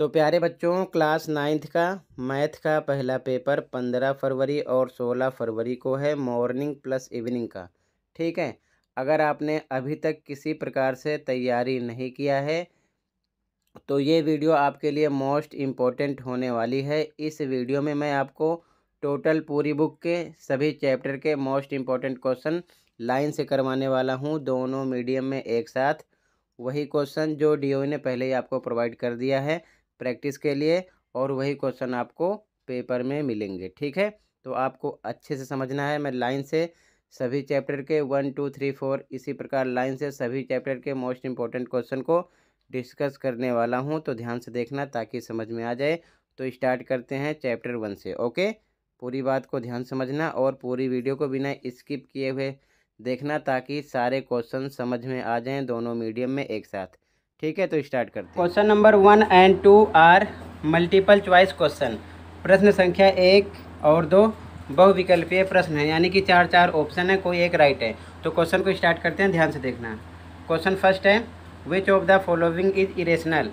तो प्यारे बच्चों, क्लास नाइन्थ का, मैथ का पहला पेपर पंद्रह फरवरी और सोलह फरवरी को है, मॉर्निंग प्लस इवनिंग का। ठीक है? अगर आपने अभी तक किसी प्रकार से तैयारी नहीं किया है तो ये वीडियो आपके लिए मोस्ट इम्पोर्टेंट होने वाली है। इस वीडियो में मैं आपको टोटल पूरी बुक के, सभी चैप्टर के मोस्ट इम्पोर्टेंट क्वेश्चन लाइन से करवाने वाला हूँ, दोनों मीडियम में एक साथ। वही क्वेश्चन जो डीओ ने पहले ही आपको प्रोवाइड कर दिया है प्रैक्टिस के लिए और वही क्वेश्चन आपको पेपर में मिलेंगे, ठीक है? तो आपको अच्छे से समझना है, मैं लाइन से सभी चैप्टर के वन, टू, थ्री, फोर, इसी प्रकार लाइन से सभी चैप्टर के मोस्ट इंपॉर्टेंट क्वेश्चन को डिस्कस करने वाला हूँ तो ध्यान से देखना ताकि समझ में आ जाए। तो स्टार्ट करते हैं चैप्टर वन से, ओके? पूरी बात को ध्यान समझना और पूरी वीडियो को बिना स्किप किए हुए देखना ताकि सारे क्वेश्चन समझ में आ जाएँ दोनों मीडियम में एक साथ। ठीक है तो स्टार्ट करते हैं। Question number one and two are multiple choice question प्रश्न संख्या एक और दो बहुविकल्पीय प्रश्न है, यानी कि चार चार ऑप्शन है, कोई एक राइट है। तो क्वेश्चन को स्टार्ट करते हैं, ध्यान से देखना। क्वेश्चन फ़र्स्ट है which of the following is irrational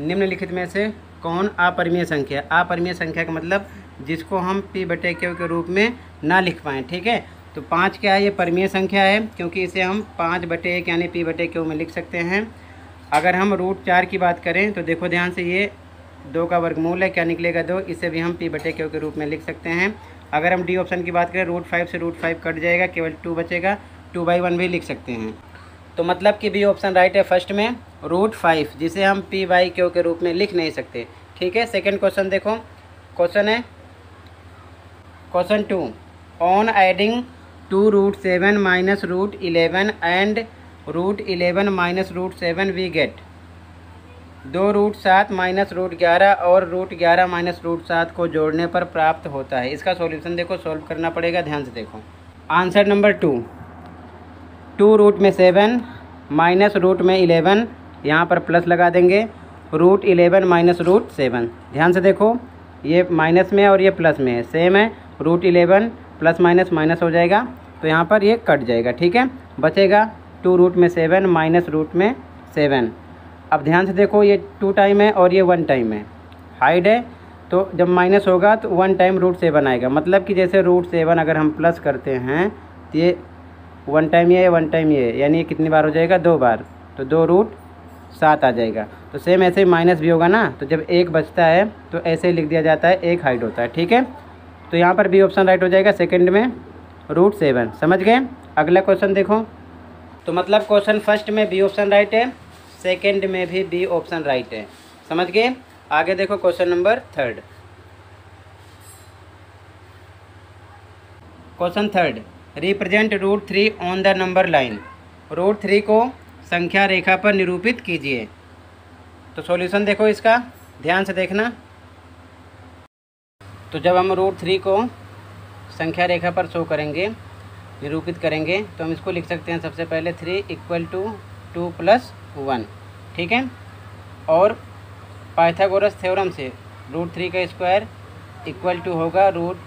निम्नलिखित में से कौन अपरिमेय संख्या? अपरिमेय संख्या का मतलब जिसको हम पी बटे क्यू के रूप में ना लिख पाएँ, ठीक है? तो पाँच क्या है? ये परमीय संख्या है, क्योंकि इसे हम पाँच बटे एक, यानी पी बटे क्यू में लिख सकते हैं। अगर हम रूट चार की बात करें तो देखो ध्यान से ये दो का वर्गमूल है, क्या निकलेगा दो? इसे भी हम पी बटे क्यू के रूप में लिख सकते हैं। अगर हम डी ऑप्शन की बात करें रूट फाइव से रूट फाइव कट जाएगा, केवल टू बचेगा टू बाई वन भी लिख सकते हैं। तो मतलब कि बी ऑप्शन राइट है फ़र्स्ट में रूट फाइव जिसे हम पी बाई क्यू के रूप में लिख नहीं सकते। ठीक है? सेकेंड क्वेश्चन देखो क्वेश्चन है question two on adding two root seven minus root eleven and root eleven minus root seven we get. दो रूट सात माइनस रूट ग्यारह और रूट ग्यारह माइनस रूट सात को जोड़ने पर प्राप्त होता है। इसका सॉल्यूशन देखो, सॉल्व करना पड़ेगा, ध्यान से देखो। Answer number two. Two root में सेवन माइनस रूट में इलेवन, यहाँ पर प्लस लगा देंगे। Root eleven minus root seven. ध्यान से देखो, ये माइनस में और ये प्लस में है। सेम है, root eleven plus minus minus हो जाएगा तो यहाँ पर ये कट जाएगा, ठीक है? बचेगा। टू रूट में सेवन, माइनस रूट में सेवन। अब ध्यान से देखो, ये टू टाइम है और ये वन टाइम है। हाइड है तो जब माइनस होगा तो वन टाइम रूट सेवन आएगा। मतलब कि जैसे रूट सेवन अगर हम प्लस करते हैं तो ये वन टाइम ये, वन टाइम ये, यानी ये कितनी बार हो जाएगा? दो बार। तो दो रूट सात आ जाएगा। तो सेम ऐसे ही माइनस भी होगा ना? तो जब एक बचता है तो ऐसे ही लिख दिया जाता है, एक हाइड होता है। ठीक है? तो यहाँ पर बी ऑप्शन राइट हो जाएगा सेकेंड में रूट सेवन। समझ गए? अगला क्वेश्चन देखो। तो मतलब क्वेश्चन फ़र्स्ट में बी ऑप्शन राइट है, सेकंड में भी बी ऑप्शन राइट है। समझ गए? आगे देखो question number third. Question third, represent root three on the number line. Root three को संख्या रेखा पर निरूपित कीजिए। तो सॉल्यूशन देखो इसका, ध्यान से देखना। तो जब हम रूट थ्री को संख्या रेखा पर शो करेंगे निरूपित करेंगे। तो हम इसको लिख सकते हैं सबसे पहले three equal to two plus one ठीक है? और पाइथागोरस थ्योरम से रूट थ्री का स्क्वायर इक्वल टू होगा रूट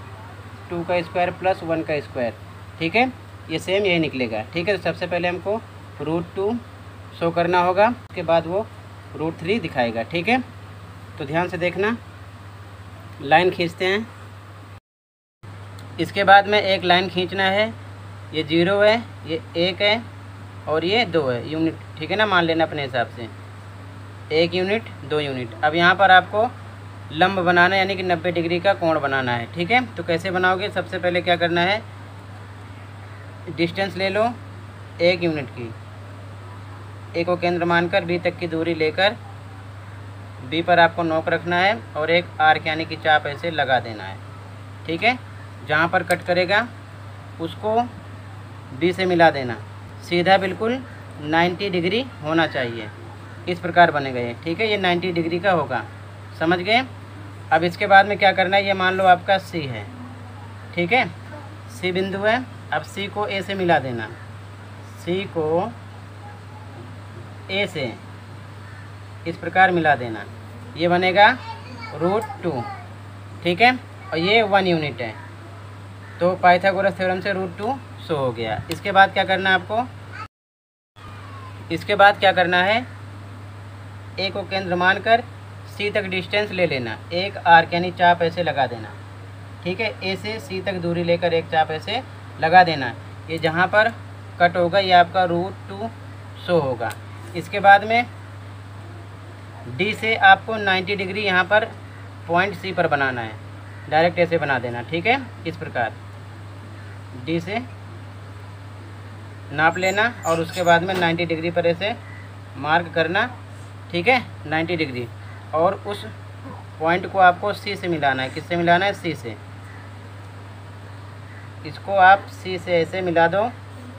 टू का स्क्वायर प्लस वन का स्क्वायर ठीक है? ये सेम यही निकलेगा, ठीक है? तो सबसे पहले हमको रूट टू शो करना होगा, उसके बाद वो रूट थ्री दिखाएगा, ठीक है? तो ध्यान से देखना। लाइन खींचते हैं। इसके बाद में एक लाइन खींचना है। ये ज़ीरो है, ये एक है और ये दो है यूनिट, ठीक है ना? मान लेना अपने हिसाब से। एक यूनिट, दो यूनिट। अब यहाँ पर आपको लंब बनाना, यानी कि नब्बे डिग्री का कोण बनाना है, ठीक है? तो कैसे बनाओगे? सबसे पहले क्या करना है? डिस्टेंस ले लो एक यूनिट की। ए को केंद्र मानकर, बी तक की दूरी लेकर, बी पर आपको नोक रखना है और एक आर्क, यानी कि चाप ऐसे लगा देना है, ठीक है? जहाँ पर कट करेगा, उसको बी से मिला देना। सीधा बिल्कुल 90 डिग्री होना चाहिए। इस प्रकार बनेगा ये ठीक है, ये 90 डिग्री का होगा। समझ गए? अब इसके बाद में क्या करना है? ये मान लो आपका सी है। ठीक है? सी बिंदु है। अब सी को ए से मिला देना। सी को ए से इस प्रकार मिला देना। ये बनेगा रूट टू। ठीक है? और ये वन यूनिट है। तो पाइथागोरस थ्योरम से रूट टू सो हो गया। इसके बाद क्या करना है आपको? इसके बाद क्या करना है? ए को केंद्र मानकर सी तक डिस्टेंस ले लेना। एक आर्क यानी चाप ऐसे लगा देना। ठीक है? ए से सी तक दूरी लेकर एक चाप ऐसे लगा देना। ये जहाँ पर कट होगा, ये आपका रूट टू शो होगा। इसके बाद में डी से आपको 90 डिग्री यहाँ पर पॉइंट सी पर बनाना है। डायरेक्ट ऐसे बना देना। ठीक है? इस प्रकार। डी से नाप लेना और उसके बाद में 90 डिग्री पर ऐसे मार्क करना, ठीक है? 90 डिग्री। और उस पॉइंट को आपको सी से मिलाना है। किससे मिलाना है? सी से। इसको आप सी से ऐसे मिला दो।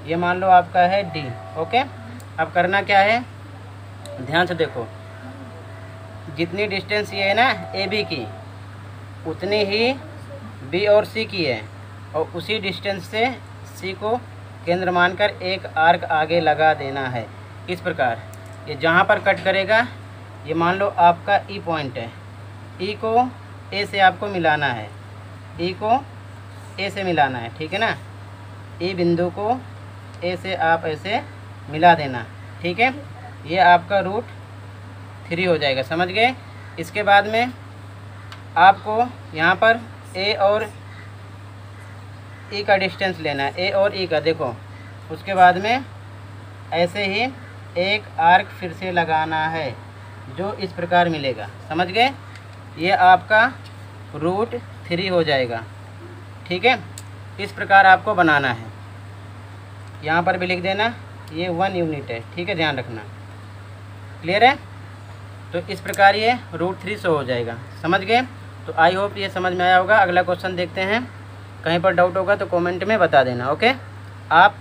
ये मान लो आपका है डी, ओके? अब करना क्या है? ध्यान से देखो। जितनी डिस्टेंस ये है ना, ए बी की, उतनी ही बी और सी की है। और उसी डिस्टेंस से सी को केंद्र मानकर एक आर्क आगे लगा देना है। इस प्रकार, ये जहाँ पर कट करेगा, ये मान लो आपका ई e पॉइंट है। ई e को ए से आपको मिलाना है। ई e को ए से मिलाना है, ठीक है ना? ई बिंदु को ए से आप ऐसे मिला देना, ठीक है? ये आपका रूट थ्री हो जाएगा, समझ गए? इसके बाद में आपको यहाँ पर ए और ई का डिस्टेंस लेना है। ए और ई का, देखो। उसके बाद में ऐसे ही एक आर्क फिर से लगाना है, जो इस प्रकार मिलेगा। समझ गए? ये आपका रूट थ्री हो जाएगा। ठीक है? इस प्रकार आपको बनाना है। यहाँ पर भी लिख देना, ये वन यूनिट है। ठीक है? ध्यान रखना। क्लियर है? तो इस प्रकार ये रूट थ्री सौ हो जाएगा। समझ गए? तो आई होप ये समझ में आया होगा। अगला क्वेश्चन देखते हैं। कहीं पर डाउट होगा तो कमेंट में बता देना ओके आप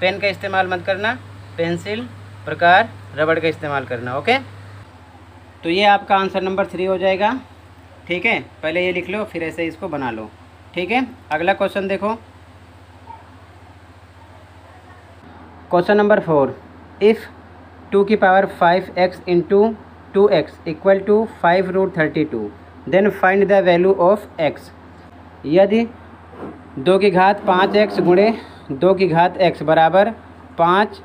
पेन का इस्तेमाल मत करना पेंसिल प्रकार, रबड़ का इस्तेमाल करना ओके तो ये आपका आंसर नंबर थ्री हो जाएगा, ठीक है? पहले ये लिख लो, फिर ऐसे इसको बना लो, ठीक है? अगला क्वेश्चन देखो। Question number four if two की power five x into two x equal to five root thirty two then find the value of x यदि दो की घात पाँच एक्स गुणे दो की घात एक्स बराबर पाँच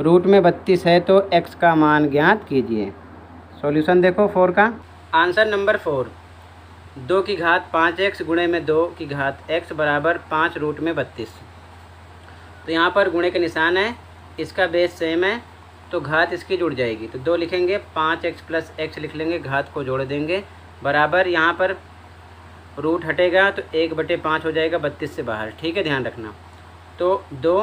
रूट में बत्तीस है तो एक्स का मान ज्ञात कीजिए। सॉल्यूशन देखो फोर का। Answer number four. दो की घात पाँच एक्स गुणे में दो की घात एक्स बराबर पाँच रूट में बत्तीस। तो यहाँ पर गुणे के निशान है, इसका बेस सेम है तो घात इसकी जुड़ जाएगी। तो दो लिखेंगे, पाँच एक्स प्लस एक्स लिख लेंगे, घात को जोड़ देंगे, बराबर यहाँ पर रूट हटेगा तो एक बटे पाँच हो जाएगा बत्तीस से बाहर, ठीक है, ध्यान रखना। तो दो,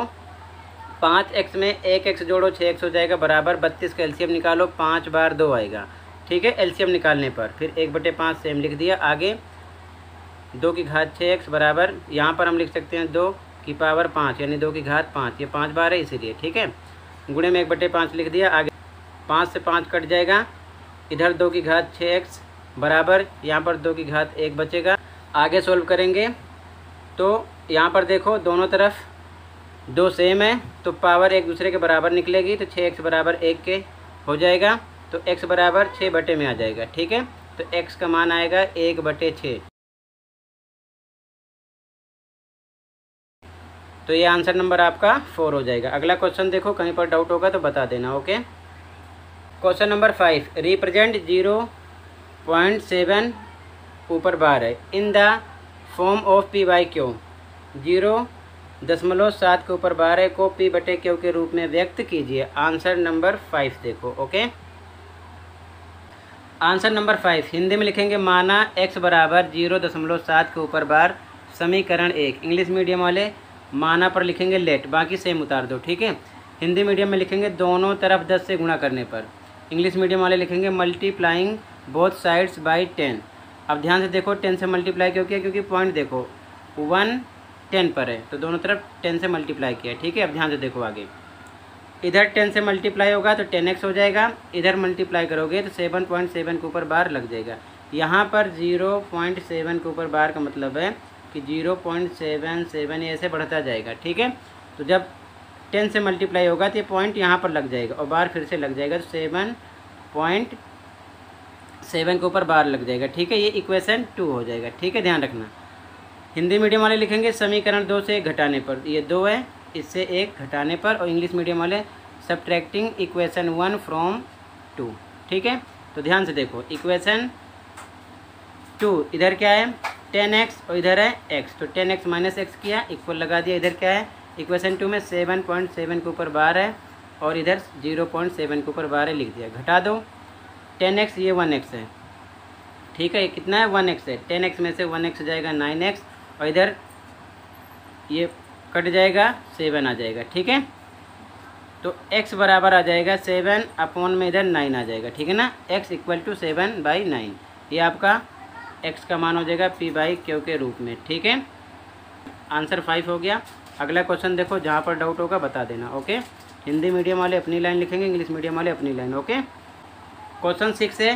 पाँच एक्स में एक एक्स जोड़ो, छः एक्स हो जाएगा बराबर, बत्तीस का एलसीएम निकालो, पाँच बार दो आएगा, ठीक है, एलसीएम निकालने पर। फिर एक बटे पाँच सेम लिख दिया, आगे दो की घात छः एक्स बराबर, यहाँ पर हम लिख सकते हैं दो की पावर पाँच, यानी दो की घात पाँच, ये पाँच बार है इसीलिए, ठीक है, गुणे में एक बटे पाँच लिख दिया, आगे पाँच से पाँच कट जाएगा, इधर दो की घात छः एक्स बराबर, यहाँ पर दो की घात एक बचेगा आगे सॉल्व करेंगे। तो यहाँ पर देखो, दोनों तरफ़ दो सेम है तो पावर एक दूसरे के बराबर निकलेगी तो छः एक्स बराबर एक के हो जाएगा तो एक्स बराबर छः बटे में आ जाएगा, ठीक है? तो एक्स का मान आएगा एक बटे छः तो ये आंसर नंबर आपका फोर हो जाएगा। अगला क्वेश्चन देखो, कहीं पर डाउट होगा तो बता देना okay question number five represent zero point seven ऊपर बार है। In the form of P by Q zero दशमलव सात के ऊपर बारह को पी बटे क्यू के रूप में व्यक्त कीजिए। आंसर नंबर फाइव देखो okay answer number five Hindi में लिखेंगे माना एक्स बराबर ज़ीरो दशमलव सात के ऊपर बार, समीकरण एक। इंग्लिश मीडियम वाले माना पर लिखेंगे लेट बाकी सेम उतार दो, ठीक है? हिंदी मीडियम में लिखेंगे दोनों तरफ़ दस से गुणा करने पर। इंग्लिश मीडियम वाले लिखेंगे multiplying both sides by ten अब ध्यान से देखो टेन से मल्टीप्लाई क्यों किया? क्योंकि पॉइंट देखो वन टेन पर है। तो दोनों तरफ़ टेन से मल्टीप्लाई किया, ठीक है? अब ध्यान से देखो आगे। इधर टेन से मल्टीप्लाई होगा तो टेन एक्स हो जाएगा। इधर मल्टीप्लाई करोगे तो सेवन पॉइंट सेवन के ऊपर बार लग जाएगा। यहाँ पर ज़ीरो पॉइंट सेवन के ऊपर बार का मतलब है कि ज़ीरो पॉइंट सेवन सेवन ऐसे बढ़ता जाएगा, ठीक है? तो जब टेन से मल्टीप्लाई होगा तो ये पॉइंट यहाँ पर लग जाएगा और बार फिर से लग जाएगा तो सेवन पॉइंट सेवन के ऊपर बार लग जाएगा, ठीक है? ये इक्वेशन टू हो जाएगा, ठीक है? ध्यान रखना। हिंदी मीडियम वाले लिखेंगे, समीकरण दो से घटाने पर। ये दो है, इससे एक घटाने पर, और इंग्लिश मीडियम वाले subtracting equation one from two ठीक है? तो ध्यान से देखो इक्वेशन टू इधर क्या है? टेन एक्स, और इधर है एक्स। तो टेन एक्स माइनस एक्स किया इक्वल लगा दिया, इधर क्या है? इक्वेशन टू में सेवन पॉइंट सेवन के ऊपर बार है, और इधर ज़ीरो पॉइंट सेवन के ऊपर बार है, लिख दिया। घटा दो। टेन एक्स, ये वन एक्स है। ठीक है, ये कितना है? वन एक्स है। टेन एक्स में से वन एक्स जाएगा नाइन एक्स और इधर ये कट जाएगा, सेवन आ जाएगा। ठीक है? तो एक्स बराबर आ जाएगा सेवन, अपॉन में इधर नाइन आ जाएगा। ठीक है ना? X equal to seven by nine. ये आपका एक्स का मान हो जाएगा पी बाई क्यू के रूप में। ठीक है? आंसर फाइव हो गया। अगला क्वेश्चन देखो, जहाँ पर डाउट होगा बता देना, ओके? हिंदी मीडियम वाले अपनी लाइन लिखेंगे, इंग्लिश मीडियम वाले अपनी लाइन, ओके? क्वेश्चन सिक्स है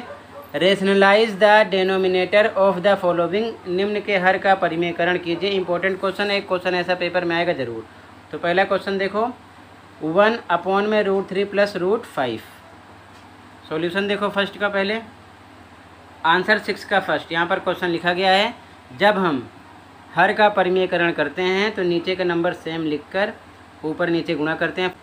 rationalise the denominator of the following निम्न के हर का परिमेयकरण कीजिए। इंपॉर्टेंट क्वेश्चन एक क्वेश्चन ऐसा पेपर में आएगा ज़रूर। तो पहला क्वेश्चन देखो। वन अपॉन में root three plus root five solution देखो फ़र्स्ट का पहले। आंसर सिक्स का फ़र्स्ट यहाँ पर क्वेश्चन लिखा गया है। जब हम हर का परिमेयकरण करते हैं तो नीचे का नंबर सेम लिखकर ऊपर नीचे गुणा करते हैं।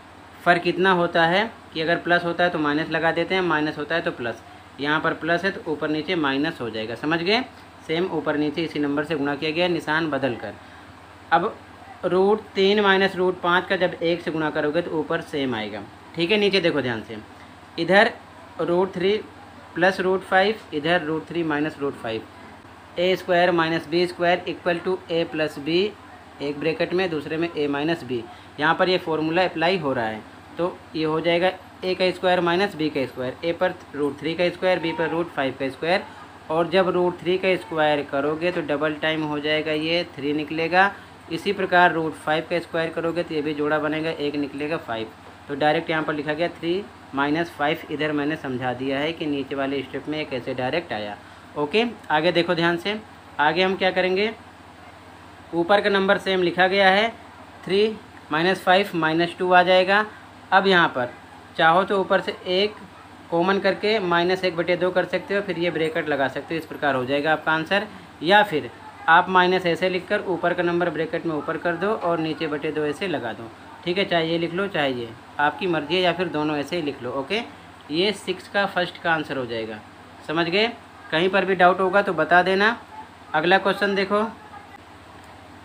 फ़र्क इतना होता है? कि अगर प्लस होता है तो माइनस लगा देते हैं, माइनस होता है तो प्लस। यहाँ पर प्लस है तो ऊपर नीचे माइनस हो जाएगा। समझ गए? सेम ऊपर नीचे इसी नंबर से गुणा किया गया, निशान बदल कर अब रूट तीन माइनस रूट पाँच का जब एक से गुणा करोगे तो ऊपर सेम आएगा। ठीक है? नीचे देखो ध्यान से। इधर root three plus root five, इधर root three minus root five. A square minus b square equal to a plus b, एक ब्रैकेट में, दूसरे में ए माइनस बी। यहाँ पर ये फॉर्मूला अप्लाई हो रहा है। तो ये हो जाएगा ए का स्क्वायर माइनस बी का स्क्वायर ए पर रूट थ्री का स्क्वायर बी पर रूट फाइव का स्क्वायर और जब रूट थ्री का स्क्वायर करोगे तो डबल टाइम हो जाएगा ये थ्री निकलेगा. इसी प्रकार रूट फाइव का स्क्वायर करोगे तो ये भी जोड़ा बनेगा, एक निकलेगा फाइव तो डायरेक्ट यहाँ पर लिखा गया थ्री माइनस फाइव इधर मैंने समझा दिया है कि नीचे वाले स्टेप में कैसे डायरेक्ट आया. ओके आगे देखो ध्यान से. आगे हम क्या करेंगे? ऊपर का नंबर सेम लिखा गया है. Three minus five minus two आ जाएगा. अब यहाँ पर, चाहो तो ऊपर से एक कॉमन करके माइनस एक बटे दो कर सकते हो, फिर ये ब्रेकेट लगा सकते हो, इस प्रकार हो जाएगा आपका आंसर या फिर आप माइनस ऐसे लिखकर ऊपर का नंबर ब्रैकेट में ऊपर कर दो और नीचे बटे दो ऐसे लगा दो। ठीक है, चाहे ये लिख लो, चाहे ये। आपकी मर्ज़ी है या फिर दोनों ऐसे ही लिख लो ओके ये सिक्स का फ़र्स्ट का आंसर हो जाएगा। समझ गए? कहीं पर भी डाउट होगा तो बता देना। अगला क्वेश्चन देखो।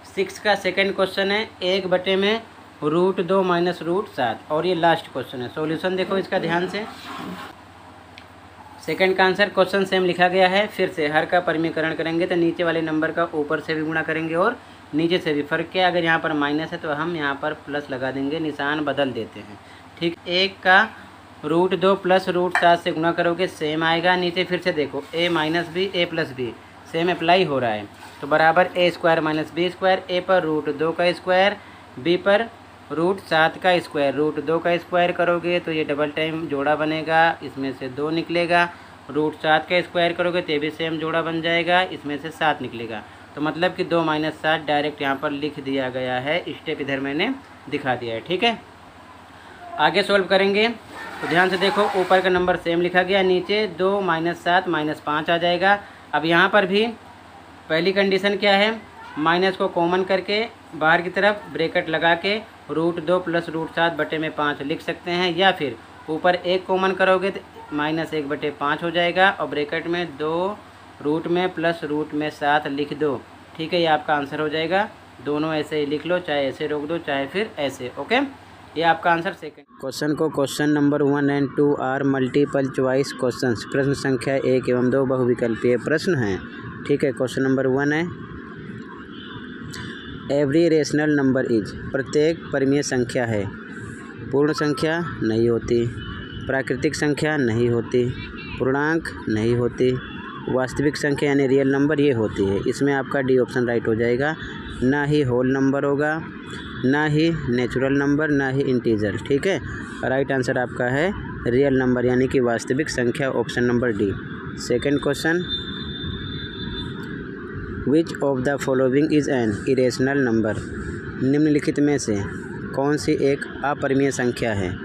सिक्स का सेकेंड क्वेश्चन है, एक बटे में रूट दो माइनस रूट सात। और ये लास्ट क्वेश्चन है। सॉल्यूशन देखो इसका ध्यान से। सेकंड का आंसर क्वेश्चन सेम लिखा गया है। फिर से हर का परिमीकरण करेंगे तो नीचे वाले नंबर का ऊपर से भी गुणा करेंगे और नीचे से भी। फ़र्क क्या अगर यहाँ पर माइनस है तो हम यहाँ पर प्लस लगा देंगे। निशान बदल देते हैं। ठीक? एक का रूट दो प्लस रूट सात से गुणा करोगे सेम आएगा। नीचे फिर से देखो। A minus b a plus b same apply हो रहा है। तो बराबर a square minus b square a पर रूट दो का स्क्वायर बी पर रूट सात का स्क्वायर, रूट दो का स्क्वायर करोगे तो ये डबल टाइम जोड़ा बनेगा, इसमें से दो निकलेगा। रूट सात का स्क्वायर करोगे तो भी सेम जोड़ा बन जाएगा, इसमें से सात निकलेगा। तो मतलब कि दो माइनस सात डायरेक्ट यहाँ पर लिख दिया गया है स्टेप इधर मैंने दिखा दिया है, ठीक है? आगे सॉल्व करेंगे। तो ध्यान से देखो, ऊपर का नंबर सेम लिखा गया, नीचे दो माइनस सात माइनस पाँच आ जाएगा। अब यहाँ पर भी पहली कंडीशन क्या है? माइनस को कॉमन करके बाहर की तरफ़ ब्रेकेट लगा के रूट दो प्लस रूट सात बटे में पाँच लिख सकते हैं, या फिर ऊपर एक कॉमन करोगे तो माइनस एक बटे पाँच हो जाएगा, और ब्रेकेट में दो रूट में प्लस रूट में सात लिख दो। ठीक है, ये आपका आंसर हो जाएगा। दोनों ऐसे ही लिख लो, चाहे ऐसे रोक दो, चाहे फिर ऐसे, ओके? ये आपका आंसर सेकंड क्वेश्चन को question number one and two are multiple choice question प्रश्न संख्या एक एवं दो बहुविकल्पीय प्रश्न हैं। ठीक है क्वेश्चन नंबर वन है। एवरी रेशनल नंबर इज़ प्रत्येक परमीय संख्या है। पूर्ण संख्या नहीं होती। प्राकृतिक संख्या नहीं होती। पूर्णांक नहीं होती। वास्तविक संख्या यानी रियल नंबर ये होती है। इसमें आपका डी ऑप्शन राइट हो जाएगा। ना ही होल नंबर होगा, ना ही नेचुरल नंबर ना ही इंटीजर ठीक है? राइट आंसर आपका है रियल नंबर यानी कि वास्तविक संख्या option number D second question which of the following is an irrational number निम्नलिखित में से कौन सी एक अपरिमेय संख्या है?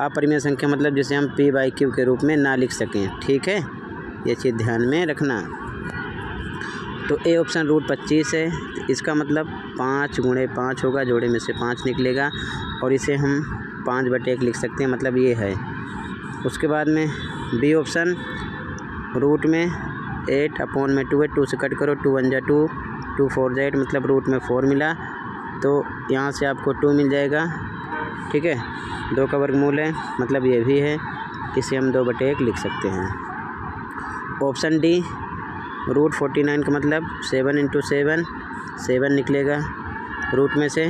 अपरिमेय संख्या मतलब जिसे हम पी बाई क्यू के रूप में ना लिख सकें, ठीक है? ये चीज़ ध्यान में रखना। तो ए ऑप्शन रूट पच्चीस है। इसका मतलब पाँच गुणे पाँच होगा, जोड़े में से पाँच निकलेगा। और इसे हम पाँच बटे एक लिख सकते हैं मतलब ये है। उसके बाद में बी ऑप्शन रूट में एट अपॉन में टू है, टू से कट करो, टू वन जा टू टू फोर जा एट मतलब रूट में फोर मिला। तो यहाँ से आपको टू मिल जाएगा, ठीक है? दो का वर्गमूल है मतलब ये भी है, इसे हम दो बटे एक लिख सकते हैं। Option D, root forty nine का मतलब सेवन इंटू सेवन सेवन निकलेगा रूट में से।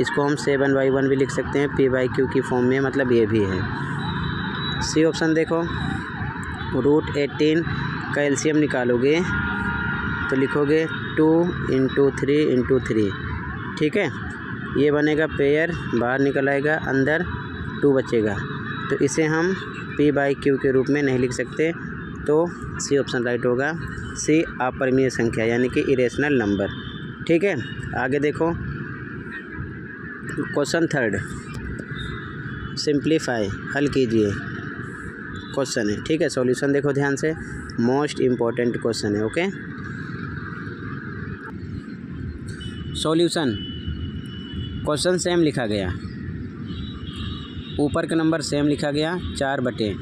इसको हम सेवन बाई वन भी लिख सकते हैं, पी बाई क्यू की फॉर्म में मतलब ये भी है। सी ऑप्शन देखो, रूट एटीन का एलसीएम निकालोगे तो लिखोगे two into three into three. ठीक है? ये बनेगा पेयर बाहर निकल आएगा, अंदर टू बचेगा। तो इसे हम पी बाई क्यू के रूप में नहीं लिख सकते तो सी ऑप्शन राइट होगा। सी अपरिमीय संख्या, यानी कि इरेशनल नंबर ठीक है? आगे देखो। क्वेश्चन थर्ड सिंप्लीफाई हल कीजिए। क्वेश्चन है, ठीक है? सॉल्यूशन देखो ध्यान से। मोस्ट इंपॉर्टेंट क्वेश्चन है ओके सॉल्यूशन क्वेश्चन सेम लिखा गया। ऊपर का नंबर सेम लिखा गया, चार बटे।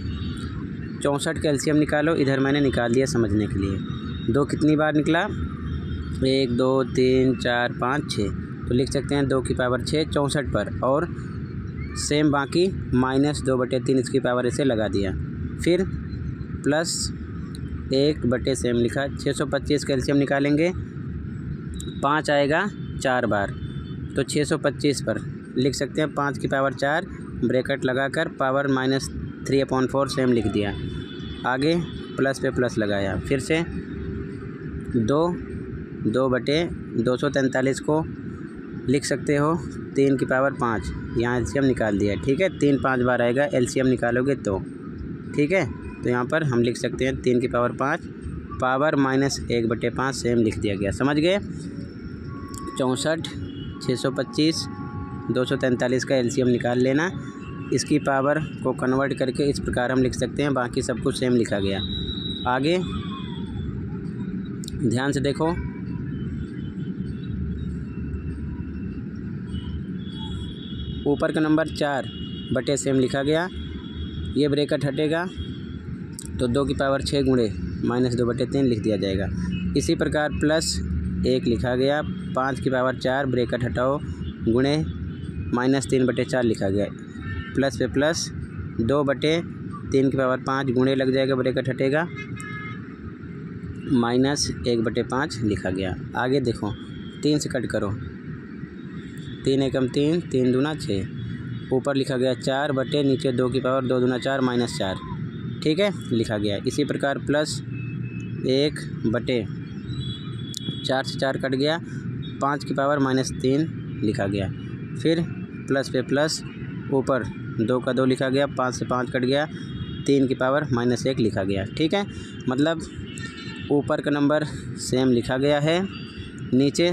चौंसठ कैल्शियम निकालो, इधर मैंने निकाल दिया समझने के लिए। दो कितनी बार निकला? एक, दो, तीन, चार, पाँच, छः। तो लिख सकते हैं दो की पावर छः, चौंसठ पर। और सेम बाकी माइनस दो बटे तीन इसकी पावर इसे लगा दिया। फिर प्लस एक बटे सेम लिखा, छः सौ पच्चीस कैल्शियम निकालेंगे। पाँच आएगा चार बार तो छः सौ पच्चीस पर लिख सकते हैं पाँच की पावर चार, ब्रैकेट लगाकर power minus three upon four same लिख दिया। आगे प्लस पे प्लस लगाया, फिर से दो दो बटे दो सौ तैंतालीस को लिख सकते हो, तीन की पावर पाँच, यहाँ एलसीएम निकाल दिया, ठीक है? तीन पाँच बार आएगा एलसीएम निकालोगे तो। ठीक है? तो यहाँ पर हम लिख सकते हैं तीन की पावर पाँच, पावर माइनस एक बटे पाँच सेम लिख दिया गया। समझ गए? चौंसठ, छः सौ पच्चीस, दो सौ तैंतालीस का एलसीएम निकाल लेना। इसकी पावर को कन्वर्ट करके इस प्रकार हम लिख सकते हैं, बाकी सब कुछ सेम लिखा गया। आगे, ध्यान से देखो। ऊपर का नंबर चार बटे सेम लिखा गया। ये ब्रेकेट हटेगा तो दो की पावर छः गुणे, माइनस दो बटे तीन लिख दिया जाएगा। इसी प्रकार प्लस एक लिखा गया, पाँच की पावर चार ब्रेकेट हटाओ गुणे, माइनस तीन बटे चार लिखा गया। प्लस पे प्लस, दो बटे तीन की पावर पाँच गुणे लग जाएगा ब्रेकेट हटेगा माइनस एक बटे पाँच लिखा गया। आगे देखो, तीन से कट करो। तीन एकम तीन तीन दूना छः ऊपर लिखा गया चार बटे नीचे दो की पावर दो दूना चार माइनस चार। ठीक है? लिखा गया। इसी प्रकार प्लस एक बटे चार से चार कट गया। पाँच की पावर माइनस तीन लिखा गया। फिर प्लस पे प्लस ऊपर दो का दो लिखा गया। पाँच से पाँच कट गया। तीन की पावर माइनस एक लिखा गया। ठीक है? मतलब ऊपर का नंबर सेम लिखा गया है। नीचे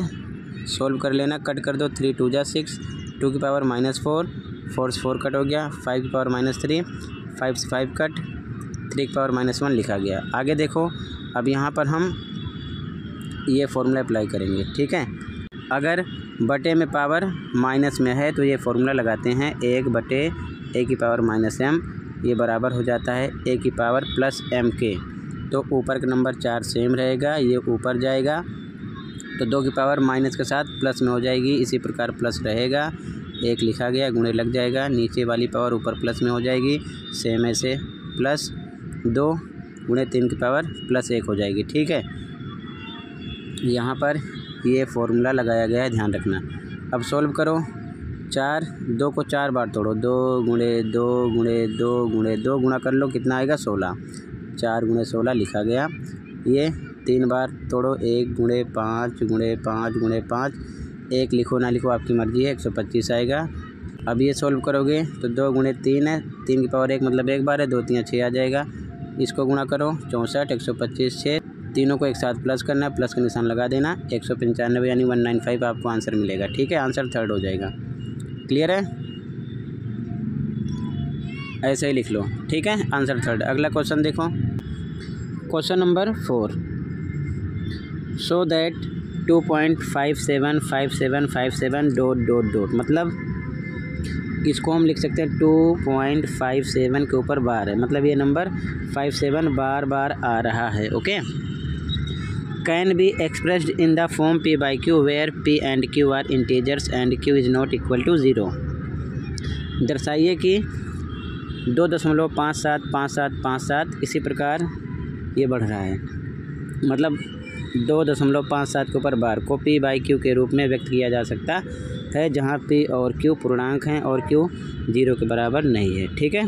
सोल्व कर लेना। कट कर दो। थ्री टू जा सिक्स। टू की पावर माइनस फोर। फोर से फोर कट हो गया, फाइव की पावर माइनस थ्री, फाइव से फाइव कट, थ्री की पावर माइनस वन लिखा गया। आगे देखो, अब यहाँ पर हम ये फॉर्मूला अप्लाई करेंगे, ठीक है? अगर बटे में पावर माइनस में है तो ये फार्मूला लगाते हैं, एक बटे ए की पावर माइनस एम, ये बराबर हो जाता है ए की पावर प्लस एम के। तो ऊपर का नंबर चार सेम रहेगा, ये ऊपर जाएगा तो दो की पावर माइनस के साथ प्लस में हो जाएगी, इसी प्रकार प्लस रहेगा। एक लिखा गया, गुणे लग जाएगा। नीचे वाली पावर ऊपर प्लस में हो जाएगी सेम ऐसे प्लस दो गुणे तीन की पावर प्लस एक हो जाएगी, ठीक है? यहाँ पर ये फॉर्मूला लगाया गया है, ध्यान रखना। अब सॉल्व करो। चार, दो को चार बार तोड़ो। दो गुणे दो गुणे दो गुणे, दो गुणा कर लो, कितना आएगा? सोलह। चार गुणे सोलह लिखा गया। ये तीन बार तोड़ो। एक गुणे पाँच गुणे पाँच गुणे पाँच। एक लिखो ना लिखो, आपकी मर्ज़ी है, एक सौ पच्चीस आएगा। अब ये सॉल्व करोगे तो दो गुणे तीन है, तीन की पावर एक मतलब एक बार है, दो तीन छः आ जाएगा। इसको गुणा करो, चौंसठ, एक सौ पच्चीस छः। तीनों को एक साथ प्लस करना है प्लस का निशान लगा देना, एक सौ पंचानवे यानी वन नाइन फाइव आपको आंसर मिलेगा, ठीक है? आंसर थर्ड हो जाएगा। क्लियर है? ऐसे ही लिख लो, ठीक है? आंसर थर्ड अगला क्वेश्चन देखो। Question number four so that two point five seven five seven five seven dot dot dot मतलब इसको हम लिख सकते हैं टू पॉइंट फाइव सेवन के ऊपर बार है। मतलब ये नंबर फाइव सेवन बार बार आ रहा है okay can be expressed in the form p by q where p and q are integers and q is not equal to zero दर्शाइए कि दो दशमलव पाँच सात पाँच सात पाँच सात इसी प्रकार ये बढ़ रहा है। मतलब दो दशमलव पाँच सात के ऊपर बार को पी बाई क्यू के रूप में व्यक्त किया जा सकता है, जहाँ पी और क्यू पूर्णांक हैं और क्यू ज़ीरो के बराबर नहीं है, ठीक है?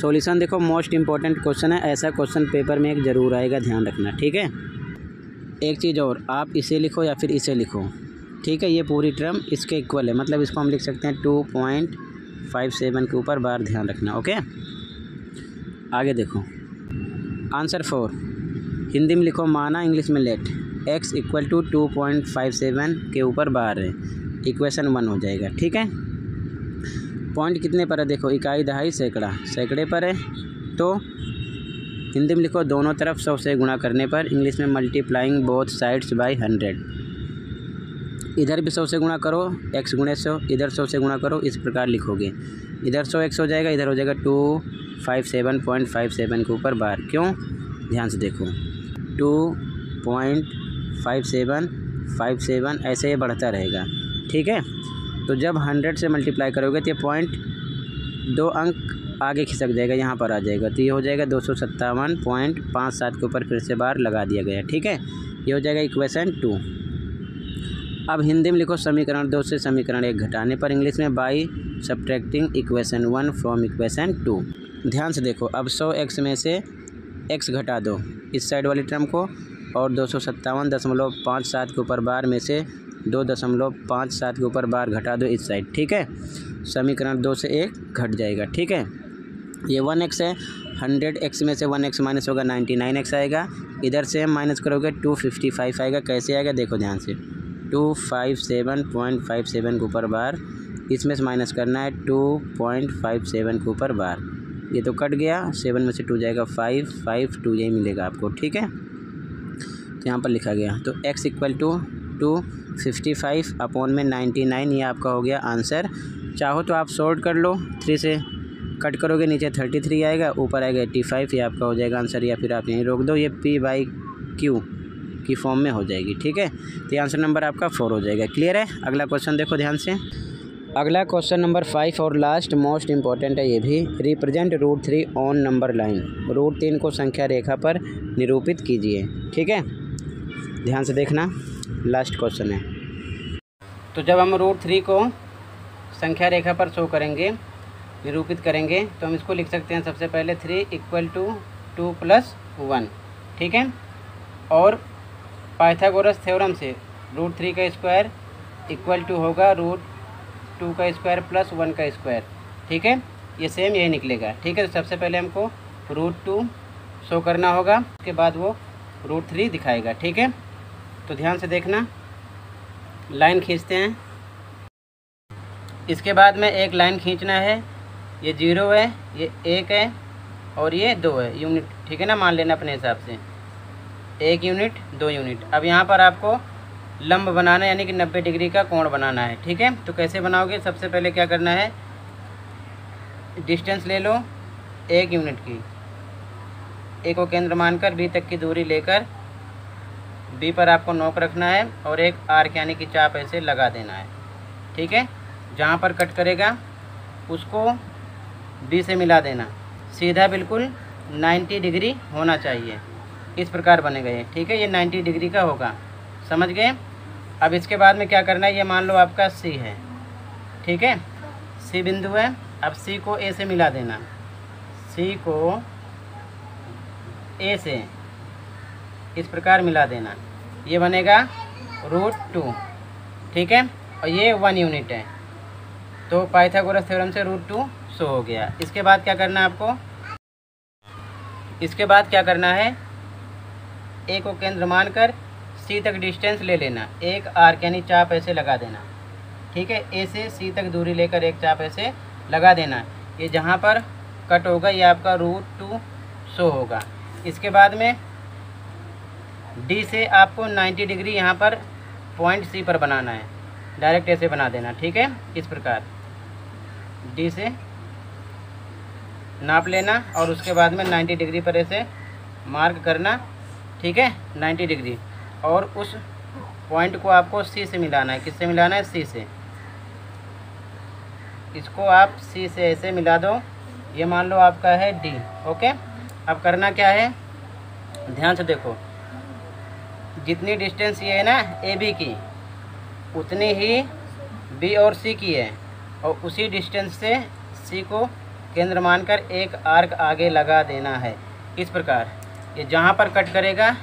सॉल्यूशन देखो मोस्ट इंपॉर्टेंट क्वेश्चन है। ऐसा क्वेश्चन पेपर में एक ज़रूर आएगा, ध्यान रखना, ठीक है? एक चीज़ और, आप इसे लिखो या फिर इसे लिखो, ठीक है? ये पूरी टर्म इसके इक्वल है मतलब इसको हम लिख सकते हैं टू पॉइंट फाइव सेवन के ऊपर बार, ध्यान रखना ओके आगे देखो। आंसर फोर हिंदी में लिखो, माना इंग्लिश में let x equal to two point five seven के ऊपर बाहर है। इक्वेशन वन हो जाएगा, ठीक है? पॉइंट कितने पर है? देखो, इकाई दहाई सैकड़ा, सैकड़े पर है। तो हिंदी में लिखो, दोनों तरफ़ सौ से गुणा करने पर इंग्लिश में multiplying both sides by hundred इधर भी सौ से गुणा करो एक्स गुणे सौ, इधर सौ से गुणा करो, इस प्रकार लिखोगे। इधर सौ एक्स हो जाएगा, इधर हो जाएगा two five seven point five seven के ऊपर बार। क्यों? ध्यान से देखो। Two point five seven five seven ऐसे ही बढ़ता रहेगा। ठीक है? तो जब हंड्रेड से मल्टीप्लाई करोगे तो ये पॉइंट दो अंक आगे खिसक जाएगा, यहाँ पर आ जाएगा। तो ये हो जाएगा दो सौ सत्तावन पॉइंट पाँच सात के ऊपर फिर से बार लगा दिया गया। ठीक है? ये हो जाएगा इक्वेशन टू। अब हिंदी में लिखो समीकरण दो से समीकरण एक घटाने पर इंग्लिश में by subtracting equation one from equation two. ध्यान से देखो, अब सौ एक्स में से एक्स घटा दो। इस साइड वाली टर्म को और दो सौ सत्तावन दशमलव पाँच सात के ऊपर बार में से दो दशमलव पाँच सात के ऊपर बार घटा दो इस साइड ठीक है? समीकरण दो से एक घट जाएगा, ठीक है? ये वन एक्स है हंड्रेड एक्स में से वन एक्स माइनस होगा नाइन्टी नाइन एक्स आएगा। इधर से माइनस करोगे टू फिफ्टी फाइव आएगा। कैसे आएगा? देखो ध्यान से। Two five seven point five seven के ऊपर बार। इसमें से माइनस करना है टू पॉइंट फाइव सेवन के ऊपर बार। ये तो कट गया। सेवन में से टू जाएगा फाइव। फाइव टू यही मिलेगा आपको, ठीक है? तो यहाँ पर लिखा गया। तो x equal to two fifty five upon में नाइन्टी नाइन ये आपका हो गया आंसर। चाहो तो आप शॉर्ट कर लो। थ्री से कट करोगे, नीचे थर्टी थ्री आएगा, ऊपर आएगा एट्टी फाइव ये आपका हो जाएगा आंसर। या फिर आप यहीं रोक दो, ये पी बाई क्यू की फॉर्म में हो जाएगी, ठीक है? तो आंसर नंबर आपका फोर हो जाएगा। क्लियर है? अगला क्वेश्चन देखो ध्यान से। अगला क्वेश्चन नंबर फाइव और लास्ट मोस्ट इंपॉर्टेंट है ये भी। Represent root three on number line root तीन को संख्या रेखा पर निरूपित कीजिए। ठीक है? ध्यान से देखना। लास्ट क्वेश्चन है। तो जब हम रूट थ्री को संख्या रेखा पर शो करेंगे, निरूपित करेंगे तो हम इसको लिख सकते हैं सबसे पहले three equal to two plus one ठीक है? और पाइथागोरस थ्योरम से रूट थ्री का स्क्वायर इक्वल टू होगा रूट टू का स्क्वायर प्लस वन का स्क्वायर, ठीक है? ये सेम यही निकलेगा, ठीक है? तो सबसे पहले हमको रूट टू शो करना होगा, उसके बाद वो रूट थ्री दिखाएगा, ठीक है? तो ध्यान से देखना। लाइन खींचते हैं। इसके बाद में एक लाइन खींचना है। ये ज़ीरो है, ये एक है और ये दो है यूनिट ठीक है ना? मान लेना अपने हिसाब से। एक यूनिट दो यूनिट अब यहाँ पर आपको लंब बनाना, यानी कि नब्बे डिग्री का कोण बनाना है, ठीक है? तो कैसे बनाओगे? सबसे पहले क्या करना है? डिस्टेंस ले लो एक यूनिट की। ए को केंद्र मानकर बी तक की दूरी लेकर बी पर आपको नोक रखना है और एक आर्क यानी कि चाप ऐसे लगा देना है, ठीक है? जहाँ पर कट करेगा, उसको बी से मिला देना। सीधा बिल्कुल 90 डिग्री होना चाहिए। इस प्रकार बनेगा ये, ठीक है? ये 90 डिग्री का होगा। समझ गए? अब इसके बाद में क्या करना है, ये मान लो आपका सी है। ठीक है? सी बिंदु है। अब सी को ए से मिला देना। सी को ए से इस प्रकार मिला देना। ये बनेगा रूट टू। ठीक है? और ये वन यूनिट है। तो पाइथागोरस थ्योरम से रूट टू सो हो गया। इसके बाद क्या करना है आपको? इसके बाद क्या करना है? ए को केंद्र मानकर सी तक डिस्टेंस ले लेना, एक आर्क यानी चाप ऐसे लगा देना, ठीक है? ए से सी तक दूरी लेकर एक चाप ऐसे लगा देना, ये जहाँ पर कट होगा, ये आपका रूट टू शो होगा। इसके बाद में डी से आपको 90 डिग्री यहाँ पर पॉइंट सी पर बनाना है, डायरेक्ट ऐसे बना देना, ठीक है? इस प्रकार। डी से नाप लेना और उसके बाद में 90 डिग्री पर ऐसे मार्क करना, ठीक है? Ninety degree. और उस पॉइंट को आपको सी से मिलाना है। किससे मिलाना है? सी से। इसको आप सी से ऐसे मिला दो। ये मान लो आपका है डी ओके अब करना क्या है? ध्यान से देखो। जितनी डिस्टेंस ये है ना ए बी की, उतनी ही बी और सी की है। और उसी डिस्टेंस से सी को केंद्र मानकर एक आर्क आगे लगा देना है। इस प्रकार। ये जहाँ पर कट करेगा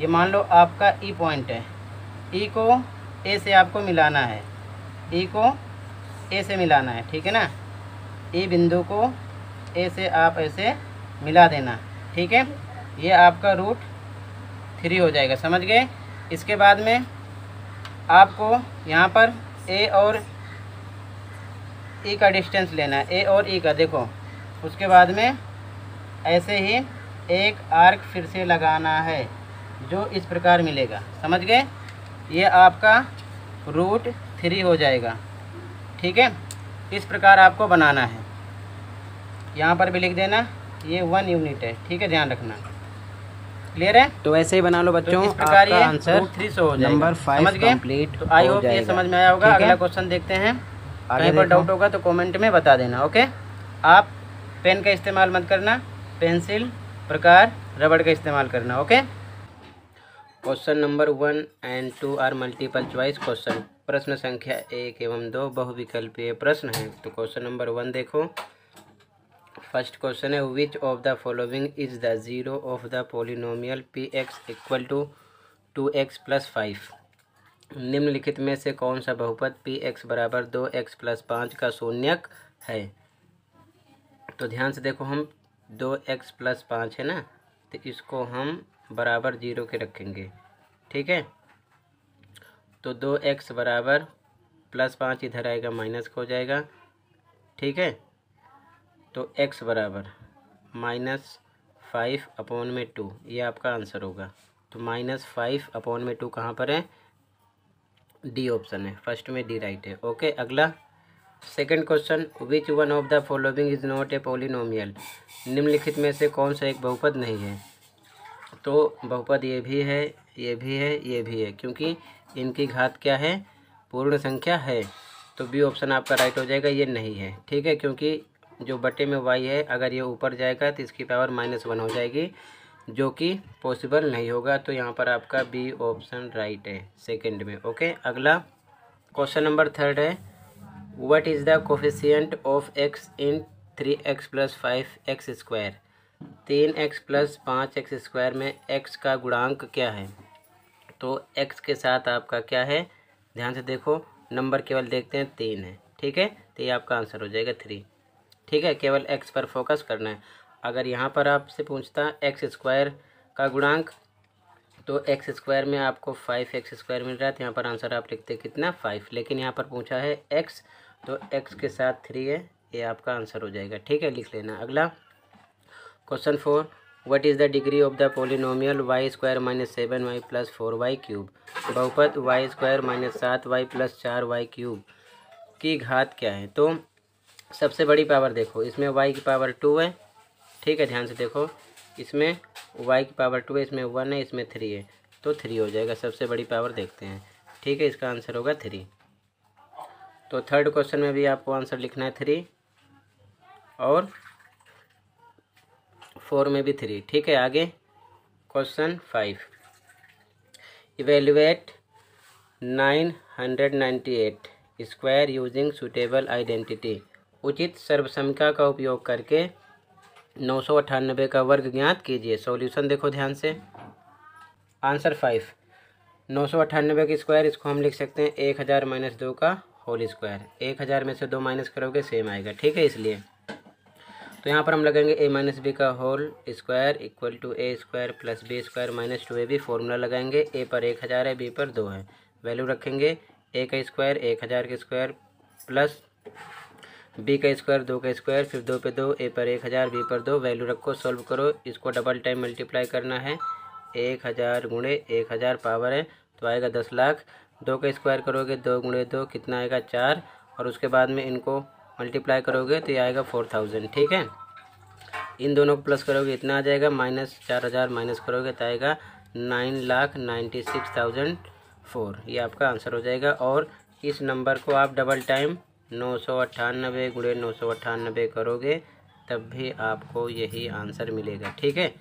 ये मान लो आपका ई e पॉइंट है। ई e को ए से आपको मिलाना है। ई e को ए से मिलाना है, ठीक है ना? ई बिंदु को ए से आप ऐसे मिला देना, ठीक है? ये आपका रूट थ्री हो जाएगा, समझ गए? इसके बाद में आपको यहाँ पर ए और ई का डिस्टेंस लेना है। ए और ई का, देखो। उसके बाद में ऐसे ही एक आर्क फिर से लगाना है। जो इस प्रकार मिलेगा। समझ गए? ये आपका रूट थ्री हो जाएगा। ठीक है? इस प्रकार आपको बनाना है। यहाँ पर भी लिख देना ये वन यूनिट है। ठीक है? ध्यान रखना। क्लियर है? तो ऐसे ही बना लो बच्चों तो इस प्रकार ये आंसर थ्री सौ हो जाएगा। नंबर फाइव समझ गए? तो आई होप ये समझ में आया होगा। अगला क्वेश्चन देखते हैं। कहीं पर डाउट होगा तो कमेंट में बता देना ओके आप पेन का इस्तेमाल मत करना। पेंसिल प्रकार रबड़ का इस्तेमाल करना okay question number one and two are multiple choice question प्रश्न संख्या एक एवं दो बहुविकल्पीय प्रश्न है। तो क्वेश्चन नंबर वन देखो। फ़र्स्ट क्वेश्चन है which of the following is the zero of the polynomial p x equal to two x plus five निम्नलिखित में से कौन सा बहुपद पी एक्स बराबर दो एक्स प्लस पाँच का शून्यक है? तो ध्यान से देखो, हम दो एक्स प्लस पाँच है ना? तो इसको हम बराबर ज़ीरो के रखेंगे। ठीक है? तो दो एक्स बराबर प्लस पाँच इधर आएगा, माइनस हो जाएगा। ठीक है? तो एक्स बराबर माइनस फाइव अपॉन में टू, ये आपका आंसर होगा। तो माइनस फाइव अपॉन में टू कहाँ पर है? डी ऑप्शन है। फ़र्स्ट में डी राइट है। ओके, अगला। Second question which one of the following is not a polynomial निम्नलिखित में से कौन सा एक बहुपद नहीं है? तो बहुपद ये भी है, ये भी है, ये भी है, क्योंकि इनकी घात क्या है? पूर्ण संख्या है। तो बी ऑप्शन आपका राइट हो जाएगा, ये नहीं है। ठीक है? क्योंकि जो बटे में वाई है, अगर ये ऊपर जाएगा तो इसकी पावर माइनस वन हो जाएगी, जो कि पॉसिबल नहीं होगा। तो यहाँ पर आपका बी ऑप्शन राइट है सेकंड में। ओके अगला क्वेश्चन नंबर थर्ड है। What is the coefficient of x in three x plus five x square तीन एक्स प्लस पाँच एक्स स्क्वायर में एक्स का गुणांक क्या है? तो एक्स के साथ आपका क्या है? ध्यान से देखो, नंबर केवल देखते हैं, तीन है। ठीक है? तो ये आपका आंसर हो जाएगा थ्री। ठीक है? केवल एक्स पर फोकस करना है। अगर यहाँ पर आपसे पूछता एक्स स्क्वायर का गुणांक तो एक्स स्क्वायर में आपको फाइव एक्स स्क्वायर मिल रहा है। तो यहाँ पर आंसर आप लिखते कितना? फाइव। लेकिन यहाँ पर पूछा है एक्स तो एक्स के साथ थ्री है। ये आपका आंसर हो जाएगा। ठीक है? लिख लेना। अगला। Question four what is the degree of the polynomial y square minus seven y plus four y cube बहुपत Y square minus सात वाई प्लस चार वाई क्यूब की घात क्या है? तो सबसे बड़ी पावर देखो, इसमें वाई की पावर टू है, ठीक है? ध्यान से देखो, इसमें वाई की पावर टू है, इसमें वन है, इसमें थ्री है तो थ्री हो जाएगा, सबसे बड़ी पावर देखते हैं, ठीक है? इसका आंसर होगा थ्री तो थर्ड क्वेश्चन में भी आपको आंसर लिखना है थ्री और फोर में भी थ्री ठीक है? आगे question five evaluate nine hundred ninety eight square using suitable identity उचित सर्वसमिका का उपयोग करके नौ सौ अट्ठानबे का वर्ग ज्ञात कीजिए। सॉल्यूशन देखो ध्यान से। आंसर फाइव नौ सौ अट्ठानबे की स्क्वायर इसको हम लिख सकते हैं एक हज़ार माइनस दो का होल स्क्वायर एक हज़ार में से दो माइनस करोगे सेम आएगा, ठीक है? इसलिए तो यहाँ पर हम लगेंगे ए माइनस बी का whole square equal to a square plus b square minus two a b formula लगाएँगे। ए पर एक हज़ार है बी पर दो है। वैल्यू रखेंगे। ए का स्क्वायर एक हज़ार के स्क्वायर प्लस बी का स्क्वायर दो का स्क्वायर फिर दो पे दो ए पर एक हज़ार बी पर दो। वैल्यू रखो सॉल्व करो। इसको डबल टाइम मल्टीप्लाई करना है। एक हज़ार गुणे एक हज़ार पावर है तो आएगा दस लाख। दो का स्क्वायर करोगे, दो गुणे दो, कितना आएगा चार? और उसके बाद में इनको मल्टीप्लाई करोगे तो ये आएगा फोर थाउज़ेंड ठीक है? इन दोनों को प्लस करोगे, इतना आ जाएगा माइनस चार हज़ार माइनस करोगे तो आएगा nine lakh ninety six thousand four ये आपका आंसर हो जाएगा। और इस नंबर को आप डबल टाइम नौ सौ अट्ठानबे गुड़े नौ सौ अट्ठानबे करोगे, तब भी आपको यही आंसर मिलेगा, ठीक है?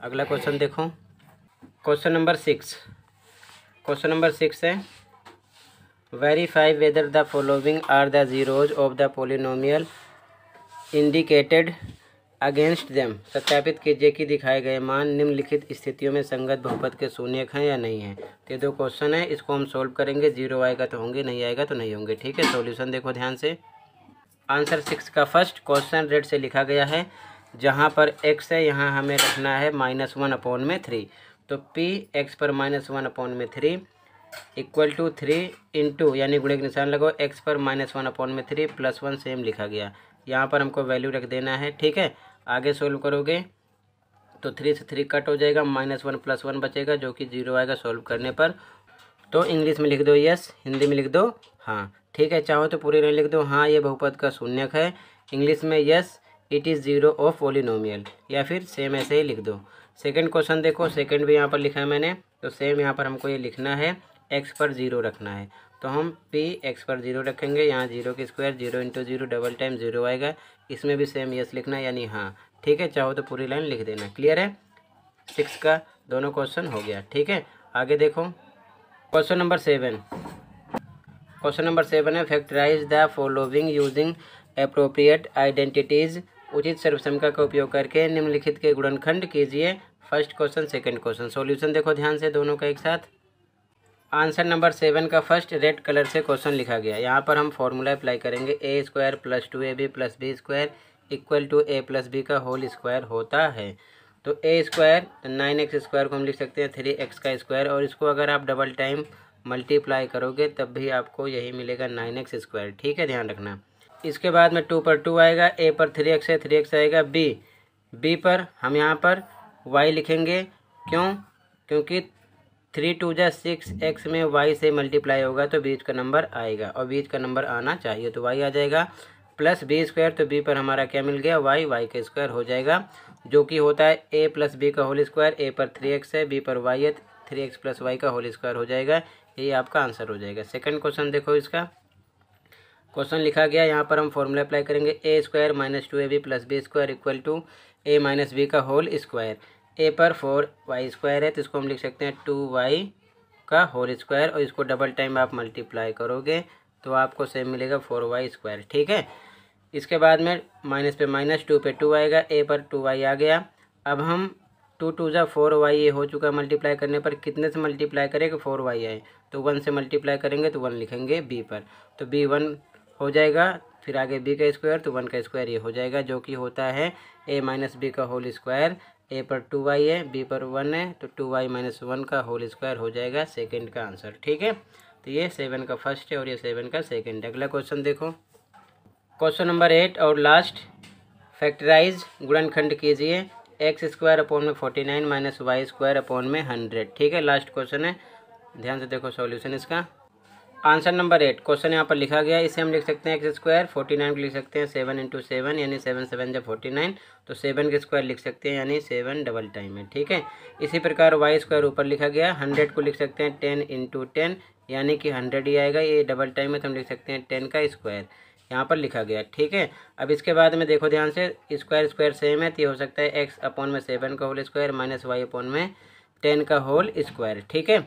अगला क्वेश्चन देखो। Question number six question number six है। Verify whether the following are the zeros of the polynomial indicated against them सत्यापित कीजिए कि दिखाए गए मान निम्नलिखित स्थितियों में संगत बहुपद के शून्य हैं या नहीं है। तो ये दो क्वेश्चन है, इसको हम सोल्व करेंगे। ज़ीरो आएगा तो होंगे, नहीं आएगा तो नहीं होंगे, ठीक है? सॉल्यूशन देखो ध्यान से। आंसर सिक्स का फ़र्स्ट क्वेश्चन रेड से लिखा गया है। जहाँ पर एक्स है, यहाँ हमें रखना है माइनस वन अपॉन में थ्री तो पी एक्स पर माइनस वन अपॉन में three equal to three into, यानी गुणे के निशान लगाओ एक्स पर माइनस वन अपॉन में थ्री प्लस वन सेम लिखा गया। यहाँ पर हमको वैल्यू रख देना है, ठीक है? आगे सोल्व करोगे तो थ्री से थ्री कट हो जाएगा माइनस वन प्लस वन बचेगा, जो कि ज़ीरो आएगा सोल्व करने पर। तो इंग्लिश में लिख दो यस हिंदी में लिख दो हाँ ठीक है? चाहो तो पूरी नहीं लिख दो हाँ ये बहुपद का शून्यक है। इंग्लिश में yes it is zero of polynomial या फिर सेम ऐसे ही लिख दो। सेकंड क्वेश्चन देखो सेकंड भी यहाँ पर लिखा है मैंने तो सेम यहाँ पर हमको ये लिखना है। एक्स पर ज़ीरो रखना है। तो हम पी एक्स पर ज़ीरो रखेंगे, यहाँ ज़ीरो की square zero into zero double time zero आएगा। इसमें भी सेम यस लिखना है यानी हाँ। ठीक है, चाहो तो पूरी लाइन लिख देना। क्लियर है? सिक्स का दोनों क्वेश्चन हो गया। ठीक है? आगे देखो। Question number seven question number seven है factorise the following using appropriate identities उचित सर्वसंख्या का उपयोग करके निम्नलिखित के गुणनखंड कीजिए। First question second question solution देखो ध्यान से दोनों का एक साथ। आंसर नंबर सेवन का फ़र्स्ट रेड कलर से क्वेश्चन लिखा गया। यहाँ पर हम फॉर्मूला अप्लाई करेंगे। A square plus two a b plus b square equal to a plus b का होल स्क्वायर होता है। तो a square nine x square को हम लिख सकते हैं थ्री एक्स का स्क्वायर और इसको अगर आप डबल टाइम मल्टीप्लाई करोगे, तब भी आपको यही मिलेगा नाइन एक्स स्क्वायर ठीक है, ध्यान रखना। इसके बाद में टू पर टू आएगा ए पर थ्री एक्स है थ्री एक्स आएगा बी बी पर हम यहाँ पर वाई लिखेंगे। क्यों? क्योंकि थ्री टू जा सिक्स एक्स में वाई से मल्टीप्लाई होगा तो बीच का नंबर आएगा और बीच का नंबर आना चाहिए तो वाई आ जाएगा। प्लस बी स्क्वायर तो बी पर हमारा क्या मिल गया? वाई वाई का स्क्वायर हो जाएगा, जो कि होता है ए प्लस बी का होल स्क्वायर, ए पर थ्री एक्स है, बी पर वाई है, थ्री एक्स प्लस वाई का होल स्क्वायर हो जाएगा। ये आपका आंसर हो जाएगा। सेकंड क्वेश्चन देखो इसका। क्वेश्चन लिखा गया, यहाँ पर हम फॉर्मूला अप्लाई करेंगे, A square minus two A B plus B square equal to A minus B का होल स्क्वायर। ए पर फोर वाई स्क्वायर है तो इसको हम लिख सकते हैं टू वाई का होल स्क्वायर, और इसको डबल टाइम आप मल्टीप्लाई करोगे तो आपको सेम मिलेगा फोर वाई स्क्वायर, ठीक है? इसके बाद में माइनस पे माइनस, टू पे टू आएगा, ए पर टू वाई आ गया। अब हम टू टू ज़ा फोर वाई, ये हो चुका है मल्टीप्लाई करने पर, कितने से मल्टीप्लाई करेंगे फोर वाई आए? तो वन से मल्टीप्लाई करेंगे तो वन लिखेंगे बी पर तो बी वन हो जाएगा, फिर आगे बी का स्क्वायर तो वन का स्क्वायर ये हो जाएगा, जो कि होता है ए माइनस बी का होल स्क्वायर ए पर टू वाई है, बी पर वन है तो टू वाई माइनस वन का होल स्क्वायर हो जाएगा सेकेंड का आंसर, ठीक है? तो ये सेवन का फ़र्स्ट है और ये सेवन का सेकेंड अगला क्वेश्चन देखो। क्वेश्चन नंबर एट और लास्ट, फैक्टराइज गुणनखंड कीजिए। एक्स स्क्वायर अपॉन में forty nine minus Y square upon में हंड्रेड, ठीक है? लास्ट क्वेश्चन है। ध्यान से देखो सॉल्यूशन इसका। आंसर नंबर एट, क्वेश्चन यहाँ पर लिखा गया इसे हम लिख सकते हैं एक्स स्क्वायर फोर्टी नाइन को लिख सकते हैं सेवन इंटू सेवन यानी सेवन सेवन जब फोर्टी नाइन तो सेवन के स्क्वायर लिख सकते हैं, यानी सेवन डबल टाइम है, ठीक है? इसी प्रकार वाई स्क्वायर ऊपर लिखा गया हंड्रेड को लिख सकते हैं टेन इंटू टेन यानी कि हंड्रेड ही आएगा, ये डबल टाइम है तो हम लिख सकते हैं टेन का स्क्वायर यहाँ पर लिखा गया, ठीक है? अब इसके बाद में देखो ध्यान से स्क्वायर स्क्वायर सेम है तो ये हो सकता है एक्स अपॉन में सेवन का whole square minus Y upon में टेन का होल स्क्वायर ठीक है?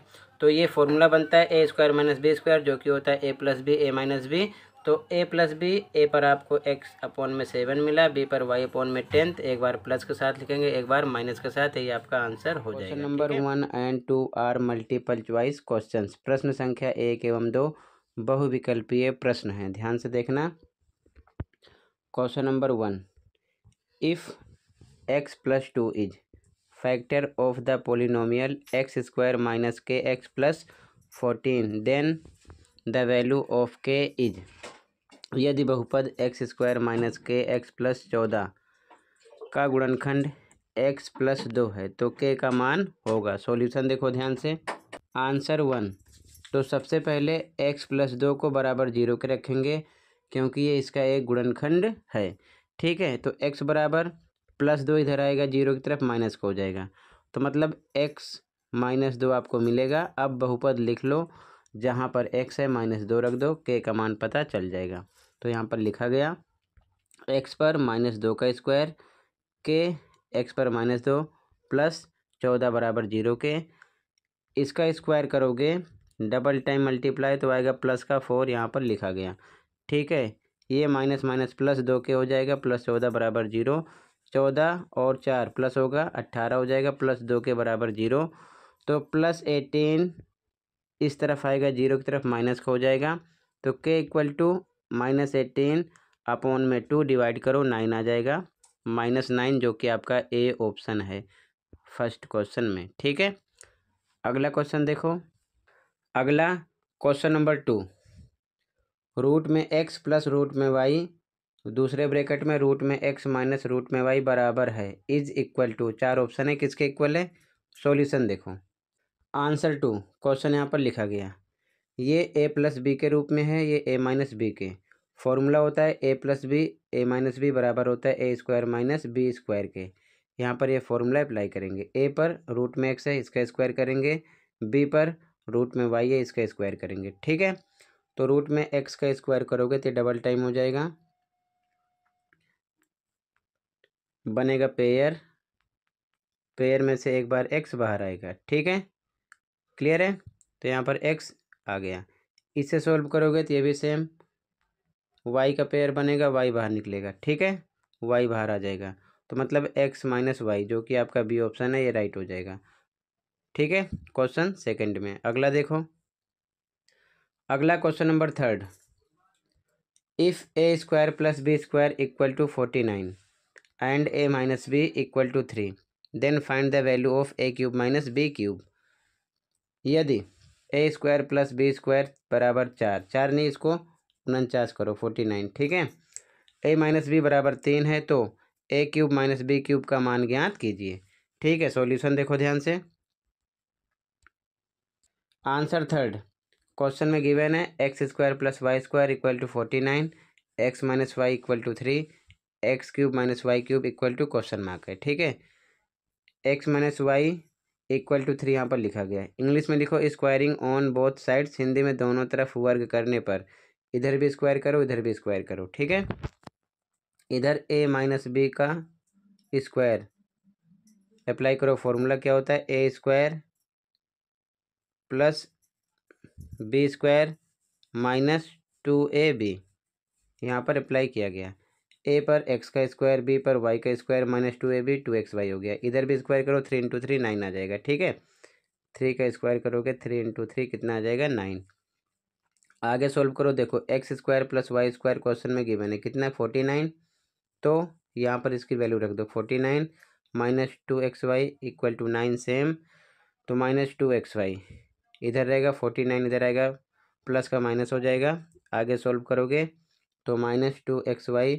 तो ये फॉर्मूला बनता है A square minus B square जो कि होता है A plus B A minus B तो ए प्लस बी ए पर आपको एक्स अपॉन में सेवन मिला बी पर वाई अपॉन में टेंथ एक बार प्लस के साथ लिखेंगे एक बार माइनस के साथ ये आपका आंसर हो जाएगा number one and two are multiple choice question प्रश्न संख्या एक एवं दो बहुविकल्पीय प्रश्न है। ध्यान से देखना। Question number one if X plus two is factor of the polynomial X square minus K X plus fourteen then the value of K is यदि बहुपद X square minus K X plus चौदह का गुणनखंड x plus दो है तो के का मान होगा। सॉल्यूशन देखो ध्यान से। आंसर वन तो सबसे पहले एक्स प्लस दो को बराबर ज़ीरो के रखेंगे, क्योंकि ये इसका एक गुणनखंड है। ठीक है तो एक्स बराबर प्लस दो इधर आएगा, ज़ीरो की तरफ़ माइनस का हो जाएगा। तो मतलब एक्स माइनस दो आपको मिलेगा। अब बहुपद लिख लो, जहाँ पर एक्स है, माइनस दो रख दो के का मान पता चल जाएगा। तो यहाँ पर लिखा गया एक्स पर माइनस दो का स्क्वायर के एक्स पर माइनस दो, प्लस चौदह बराबर ज़ीरो के। इसका स्क्वायर करोगे, डबल टाइम मल्टीप्लाई तो आएगा प्लस का फोर, यहाँ पर लिखा गया। ठीक है, ये माइनस माइनस प्लस दो के हो जाएगा, प्लस चौदह बराबर ज़ीरो। चौदह और चार प्लस होगा, अट्ठारह हो जाएगा, प्लस दो के बराबर ज़ीरो। तो प्लस एटीन इस तरफ़ आएगा, ज़ीरो की तरफ़ माइनस का हो जाएगा। तो K equal to minus eighteen upon में टू डिवाइड करो, नाइन आ जाएगा। माइनस नाइन जो कि आपका ए ऑप्शन है, फ़र्स्ट क्वेश्चन में, ठीक है? अगला क्वेश्चन देखो। अगला क्वेश्चन नंबर टू। रूट में एक्स प्लस रूट में वाई दूसरे ब्रैकेट में रूट में एक्स माइनस रूट में वाई बराबर है इज़ इक्वल टू चार ऑप्शन है, किसके इक्वल है? सॉल्यूशन देखो। आंसर टू क्वेश्चन यहाँ पर लिखा गया। ये ए प्लस बी के रूप में है, ये ए माइनस बी के। फॉर्मूला होता है A plus B A minus B बराबर होता है A square minus B square के। यहाँ पर ये फॉर्मूला अप्लाई करेंगे। ए पर रूट में एक्स है, इसका स्क्वायर करेंगे। बी पर रूट में वाई है, इसका स्क्वायर करेंगे। ठीक है? तो रूट में एक्स का स्क्वायर करोगे तो डबल टाइम हो जाएगा। बनेगा पेयर पेयर में से एक बार एक्स बाहर आएगा, ठीक है? क्लियर है? तो यहाँ पर एक्स आ गया। इसे सॉल्व करोगे तो ये भी सेम वाई का पेयर बनेगा वाई बाहर निकलेगा, ठीक है? वाई बाहर आ जाएगा। तो मतलब एक्स माइनस वाई जो कि आपका बी ऑप्शन है, ये राइट हो जाएगा। ठीक है? क्वेश्चन सेकंड में। अगला देखो। अगला question number third if A square plus B square equal to forty nine and A minus B equal to three then find the value of A cube minus B cube यदि A square plus B square बराबर चार चार नहीं, इसको उनचास करो forty nine ठीक है? ए माइनस बी बराबर तीन है तो A cube minus B cube का मान ज्ञात कीजिए। ठीक है सॉल्यूशन देखो ध्यान से। आंसर थर्ड क्वेश्चन में गिवन है X square plus Y square equal to forty nine X minus Y equal to three X cube minus Y cube equal to question mark है, ठीक है? X minus Y equal to three यहाँ पर लिखा गया है। English में लिखो, squaring on both sides, Hindi में दोनों तरफ़ वर्ग करने पर। इधर भी स्क्वायर करो, इधर भी स्क्वायर करो, ठीक है? इधर ए माइनस बी का स्क्वायर। अप्लाई करो, फॉर्मूला क्या होता है? A square plus B square minus two A B यहाँ पर अप्लाई किया गया। ए पर एक्स का स्क्वायर बी पर वाई का square minus two A B two X Y हो गया। इधर भी स्क्वायर करो थ्री इंटू थ्री नाइन आ जाएगा, ठीक है? थ्री का स्क्वायर करोगे थ्री इंटू थ्री कितना आ जाएगा? नाइन आगे सॉल्व करो, देखो X square plus Y square question में गिवन है। कितना है? फोर्टी नाइन तो यहाँ पर इसकी वैल्यू रख दो forty nine minus two X Y equal to nine same तो माइनस टू एक्स वाई इधर रहेगा फोर्टी नाइन इधर आएगा प्लस का माइनस हो जाएगा। आगे सॉल्व करोगे तो माइनस टू एक्स वाई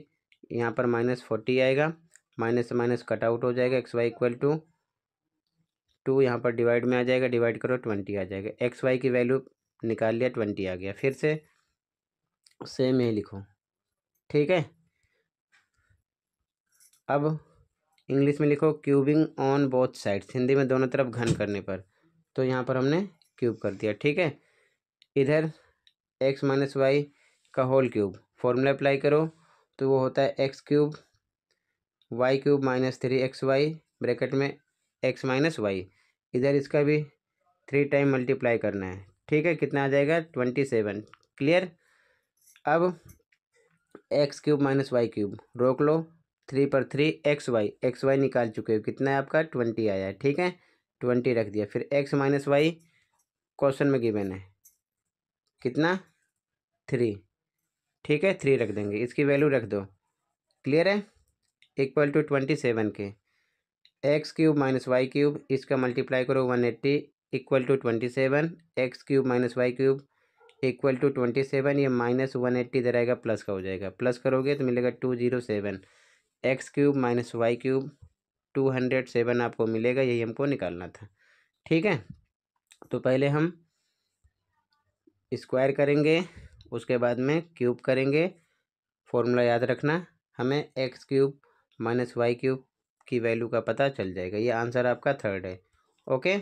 यहाँ पर माइनस फोर्टी आएगा। माइनस से माइनस कट आउट हो जाएगा। X Y equal to two यहाँ पर डिवाइड में आ जाएगा। डिवाइड करो ट्वेंटी आ जाएगा। एक्स वाई की वैल्यू निकाल लिया ट्वेंटी आ गया। फिर से सेम ही लिखो। ठीक है? अब इंग्लिश में लिखो cubing on both sides Hindi में दोनों तरफ़ घन करने पर। तो यहाँ पर हमने क्यूब कर दिया। ठीक है? इधर एक्स माइनस वाई का होल क्यूब फॉर्मूला अप्लाई करो। तो वो होता है X cube Y cube minus three X Y bracket में एक्स माइनस वाई इधर इसका भी थ्री टाइम मल्टीप्लाई करना है। ठीक है, कितना आ जाएगा? ट्वेंटी सेवन क्लियर अब X cube minus Y cube रोक लो। थ्री पर three X Y X Y निकाल चुके हो। कितना है आपका? ट्वेंटी आया है। ठीक है? ट्वेंटी रख दिया। फिर एक्स माइनस वाई क्वेश्चन में गिवन है। कितना? थ्री ठीक है? थ्री रख देंगे। इसकी वैल्यू रख दो। क्लियर है? इक्वल टू ट्वेंटी सेवन के। X cube minus Y cube इसका मल्टीप्लाई करो one eighty equal to twenty seven X cube minus Y cube equal to twenty seven ये माइनस वन एट्टी इधर आएगा प्लस का हो जाएगा। प्लस करोगे तो मिलेगा two zero seven X cube minus Y cube two hundred seven आपको मिलेगा, यही हमको निकालना था। ठीक है? तो पहले हम स्क्वायर करेंगे। उसके बाद में क्यूब करेंगे। फॉर्मूला याद रखना, हमें X cube minus Y cube की वैल्यू का पता चल जाएगा। ये आंसर आपका थर्ड है। ओके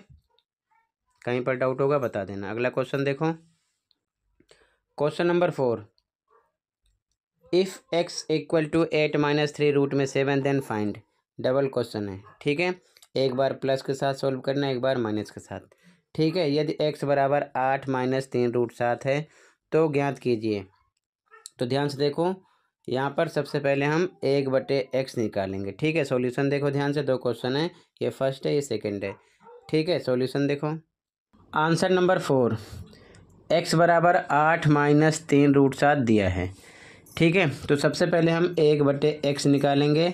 कहीं पर डाउट होगा बता देना। अगला क्वेश्चन देखो। Question number four if X equal to eight minus three root में seven then find double question है। ठीक है? एक बार प्लस के साथ सॉल्व करना, एक बार माइनस के साथ। ठीक है? यदि एक्स बराबर आठ माइनस तीन रूट सात है तो ज्ञात कीजिए। तो ध्यान से देखो, यहाँ पर सबसे पहले हम एक बटे एक्स निकालेंगे, ठीक है? सॉल्यूशन देखो ध्यान से, दो क्वेश्चन है, ये फ़र्स्ट है, ये सेकंड है, ठीक है? सॉल्यूशन देखो। आंसर नंबर फोर, एक्स बराबर आठ माइनस तीन रूट सात दिया है, ठीक है? तो सबसे पहले हम एक बटे एक्स निकालेंगे,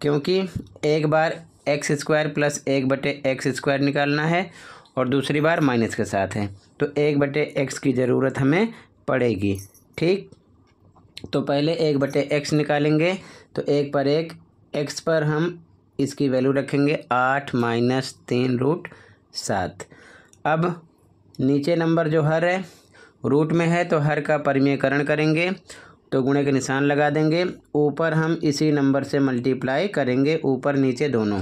क्योंकि एक बार एक्स स्क्वायर प्लस एक बटे एक्स स्क्वायर निकालना है, और दूसरी बार माइनस के साथ है तो एक बटे एक्स की ज़रूरत हमें पड़ेगी। ठीक? तो पहले एक बटे एक्स निकालेंगे। तो एक पर एक एक्स पर हम इसकी वैल्यू रखेंगे आठ माइनस तीन रूट सात। अब नीचे नंबर जो हर है रूट में है तो हर का परिमेयकरण करेंगे। तो गुणे के निशान लगा देंगे। ऊपर हम इसी नंबर से मल्टीप्लाई करेंगे, ऊपर नीचे दोनों।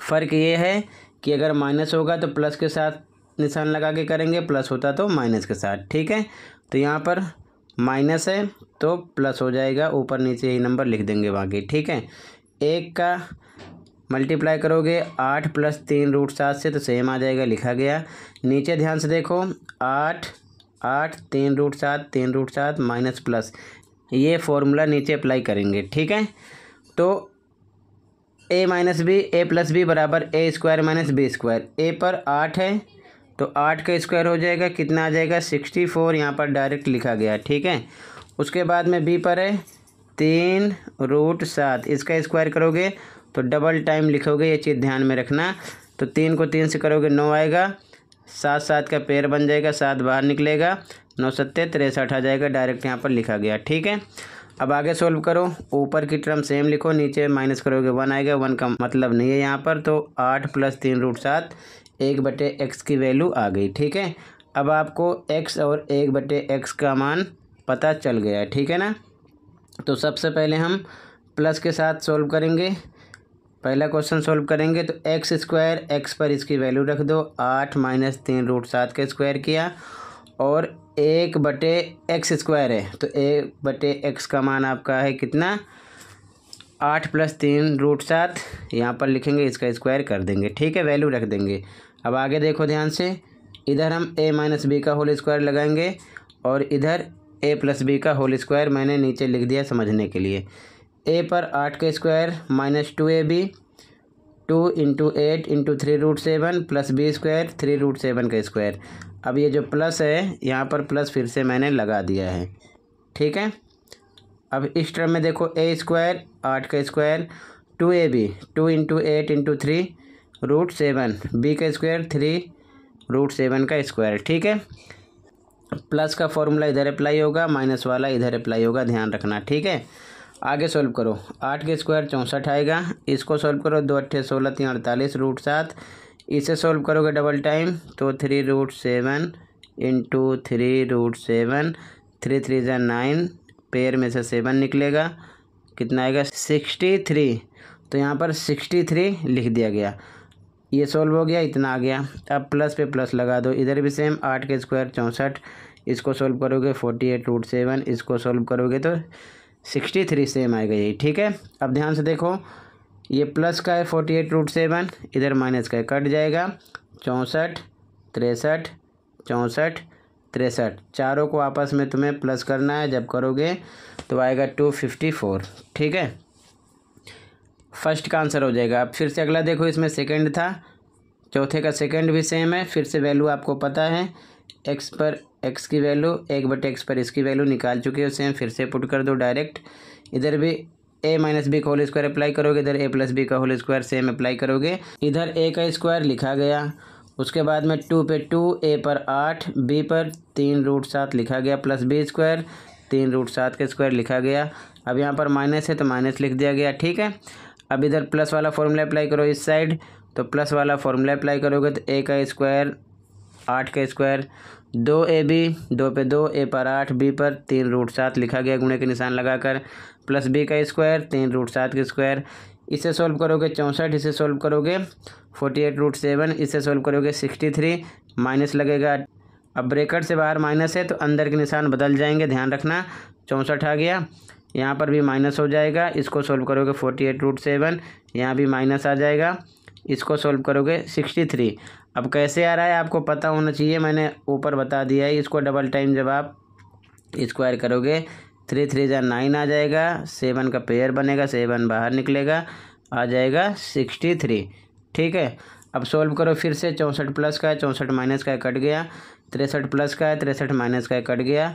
फ़र्क ये है कि अगर माइनस होगा तो प्लस के साथ निशान लगा के करेंगे, प्लस होता तो माइनस के साथ, ठीक है? तो यहाँ पर माइनस है तो प्लस हो जाएगा, ऊपर नीचे ही नंबर लिख देंगे बाकी, ठीक है? एक का मल्टीप्लाई करोगे, आठ प्लस तीन रूट सात से तो सेम आ जाएगा, लिखा गया। नीचे ध्यान से देखो, आठ आठ, तीन रूट सात, तीन रूट सात, माइनस प्लस, ये फॉर्मूला नीचे अप्लाई करेंगे, ठीक है? तो A minus B, A plus B बराबर, A square minus B square, A पर आठ है तो आठ का स्क्वायर हो जाएगा, कितना आ जाएगा? सिक्सटी फोर, यहाँ पर डायरेक्ट लिखा गया ठीक है? उसके बाद में बी पर है, तीन रूट सात, इसका स्क्वायर करोगे तो डबल टाइम लिखोगे, ये चीज़ ध्यान में रखना। तो तीन को तीन से करोगे, नौ आएगा, सात सात का पेयर बन जाएगा, सात बाहर निकलेगा, नौ सत्तर तिरसठ आ जाएगा, डायरेक्ट यहाँ पर लिखा गया, ठीक है? अब आगे सोल्व करो, ऊपर की टर्म सेम लिखो, नीचे माइनस करोगे, वन आएगा, वन का मतलब नहीं है यहाँ पर तो आठ प्लस तीन रूट सात एक बटे एक्स की वैल्यू आ गई, ठीक है? अब आपको एक्स और एक बटे एक्स का मान पता चल गया है ठीक है ना? तो सबसे पहले हम प्लस के साथ सोल्व करेंगे। पहला क्वेश्चन सोल्व करेंगे तो एक्स स्क्वायर, एक्स पर इसकी वैल्यू रख दो। आठ माइनस तीन रूट सात का स्क्वायर किया, और एक बटे एक्स स्क्वायर है। तो एक बटे एक्स का मान आपका है कितना? आठ प्लस तीन रूट सात, यहाँ पर लिखेंगे इसका स्क्वायर कर देंगे, ठीक है? वैल्यू रख देंगे। अब आगे देखो ध्यान से। इधर हम ए माइनस बी का होल स्क्वायर लगाएँगे और इधर ए प्लस बी का होल स्क्वायर मैंने नीचे लिख दिया समझने के लिए। ए पर आठ का square minus two A B two into eight into three root seven plus B square three root seven का स्क्वायर अब ये जो प्लस है, यहाँ पर प्लस फिर से मैंने लगा दिया है। ठीक है? अब इस टर्म में देखो ए स्क्वायर आठ का square two A B two into eight into three root seven B का स्क्वायर थ्री रूट सेवन का स्क्वायर ठीक है? प्लस का फॉर्मूला इधर अप्लाई होगा माइनस वाला इधर अप्लाई होगा, ध्यान रखना, ठीक है? आगे सॉल्व करो। आठ के स्क्वायर चौंसठ आएगा। इसको सोल्व करो, दो अट्ठे सोलह, तीन अड़तालीस, रूट सात। इसे सॉल्व करोगे डबल टाइम तो three root seven into three root seven three three ज़ा नाइन पेयर में से सेवन निकलेगा। कितना आएगा? सिक्सटी थ्री तो यहाँ पर सिक्सटी थ्री लिख दिया गया। ये सॉल्व हो गया, इतना आ गया। अब प्लस पे प्लस लगा दो। इधर भी सेम आठ के स्क्वायर चौंसठ। इसको सॉल्व करोगे फोर्टी एट रूट सेवन इसको सॉल्व करोगे तो सिक्सटी थ्री सेम आएगा यही ठीक है? अब ध्यान से देखो, ये प्लस का है फोर्टी एट रूट सेवन इधर माइनस का है, कट जाएगा। चौंसठ, तिरसठ चौंसठ, तिरसठ। चारों को आपस में तुम्हें प्लस करना है, जब करोगे तो आएगा टू फिफ्टी फोर ठीक है? फ़र्स्ट का आंसर हो जाएगा। अब फिर से अगला देखो, इसमें सेकंड था। चौथे का सेकंड भी सेम है। फिर से वैल्यू आपको पता है। एक्स पर एक्स की वैल्यू एक बटे एक्स पर इसकी वैल्यू निकाल चुके हो सेम फिर से पुट कर दो डायरेक्ट इधर भी ए माइनस बी का होल स्क्वायर अप्लाई करोगे। इधर ए प्लस बी का होल स्क्वायर सेम अप्लाई करोगे। इधर ए का स्क्वायर लिखा गया। उसके बाद में टू पे टू ए पर आठ बी पर तीन रूट सात लिखा गया। प्लस बी स्क्वायर तीन रूट सात का स्क्वायर लिखा गया। अब यहाँ पर माइनस है तो माइनस लिख दिया गया। ठीक है? अब इधर प्लस वाला फॉर्मूला अप्लाई करो इस साइड तो प्लस वाला फॉर्मूला अप्लाई करोगे तो ए का स्क्वायर, आठ का स्क्वायर, दो ए बी दो पे दो ए पर आठ बी पर तीन रूट सात लिखा गया गुणे के निशान लगाकर, प्लस बी का स्क्वायर, तीन रूट सात का स्क्वायर। इसे सॉल्व करोगे चौंसठ, इसे सॉल्व करोगे फोर्टी एट रूट सेवन इसे सोल्व करोगे सिक्सटी थ्री माइनस लगेगा अब ब्रेकेट से बाहर माइनस है तो अंदर के निशान बदल जाएँगे, ध्यान रखना, चौंसठ आ गया। यहाँ पर भी माइनस हो जाएगा। इसको सोल्व करोगे फोर्टी एट रूट सेवन यहाँ भी माइनस आ जाएगा। इसको सोल्व करोगे सिक्सटी थ्री अब कैसे आ रहा है आपको पता होना चाहिए, मैंने ऊपर बता दिया है। इसको डबल टाइम जब आप स्क्वायर करोगे थ्री थ्री ज़ा नाइन आ जाएगा। सेवन का पेयर बनेगा सेवन बाहर निकलेगा, आ जाएगा सिक्सटी थ्री ठीक है? अब सोल्व करो फिर से, चौंसठ प्लस का है, चौंसठ माइनस का है, कट गया। तिरसठ प्लस का है, तिरसठ माइनस का है, कट गया।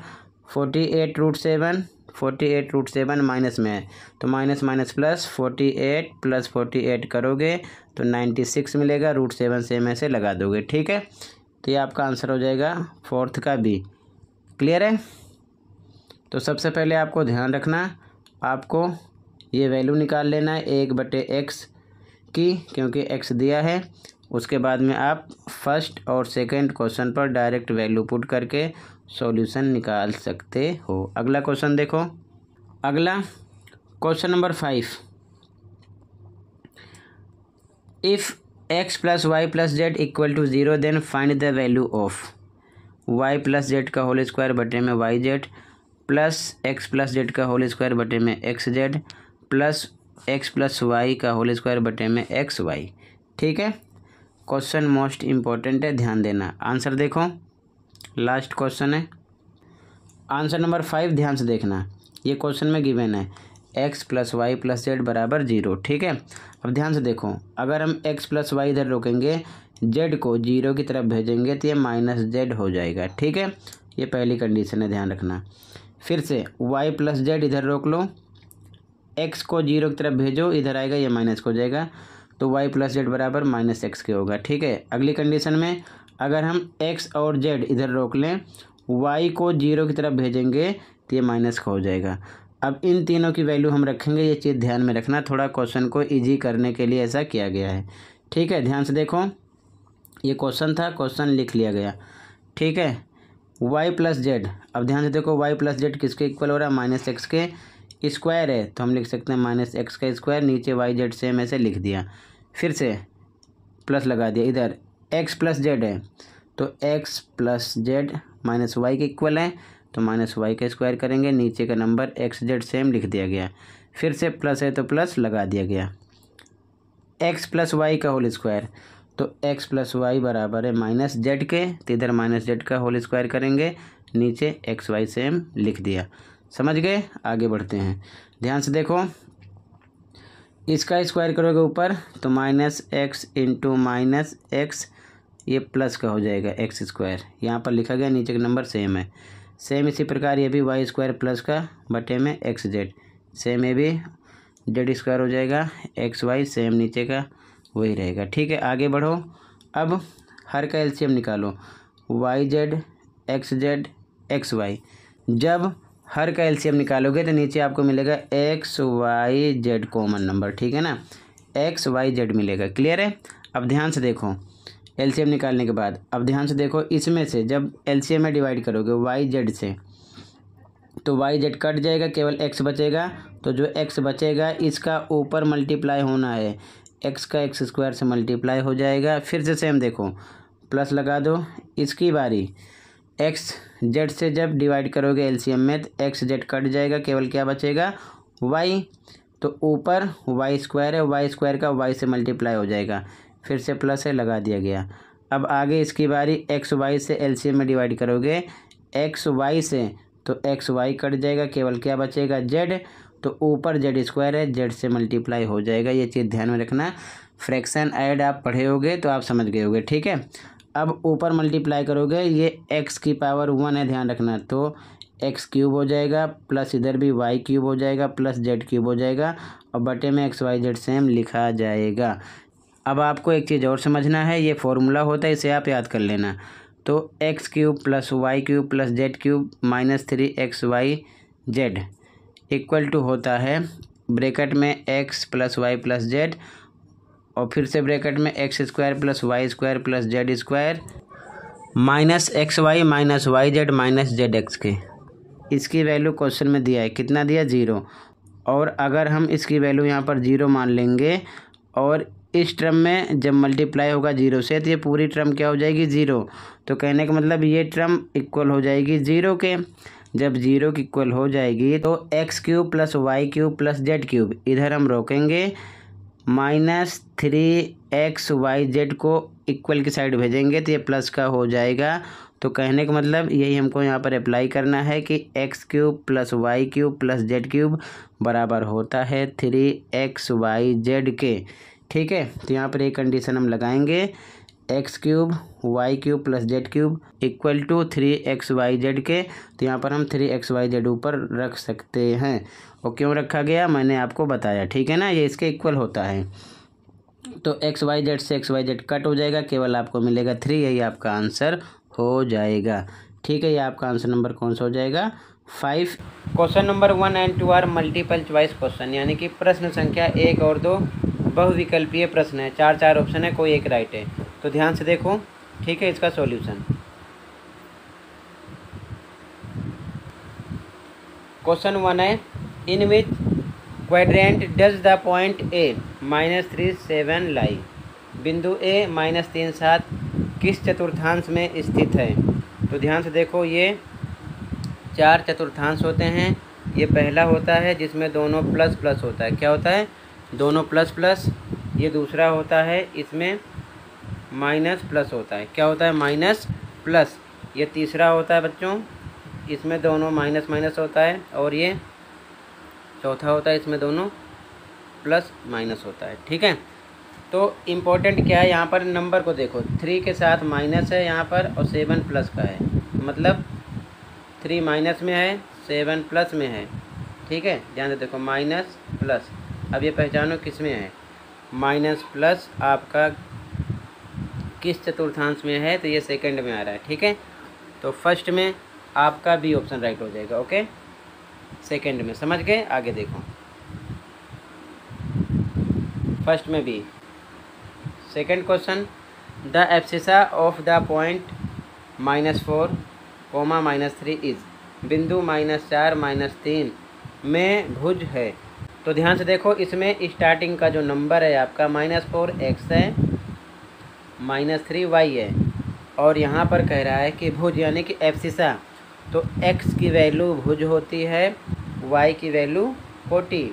Forty eight root seven, forty eight root seven minus में है। तो minus minus plus forty eight plus forty eight करोगे तो नाइन्टी सिक्स मिलेगा, रूट सेवन से में से लगा दोगे, ठीक है? तो ये आपका आंसर हो जाएगा फोर्थ का बी। क्लियर है? तो सबसे पहले आपको ध्यान रखना, आपको ये वैल्यू निकाल लेना है एक बटे एक्स की, क्योंकि एक्स दिया है। उसके बाद में आप फ़र्स्ट और सेकंड क्वेश्चन पर डायरेक्ट वैल्यू पुट करके सॉल्यूशन निकाल सकते हो। अगला क्वेश्चन देखो। अगला question number five. If X plus Y plus Z equal to zero then find the value of Y plus Z का होल स्क्वायर बटे में Y Z plus X plus Z का होल स्क्वायर बटे में X Z plus X plus Y का whole square बटे में x Y ठीक है? क्वेश्चन मोस्ट इंपॉर्टेंट है, ध्यान देना। आंसर देखो। लास्ट क्वेश्चन है। आंसर नंबर फाइव ध्यान से देखना। ये क्वेश्चन में गिवन है। X plus Y plus Z बराबर ज़ीरो, ठीक है? अब ध्यान से देखो। अगर हम एक्स प्लस वाई इधर रोकेंगे, जेड को ज़ीरो की तरफ़ भेजेंगे तो ये माइनस जेड हो जाएगा, ठीक है? ये पहली कंडीशन है, ध्यान रखना। फिर से, वाई प्लस जेड इधर रोक लो। एक्स को ज़ीरो की तरफ़ भेजो, इधर आएगा, ये माइनस हो जाएगा। तो वाई प्लस जेड बराबर माइनस एक्स के होगा, ठीक है? अगली कंडीशन में अगर हम एक्स और जेड इधर रोक लें वाई को ज़ीरो की तरफ़ भेजेंगे तो ये माइनस का हो जाएगा। अब इन तीनों की वैल्यू हम रखेंगे, ये चीज़ ध्यान में रखना, थोड़ा क्वेश्चन को ईजी करने के लिए ऐसा किया गया है। ठीक है, ध्यान से देखो, ये क्वेश्चन था क्वेश्चन लिख लिया गया। ठीक है वाई प्लस जेड अब ध्यान से देखो वाई प्लस जेड किसके इक्वल हो रहा है? माइनस एक्स के स्क्वायर है तो हम लिख सकते हैं माइनस एक्स का स्क्वायर नीचे वाई जेड सेम ऐसे लिख दिया। फिर से प्लस लगा दिया, इधर एक्स प्लस जेड है तो X plus Z minus Y के इक्वल है तो माइनस वाई का स्क्वायर करेंगे, नीचे का नंबर एक्स जेड सेम लिख दिया गया फिर से प्लस है तो प्लस लगा दिया गया एक्स प्लस वाई का होल स्क्वायर तो एक्स प्लस वाई बराबर है माइनस जेड के तो इधर माइनस जेड का होल स्क्वायर करेंगे, नीचे एक्स वाई सेम लिख दिया। समझ गए? आगे बढ़ते हैं। ध्यान से देखो, इसका स्क्वायर करोगे ऊपर तो minus X into minus X ये प्लस का हो जाएगा, एक्स स्क्वायर। यहाँ पर लिखा गया, नीचे का नंबर सेम है। सेम इसी प्रकार ये भी वाई स्क्वायर प्लस का बटे में एक्स जेड। सेम ये भी जेड स्क्वायर हो जाएगा, एक्स वाई, सेम नीचे का वही रहेगा। ठीक है, आगे बढ़ो। अब हर का एलसीएम निकालो। Y Z, X Z, X Y. जब हर का एलसीएम निकालोगे तो नीचे आपको मिलेगा X Y Z common number. ठीक है ना? एक्स वाई जेड मिलेगा। क्लियर है? अब ध्यान से देखो। एलसीएम निकालने के बाद। अब ध्यान से देखो, इसमें से जब एलसीएम में डिवाइड करोगे वाई जेड से तो वाई जेड कट जाएगा, केवल एक्स बचेगा। तो जो एक्स बचेगा, इसका ऊपर मल्टीप्लाई होना है। एक्स का एक्स स्क्वायर से मल्टीप्लाई हो जाएगा। फिर से सेम देखो प्लस लगा दो। इसकी बारी एक्स जेड से जब डिवाइड करोगे एलसीएम में तो एक्स जेड कट जाएगा, केवल क्या बचेगा? वाई तो ऊपर वाई स्क्वायर है वाई स्क्वायर का वाई से मल्टीप्लाई हो जाएगा। फिर से प्लस है, लगा दिया गया। अब आगे इसकी बारी एक्स वाई से एलसीएम में डिवाइड करोगे। एक्स वाई से तो एक्स वाई कट जाएगा, केवल क्या बचेगा? जेड तो ऊपर जेड स्क्वायर है जेड से मल्टीप्लाई हो जाएगा, ये चीज़ ध्यान में रखना। फ्रैक्शन ऐड आप पढ़े होगे तो आप समझ गए होगे, ठीक है? अब ऊपर मल्टीप्लाई करोगे, ये एक्स की पावर वन है, ध्यान रखना। तो एक्स क्यूब हो जाएगा प्लस इधर भी वाई क्यूब हो जाएगा प्लस जेड क्यूब हो जाएगा, और बटे में एक्स वाई जेड सेम लिखा जाएगा। अब आपको एक चीज़ और समझना है, ये फॉर्मूला होता है, इसे आप याद कर लेना। तो X cube plus Y cube plus Z cube minus three X Y Z equal to होता है ब्रैकेट में X plus Y plus Z और फिर से ब्रैकेट में X square plus Y square plus Z square minus X Y minus Y Z minus Z X के। इसकी value question में दिया है। कितना दिया? ज़ीरो और अगर हम इसकी वैल्यू यहाँ पर ज़ीरो मान लेंगे और इस टर्म में जब मल्टीप्लाई होगा ज़ीरो से तो ये पूरी टर्म क्या हो जाएगी? ज़ीरो तो कहने का मतलब ये टर्म इक्वल हो जाएगी ज़ीरो के। जब ज़ीरो की इक्वल हो जाएगी तो X cube plus Y cube plus Z cube इधर हम रोकेंगे। Minus three X Y Z को इक्वल की साइड भेजेंगे तो ये प्लस का हो जाएगा। तो कहने का मतलब यही हमको यहाँ पर अप्लाई करना है कि X cube plus Y cube plus Z cube बराबर होता है थ्री एक्स वाई जेड के। ठीक है? तो यहाँ पर एक कंडीशन हम लगाएँगे। X cube Y cube plus Z cube equal to three X Y Z के। तो यहाँ पर हम थ्री एक्स वाई जेड ऊपर रख सकते हैं। और क्यों रखा गया? मैंने आपको बताया। ठीक है ना? ये इसके इक्वल होता है। तो एक्स वाई जेड से एक्स वाई जेड कट हो जाएगा। केवल आपको मिलेगा थ्री यही आपका आंसर हो जाएगा। ठीक है? ये आपका आंसर नंबर कौन सा हो जाएगा? Five question number one and two are multiple choice question यानी कि प्रश्न संख्या एक और दो। बहुविकल्पीय प्रश्न है। चार चार ऑप्शन है, कोई एक राइट है। तो ध्यान से देखो, ठीक है, इसका सॉल्यूशन क्वेश्चन वन है in which quadrant does the point A minus three seven lie बिंदु ए माइनस तीन, सात किस चतुर्थांश में स्थित है? तो ध्यान से देखो, ये चार चतुर्थांश होते हैं। ये पहला होता है, जिसमें दोनों प्लस प्लस होता है। क्या होता है? दोनों प्लस प्लस, ये दूसरा होता है, इसमें माइनस प्लस होता है। क्या होता है? Minus plus. ये तीसरा होता है बच्चों, इसमें दोनों माइनस माइनस होता है, और ये चौथा होता है, इसमें दोनों प्लस माइनस होता है। ठीक है? तो इम्पोर्टेंट क्या है? यहाँ पर नंबर को देखो। थ्री के साथ माइनस है यहाँ पर, और सेवन प्लस का है। मतलब थ्री माइनस में है, सेवन प्लस में है। ठीक है? ध्यान से देखो, माइनस प्लस। अब ये पहचानो किसमें है? माइनस प्लस आपका किस चतुर्थांश में है? तो ये सेकंड में आ रहा है, ठीक है? तो फ़र्स्ट में आपका बी ऑप्शन राइट हो जाएगा, ओके? सेकंड में, समझ गए? आगे देखो। फ़र्स्ट में B. Second question. The abscissa of the point minus four, comma minus three is. बिंदु माइनस चार, माइनस तीन में भुज है। तो ध्यान से देखो, इसमें स्टार्टिंग का जो नंबर है आपका माइनस फोर एक्स है माइनस थ्री वाई है। और यहाँ पर कह रहा है कि भुज यानी कि एप्सिसा तो एक्स की वैल्यू भुज होती है वाई की वैल्यू फोर्टी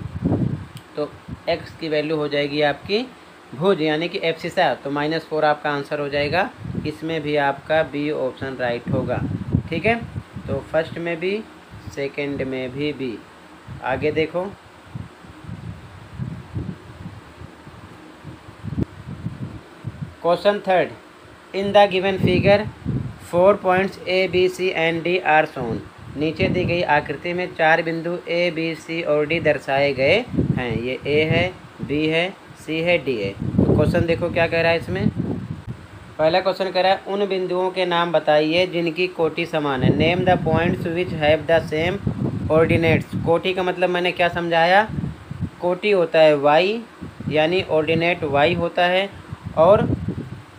तो एक्स की वैल्यू हो जाएगी आपकी भुज यानी कि एफसीसा तो माइनस फोर आपका आंसर हो जाएगा। इसमें भी आपका बी ऑप्शन राइट होगा। ठीक है? तो फ़र्स्ट में भी सेकंड में भी बी आगे देखो। Question third in the given figure four points A B C and D are shown नीचे दी गई आकृति में चार बिंदु ए बी सी और डी दर्शाए गए हैं। ये ए है बी है सी है डी है। तो क्वेश्चन देखो क्या कह रहा है इसमें? पहला क्वेश्चन कह रहा है, उन बिंदुओं के नाम बताइए जिनकी कोटि समान है। Name the points which have the same ordinates कोटि का मतलब मैंने क्या समझाया? कोटि होता है वाई यानी ऑर्डिनेट वाई होता है और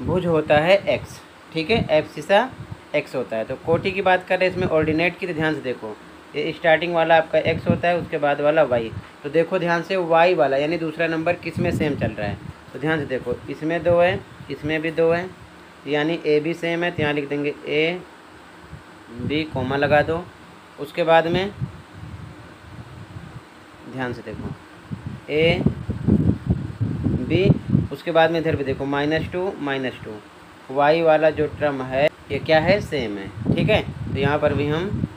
भुज होता है एक्स ठीक है? एप्सिसा एक्स होता है। तो कोटि की बात कर इसमें ऑर्डिनेट की तो ध्यान से देखो। ये स्टार्टिंग वाला आपका एक्स होता है, उसके बाद वाला वाई तो देखो ध्यान से वाई वाला, यानी दूसरा नंबर किसमें सेम चल रहा है? तो ध्यान से देखो, इसमें दो है, इसमें भी दो है, यानी ए भी सेम है तो यहाँ लिख देंगे ए बी कोमा लगा दो। उसके बाद में ध्यान से देखो ए बी उसके बाद में इधर भी देखो minus two minus two Y वाला जो टर्म है, ये क्या है? सेम है. ठीक है? तो यहाँ पर भी हम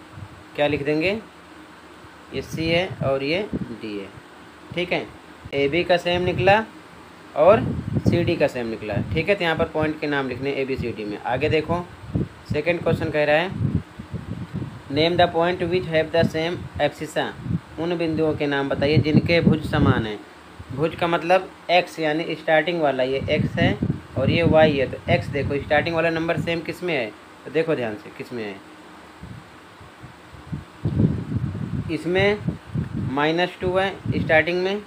क्या लिख देंगे? ये सी है और ये डी है. ठीक है? ए बी का सेम निकला और सी डी का सेम निकला. ठीक है? तो यहाँ पर पॉइंट के नाम लिखने ए बी सी डी में. आगे देखो. सेकेंड क्वेश्चन कह रहा है name the point which have the same abscissa उन बिंदुओं के नाम बताइए जिनके भुज समान है. भुज का मतलब एक्स यानी स्टार्टिंग वाला, ये एक्स है और ये वाई है। तो एक्स देखो स्टार्टिंग वाला नंबर सेम किसमें है? तो देखो ध्यान से, किसमें है? इसमें माइनस टू है स्टार्टिंग में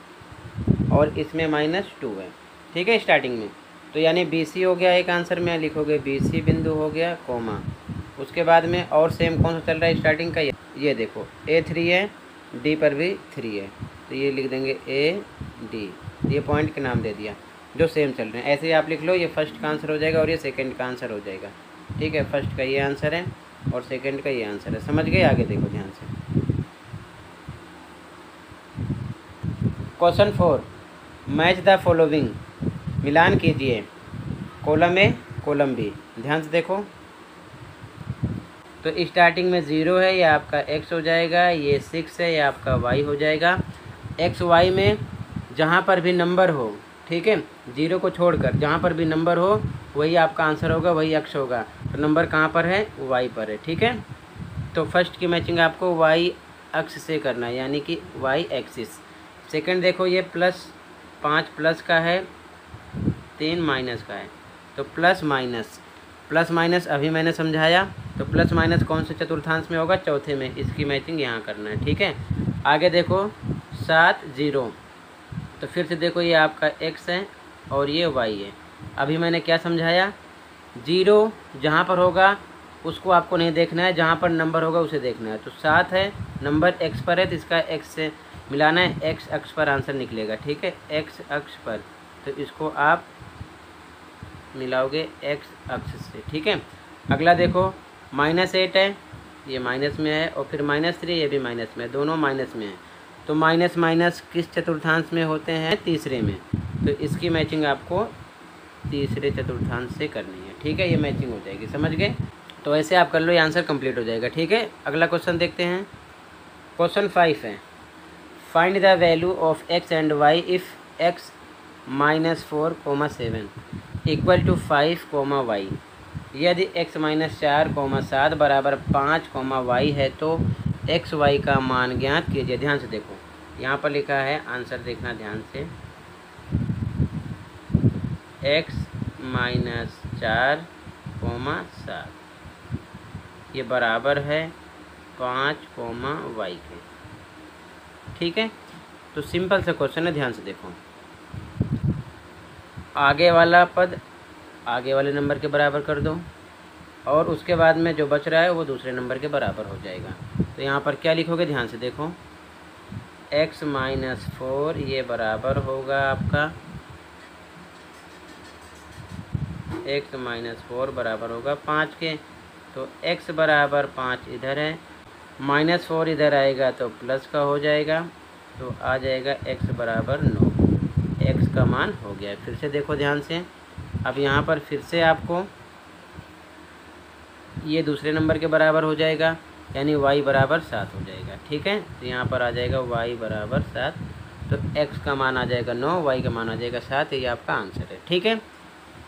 और इसमें माइनस टू है। ठीक है स्टार्टिंग में। तो यानी बी सी हो गया एक आंसर में, लिखोगे बी सी बिंदु हो गया कोमा उसके बाद में और सेम कौन सा चल रहा है? स्टार्टिंग का ये। ये देखो ए थ्री है डी पर भी थ्री है। तो ये लिख देंगे ए डी, ये पॉइंट के नाम दे दिया, जो सेम चल रहे हैं। ऐसे ही आप लिख लो, ये फ़र्स्ट का आंसर हो जाएगा और ये सेकंड का आंसर हो जाएगा। ठीक है फ़र्स्ट का ये आंसर है और सेकंड का ये आंसर है। समझ गए? आगे देखो ध्यान से। Question four match the following मिलान कीजिए। कॉलम ए कॉलम बी ध्यान से देखो। तो स्टार्टिंग में ज़ीरो है, ये आपका एक्स हो जाएगा, ये सिक्स है, ये आपका वाई हो जाएगा। एक्स वाई में जहाँ पर भी नंबर हो, ठीक है? ज़ीरो को छोड़कर जहाँ पर भी नंबर हो, वही आपका आंसर होगा, वही अक्ष होगा। तो नंबर कहाँ पर है? वाई पर है, ठीक है? तो फ़र्स्ट की मैचिंग आपको वाई अक्ष से करना है, यानी कि वाई एक्सिस। सेकंड देखो, ये प्लस पाँच प्लस का है, तीन माइनस का है। तो प्लस माइनस प्लस माइनस अभी मैंने समझाया तो प्लस माइनस कौन से चतुर्थांश में होगा? चौथे में। इसकी मैचिंग यहाँ करना है, ठीक है? आगे देखो, सात ज़ीरो। तो फिर से देखो ये आपका एक्स है और ये वाई है। अभी मैंने क्या समझाया? ज़ीरो जहाँ पर होगा, उसको आपको नहीं देखना है। जहाँ पर नंबर होगा, उसे देखना है। तो सात है, नंबर एक्स पर है तो इसका एक्स से मिलाना है। एक्स अक्ष पर आंसर निकलेगा, ठीक है? एक्स अक्ष पर। तो इसको आप मिलाओगे एक्स अक्ष से, ठीक है? अगला देखो माइनस एट है, ये माइनस में है, और फिर माइनस थ्री ये भी माइनस में है। दोनों माइनस में है। तो माइनस माइनस किस चतुर्थांश में होते हैं? तीसरे में। तो इसकी मैचिंग आपको तीसरे चतुर्थांश से करनी है। ठीक है? ये मैचिंग हो जाएगी। समझ गए? तो ऐसे आप कर लो, ये आंसर कंप्लीट हो जाएगा। ठीक है? अगला क्वेश्चन देखते हैं। क्वेश्चन फाइव है। Find the value of X and Y if X minus four comma seven equal to five comma Y यदि एक्स माइनस चार कोमा सात बराबर पाँच कोमा वाई है तो एक्स वाई का मान ज्ञात कीजिए। ध्यान से देखो। यहाँ पर लिखा है, आंसर देखना ध्यान से। एक्स माइनस चार कोमा सात। ये बराबर है पाँच कोमा वाई के। ठीक है? तो सिंपल सा क्वेश्चन है, ध्यान से देखो। आगे वाला पद, आगे वाले नंबर के बराबर कर दो। और उसके बाद में जो बच रहा है, वो दूसरे नंबर के बराबर हो जाएगा। तो यहाँ पर क्या लिखोगे, ध्यान से देखो। X माइनस फोर ये बराबर होगा आपका। x माइनस फोर बराबर होगा पाँच के तो x बराबर पाँच इधर है। माइनस फोर इधर आएगा तो प्लस का हो जाएगा तो आ जाएगा x बराबर नौ। x का मान हो गया। फिर से देखो ध्यान से। अब यहाँ पर फिर से आपको ये दूसरे नंबर के बराबर हो जाएगा। यानी y बराबर सात हो जाएगा। ठीक है? तो यहाँ पर आ जाएगा y बराबर सात। तो x का मान आ जाएगा नौ y का मान आ जाएगा सात ये आपका आंसर है। ठीक है?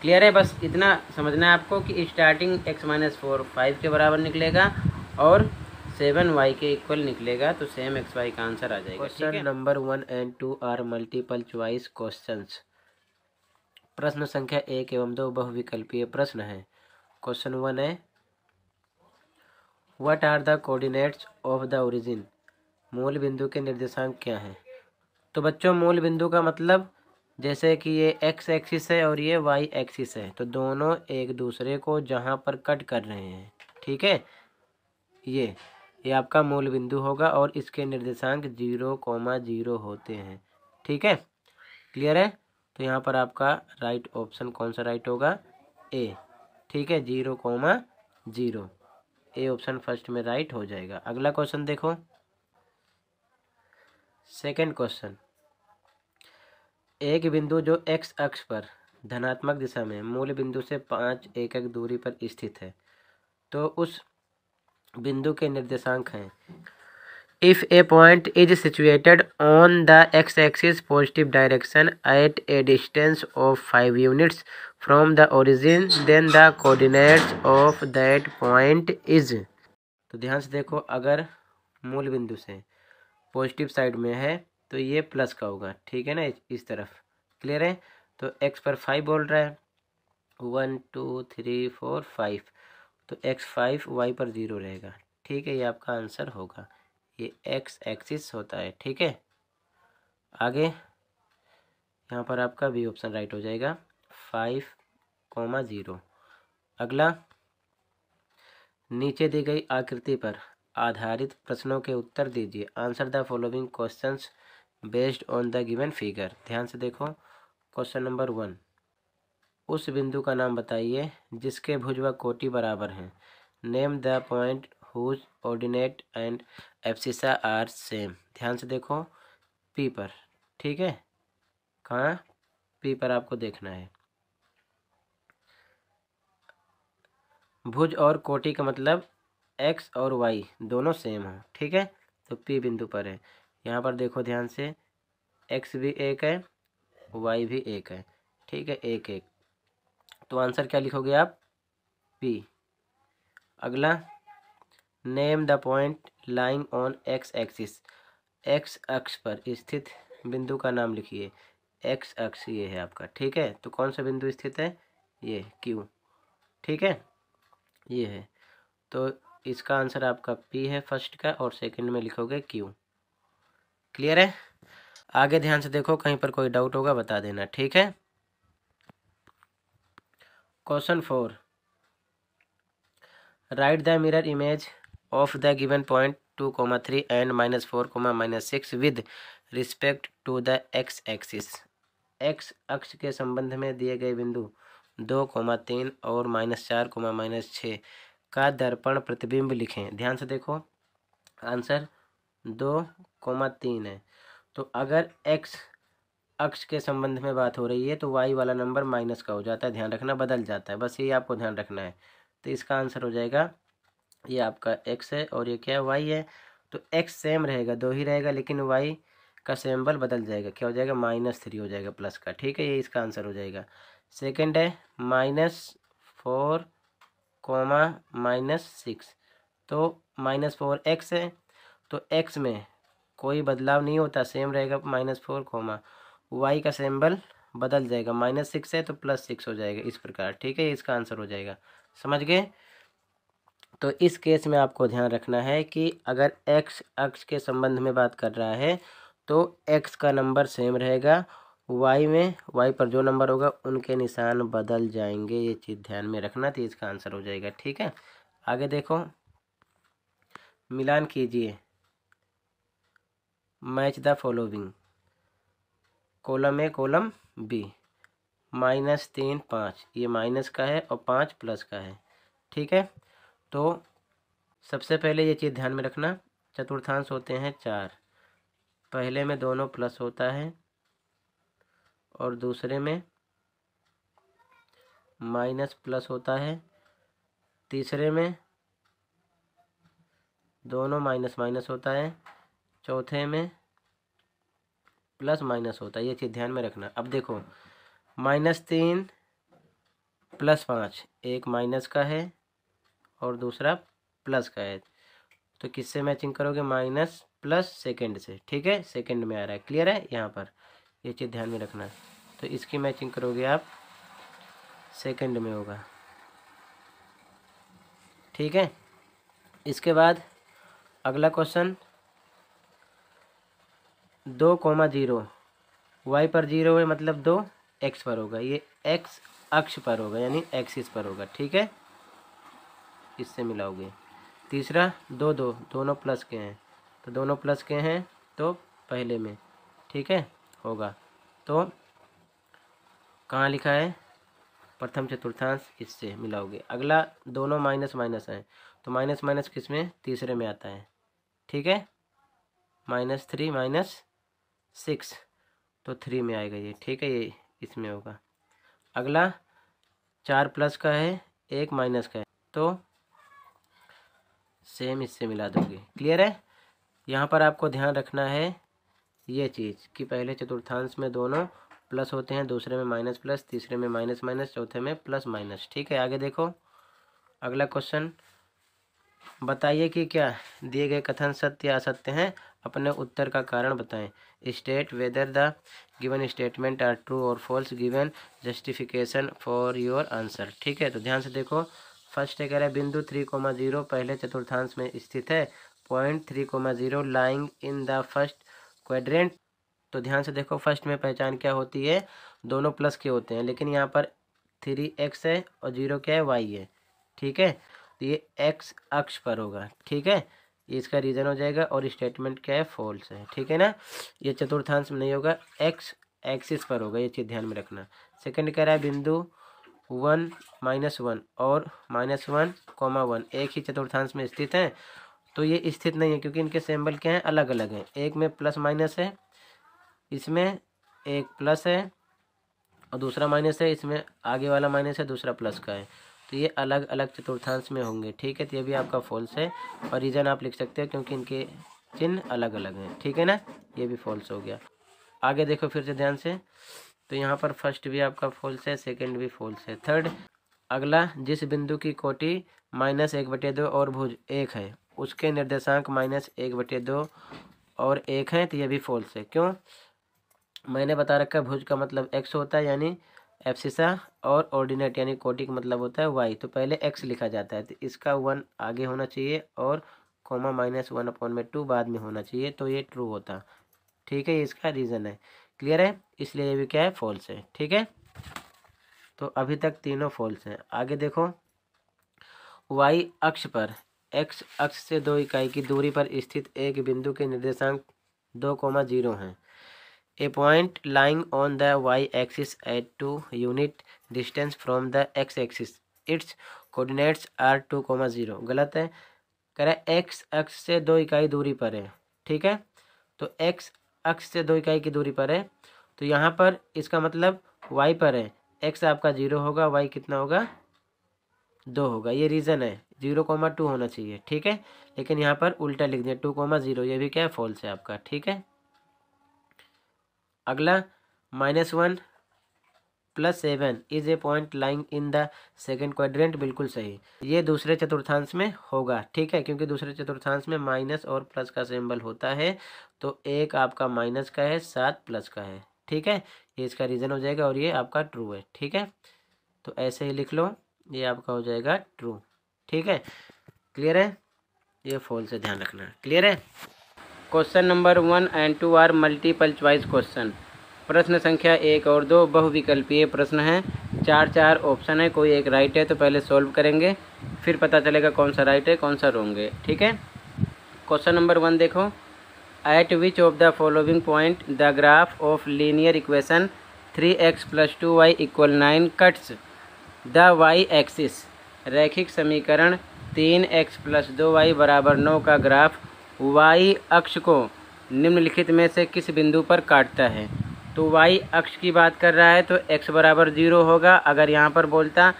क्लियर है? बस इतना समझना है आपको कि starting x minus four five के बराबर निकलेगा और सेवन वाई के इक्वल निकलेगा तो सेम एक्स वाई का आंसर आ जाएगा। Question number one and two are multiple choice questions प्रश्न संख्या एक एवं दो बहुविकल्पीय प्रश्न है। क्वेश्चन वन है what are the coordinates of the origin मूल बिंदु के निर्देशांक क्या हैं? तो बच्चों, मूल बिंदु का मतलब जैसे कि ये एक्स एक्सिस है और ये वाई एक्सिस है तो दोनों एक दूसरे को जहाँ पर कट कर रहे हैं, ठीक है? ये ये आपका मूल बिंदु होगा और इसके निर्देशांक ज़ीरो कोमा ज़ीरो होते हैं, ठीक है? क्लियर है? तो यहाँ पर आपका राइट ऑप्शन कौन सा राइट होगा? ए ठीक है? Zero comma zero. A option first में राइट हो जाएगा। अगला क्वेश्चन देखो। Second question. एक बिंदु जो एक्स अक्ष पर धनात्मक दिशा में मूल बिंदु से पाँच एक दूरी पर स्थित है तो उस बिंदु के निर्देशांक हैं। A point is situated on the X axis positive direction at a distance of five units from the origin then the coordinates of that point is तो ध्यान से देखो, अगर मूल बिंदु से पॉजिटिव साइड में है तो ये प्लस का होगा, ठीक है ना, इस तरफ़। क्लियर है? तो एक्स पर फाइव बोल रहा है। One two three four five तो एक्स फाइव वाई पर ज़ीरो रहेगा। ठीक है, ये आपका आंसर होगा। ये एक्स एक्सिस होता है, ठीक है? आगे, यहाँ पर आपका बी ऑप्शन राइट हो जाएगा फाइव कोमा ज़ीरो अगला, नीचे दी गई आकृति पर आधारित प्रश्नों के उत्तर दीजिए। Answer the following questions based on the given figure ध्यान से देखो क्वेश्चन नंबर वन उस बिंदु का नाम बताइए जिसके भुज व कोटि बराबर हैं। Name the point whose ordinate and abscissa are same ध्यान से देखो पी पर, ठीक है? कहाँ? पी पर आपको देखना है। भुज और कोटि का मतलब एक्स और वाई दोनों सेम हो, ठीक है? तो पी बिंदु पर है। यहाँ पर देखो ध्यान से एक्स भी एक है वाई भी एक है, ठीक है? एक एक। तो आंसर क्या लिखोगे आप? पी अगला। Name the point lying on X axis X अक्ष पर स्थित बिंदु का नाम लिखिए। एक्स अक्ष, ये है आपका। ठीक है? तो कौन सा बिंदु स्थित है? ये क्यू ठीक है? ये है। तो इसका आंसर आपका पी है फ़र्स्ट का और सेकंड में लिखोगे क्यू क्लियर है? आगे ध्यान से देखो, कहीं पर कोई डाउट होगा बता देना। ठीक है? Question four write the mirror image of the given point two comma three and minus four comma minus six with respect to the X axis X अक्ष के संबंध में दिए गए बिंदु दो कोमा तीन और माइनस चार कोमा माइनस छः का दर्पण प्रतिबिंब लिखें। ध्यान से देखो। आंसर दो कोमा तीन है। तो अगर एक्स अक्ष के संबंध में बात हो रही है तो वाई वाला नंबर माइनस का हो जाता है। ध्यान रखना, बदल जाता है। बस ये आपको ध्यान रखना है। तो इसका आंसर हो जाएगा ये आपका एक्स है और ये क्या है? वाई है। तो एक्स सेम रहेगा, दो ही रहेगा, लेकिन वाई का सेम्बल बदल जाएगा। क्या हो जाएगा? माइनस थ्री हो जाएगा प्लस का। ठीक है, ये इसका आंसर हो जाएगा। सेकेंड है minus four comma minus six तो माइनस फोर एक्स है। तो एक्स में कोई बदलाव नहीं होता सेम रहेगा माइनस फोर कोमा वाई का सिंबल बदल जाएगा। माइनस सिक्स है तो प्लस सिक्स हो जाएगा इस प्रकार। ठीक है इसका आंसर हो जाएगा। समझ गए? तो इस केस में आपको ध्यान रखना है कि अगर एक्स अक्ष के संबंध में बात कर रहा है तो एक्स का नंबर सेम रहेगा। वाई में वाई पर जो नंबर होगा, उनके निशान बदल जाएँगे। ये चीज़ ध्यान में रखना तो इसका आंसर हो जाएगा, ठीक है? आगे देखो। मिलान कीजिए। Match the following column A column B minus तीन, पाँच। ये माइनस का है और पाँच प्लस का है, ठीक है? तो सबसे पहले ये चीज़ ध्यान में रखना, चतुर्थांश होते हैं चार। पहले में दोनों प्लस होता है और दूसरे में माइनस प्लस होता है। तीसरे में दोनों माइनस माइनस होता है। चौथे में प्लस माइनस होता है। ये चीज़ ध्यान में रखना। अब देखो, माइनस तीन प्लस पाँच, एक माइनस का है और दूसरा प्लस का है। तो किससे मैचिंग करोगे? माइनस प्लस सेकंड से। ठीक है? सेकंड में आ रहा है। क्लियर है? यहाँ पर। ये चीज़ ध्यान में रखना। तो इसकी मैचिंग करोगे आप, सेकंड में होगा। ठीक है? इसके बाद अगला क्वेश्चन दो कोमा ज़ीरो वाई पर ज़ीरो है मतलब दो एक्स पर होगा। ये एक्स अक्ष पर होगा, यानी एक्सिस पर होगा। ठीक है? इससे मिलाओगे? तीसरा, दो दो, दोनों प्लस के हैं। तो दोनों प्लस के हैं तो पहले में, ठीक है? होगा। तो कहाँ लिखा है? प्रथम चतुर्थांश इससे मिलाओगे? अगला, दोनों माइनस माइनस हैं। तो माइनस माइनस किसमें? तीसरे में आता है। ठीक है? माइनस थ्री माइनस सिक्स तो थ्री में आएगा ये। ठीक है, ये इसमें होगा। अगला, चार प्लस का है, एक माइनस का है। तो सेम इससे मिला दोगे। क्लियर है? यहाँ पर आपको ध्यान रखना है ये चीज़ कि पहले चतुर्थांश में दोनों प्लस होते हैं, दूसरे में माइनस प्लस तीसरे में माइनस माइनस चौथे में प्लस माइनस ठीक है? आगे देखो। अगला क्वेश्चन बताइए कि क्या दिए गए कथन सत्य या असत्य हैं? अपने उत्तर का कारण बताएँ। State whether the given statement are true और false given justification for your answer ठीक है? तो ध्यान से देखो। फ़र्स्ट कह रहा है, बिंदु थ्री कोमा ज़ीरो, पहले चतुर्थांश में स्थित है। Point three comma zero lying in the first quadrant तो ध्यान से देखो, फ़र्स्ट में पहचान क्या होती है? दोनों प्लस के होते हैं, लेकिन यहाँ पर थ्री एक्स है और ज़ीरो क्या है? वाई है। ठीक है? तो ये एक्स अक्ष पर होगा। ठीक है? इसका रीज़न हो जाएगा और स्टेटमेंट क्या है? फॉल्स है। ठीक है ना? ये चतुर्थांश में नहीं होगा। एक्स, एक्सिस पर होगा। ये चीज़ ध्यान में रखना। सेकंड कह रहा है बिंदु वन माइनस वन और माइनस वन कॉमा वन। एक ही चतुर्थांश में स्थित हैं तो ये स्थित नहीं है क्योंकि इनके सिंबल क्या हैं अलग अलग हैं। एक में प्लस माइनस है, इसमें एक प्लस है और दूसरा माइनस है, इसमें आगे वाला माइनस है, दूसरा प्लस का है। तो ये अलग अलग चतुर्थांश में होंगे, ठीक है? तो ये भी आपका फॉल्स है और रीज़न आप लिख सकते हो क्योंकि इनके चिन्ह अलग अलग हैं, ठीक है ना? ये भी फॉल्स हो गया। आगे देखो फिर से ध्यान से। तो यहाँ पर फ़र्स्ट भी आपका फॉल्स है सेकंड भी फॉल्स है। थर्ड अगला, जिस बिंदु की कोटि माइनस एक बटे दो और भुज एक है, उसके निर्देशांक माइनस एक बटे दो और एक है तो ये भी फॉल्स है। क्यों? मैंने बता रखा भुज का मतलब एक्स होता है, यानी एफसीसा और ऑर्डिनेट यानी कोटि का मतलब होता है वाई तो पहले एक्स लिखा जाता है तो इसका वन आगे होना चाहिए और कोमा माइनस वन अपॉन में टू बाद में होना चाहिए तो ये ट्रू होता। ठीक है इसका रीज़न है। क्लियर है? इसलिए ये भी क्या है? फॉल्स है। ठीक है? तो अभी तक तीनों फॉल्स हैं। आगे देखो। वाई अक्ष पर एक्स अक्ष से दो इकाई की दूरी पर स्थित एक बिंदु के निर्देशांक दो कोमा ज़ीरो हैं। A point lying on the Y axis at two unit distance from the X axis its coordinates are two comma zero. गलत है? है एक्स अक्ष से दो इकाई दूरी पर है। ठीक है? तो एक्स अक्ष से दो इकाई की दूरी पर है। तो यहाँ पर इसका मतलब वाई पर है। एक्स आपका ज़ीरो होगा वाई कितना होगा? दो होगा। ये रीज़न है। ज़ीरो कोमा टू होना चाहिए, ठीक है? लेकिन यहाँ पर उल्टा लिख दिया टू कोमा ज़ीरो ये भी क्या है? फॉल्स है आपका, ठीक है? अगला minus one plus seven is a point lying in the second quadrant बिल्कुल सही। ये दूसरे चतुर्थांश में होगा, ठीक है? क्योंकि दूसरे चतुर्थांश में माइनस और प्लस का सिंबल होता है तो एक आपका माइनस का है, सात प्लस का है, ठीक है? ये इसका रीज़न हो जाएगा और ये आपका ट्रू है, ठीक है? तो ऐसे ही लिख लो, ये आपका हो जाएगा ट्रू ठीक है? क्लियर है? ये फॉल से ध्यान रखना क्लियर है? Question number one and two are multiple choice question प्रश्न संख्या एक और दो बहुविकल्पीय प्रश्न है। चार चार ऑप्शन है, कोई एक राइट है तो पहले सॉल्व करेंगे, फिर पता चलेगा कौन सा राइट है, कौन सा रोंग है, ठीक है? क्वेश्चन नंबर वन देखो। At which of the following point the graph of linear equation three X plus two Y equal nine cuts the Y axis रैखिक समीकरण तीन एक्स प्लस दो वाई बराबर नौ का ग्राफ वाई अक्ष को निम्नलिखित में से किस बिंदु पर काटता है? तो वाई अक्ष की बात कर रहा है तो एक्स बराबर ज़ीरो होगा। अगर यहाँ पर बोलता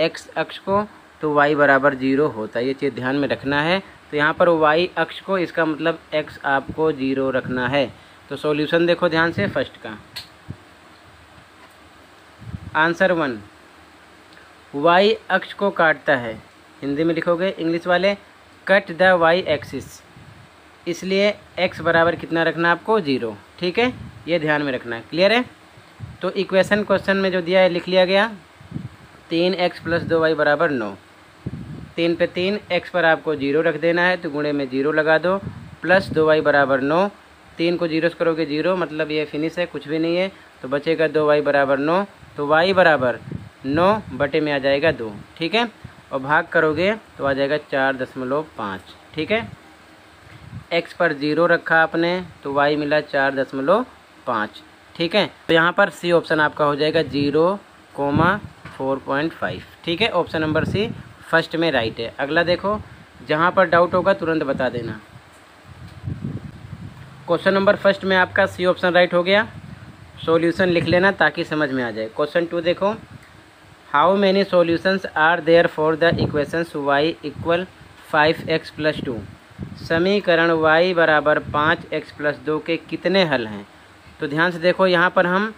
एक्स अक्ष को तो वाई बराबर ज़ीरो होता ये चीज़ ध्यान में रखना है। तो यहाँ पर वाई अक्ष को, इसका मतलब एक्स आपको ज़ीरो रखना है। तो सॉल्यूशन देखो ध्यान से फ़र्स्ट का। आंसर वन वाई अक्ष को काटता है। हिंदी में लिखोगे, इंग्लिश वाले कट द वाई एक्सिस इसलिए एक्स बराबर कितना रखना आपको? ज़ीरो। ठीक है? ये ध्यान में रखना है। क्लियर है? तो इक्वेशन क्वेश्चन में जो दिया है, लिख लिया गया। तीन एक्स प्लस दो वाई बराबर नौ। तीन पे तीन एक्स पर आपको ज़ीरो रख देना है तो गुणे में ज़ीरो लगा दो। प्लस दो वाई बराबर नौ। तीन को ज़ीरो करोगे ज़ीरो मतलब ये फिनिश है, कुछ भी नहीं है। तो बचेगा दो वाई बराबर नौ। तो वाई बराबर नौ बटे में आ जाएगा दो। ठीक है? और भाग करोगे तो आ जाएगा चार दशमलव पाँच। ठीक है? एक्स पर ज़ीरो रखा आपने तो वाई मिला चार दशमलव पाँच। ठीक है? तो यहाँ पर सी ऑप्शन आपका हो जाएगा zero comma four point five ठीक है? ऑप्शन नंबर सी फ़र्स्ट में राइट है। अगला देखो, जहाँ पर डाउट होगा तुरंत बता देना। क्वेश्चन नंबर फ़र्स्ट में आपका सी ऑप्शन राइट हो गया। सॉल्यूशन लिख लेना ताकि समझ में आ जाए। क्वेश्चन टू देखो how many solutions are there for the equations Y equal five X plus two समीकरण y बराबर पाँच एक्स प्लस दो के कितने हल हैं? तो ध्यान से देखो, यहाँ पर हम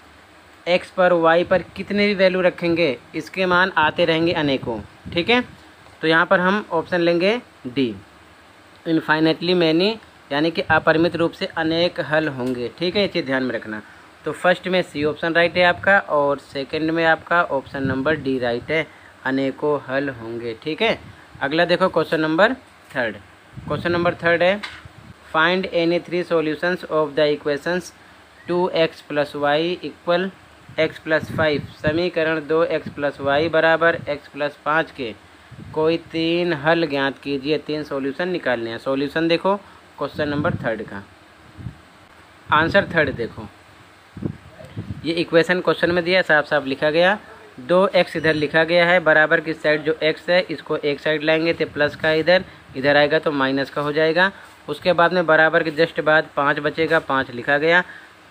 x पर y पर कितने भी वैल्यू रखेंगे, इसके मान आते रहेंगे अनेकों, ठीक है? तो यहाँ पर हम ऑप्शन लेंगे डी। इनफाइनेटली मैनी, यानी कि अपरिमित रूप से अनेक हल होंगे, ठीक है? ये चीज़ ध्यान में रखना। तो फ़र्स्ट में सी ऑप्शन राइट है आपका, और सेकंड में आपका ऑप्शन नंबर डी राइट है, अनेकों हल होंगे, ठीक है? अगला देखो question number third. Question number third है find any three solutions of the equations two X plus Y equal X plus five समीकरण दो एक्स प्लस वाई बराबर एक्स प्लस पाँच के। कोई तीन हल ज्ञात कीजिए, तीन सॉल्यूशन निकालने हैं। सॉल्यूशन देखो क्वेश्चन नंबर थर्ड का। आंसर थर्ड देखो। ये इक्वेशन क्वेश्चन में दिया साफ़ साफ़ लिखा गया। दो एक्स इधर लिखा गया है, बराबर की साइड जो एक्स है, इसको एक साइड लाएँगे तो प्लस का इधर इधर आएगा तो माइनस का हो जाएगा। उसके बाद में बराबर के जस्ट बाद पाँच बचेगा, पाँच लिखा गया।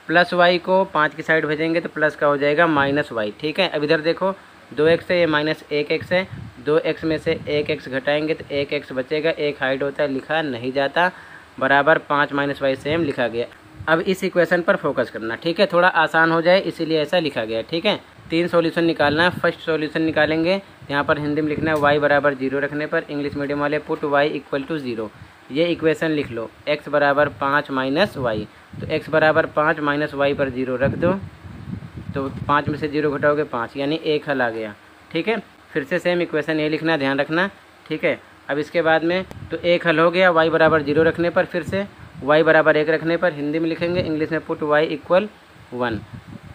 प्लस वाई को पाँच की साइड भेजेंगे तो प्लस का हो जाएगा माइनस वाई ठीक है? अब इधर देखो, दो एक्स है, ये माइनस एक एक्स है। दो एक्स में से एक एक्स घटाएँगे तो एक एक्स बचेगा, एक हाइड होता है, लिखा नहीं जाता। बराबर पाँच माइनस वाई सेम लिखा गया। अब इस इक्वेशन पर फोकस करना, ठीक है? थोड़ा आसान हो जाए, इसीलिए ऐसा लिखा गया, ठीक है? तीन सॉल्यूशन निकालना है फ़र्स्ट सॉल्यूशन निकालेंगे। यहाँ पर हिंदी में लिखना है वाई बराबर ज़ीरो रखने पर, इंग्लिश मीडियम वाले put Y equal to zero ये इक्वेशन लिख लो। एक्स बराबर पाँच माइनस वाई तो एक्स बराबर पाँच माइनस वाई पर ज़ीरो रख दो। तो पाँच में से ज़ीरो घटाओगे पाँच, यानी एक हल आ गया। ठीक है? फिर से सेम इक्वेशन ये लिखना, ध्यान रखना। ठीक है? अब इसके बाद में तो एक हल हो गया वाई बराबर ज़ीरो रखने पर, फिर से वाई बराबर एक रखने पर, हिंदी में लिखेंगे, इंग्लिश में पुट वाई इक्वल वन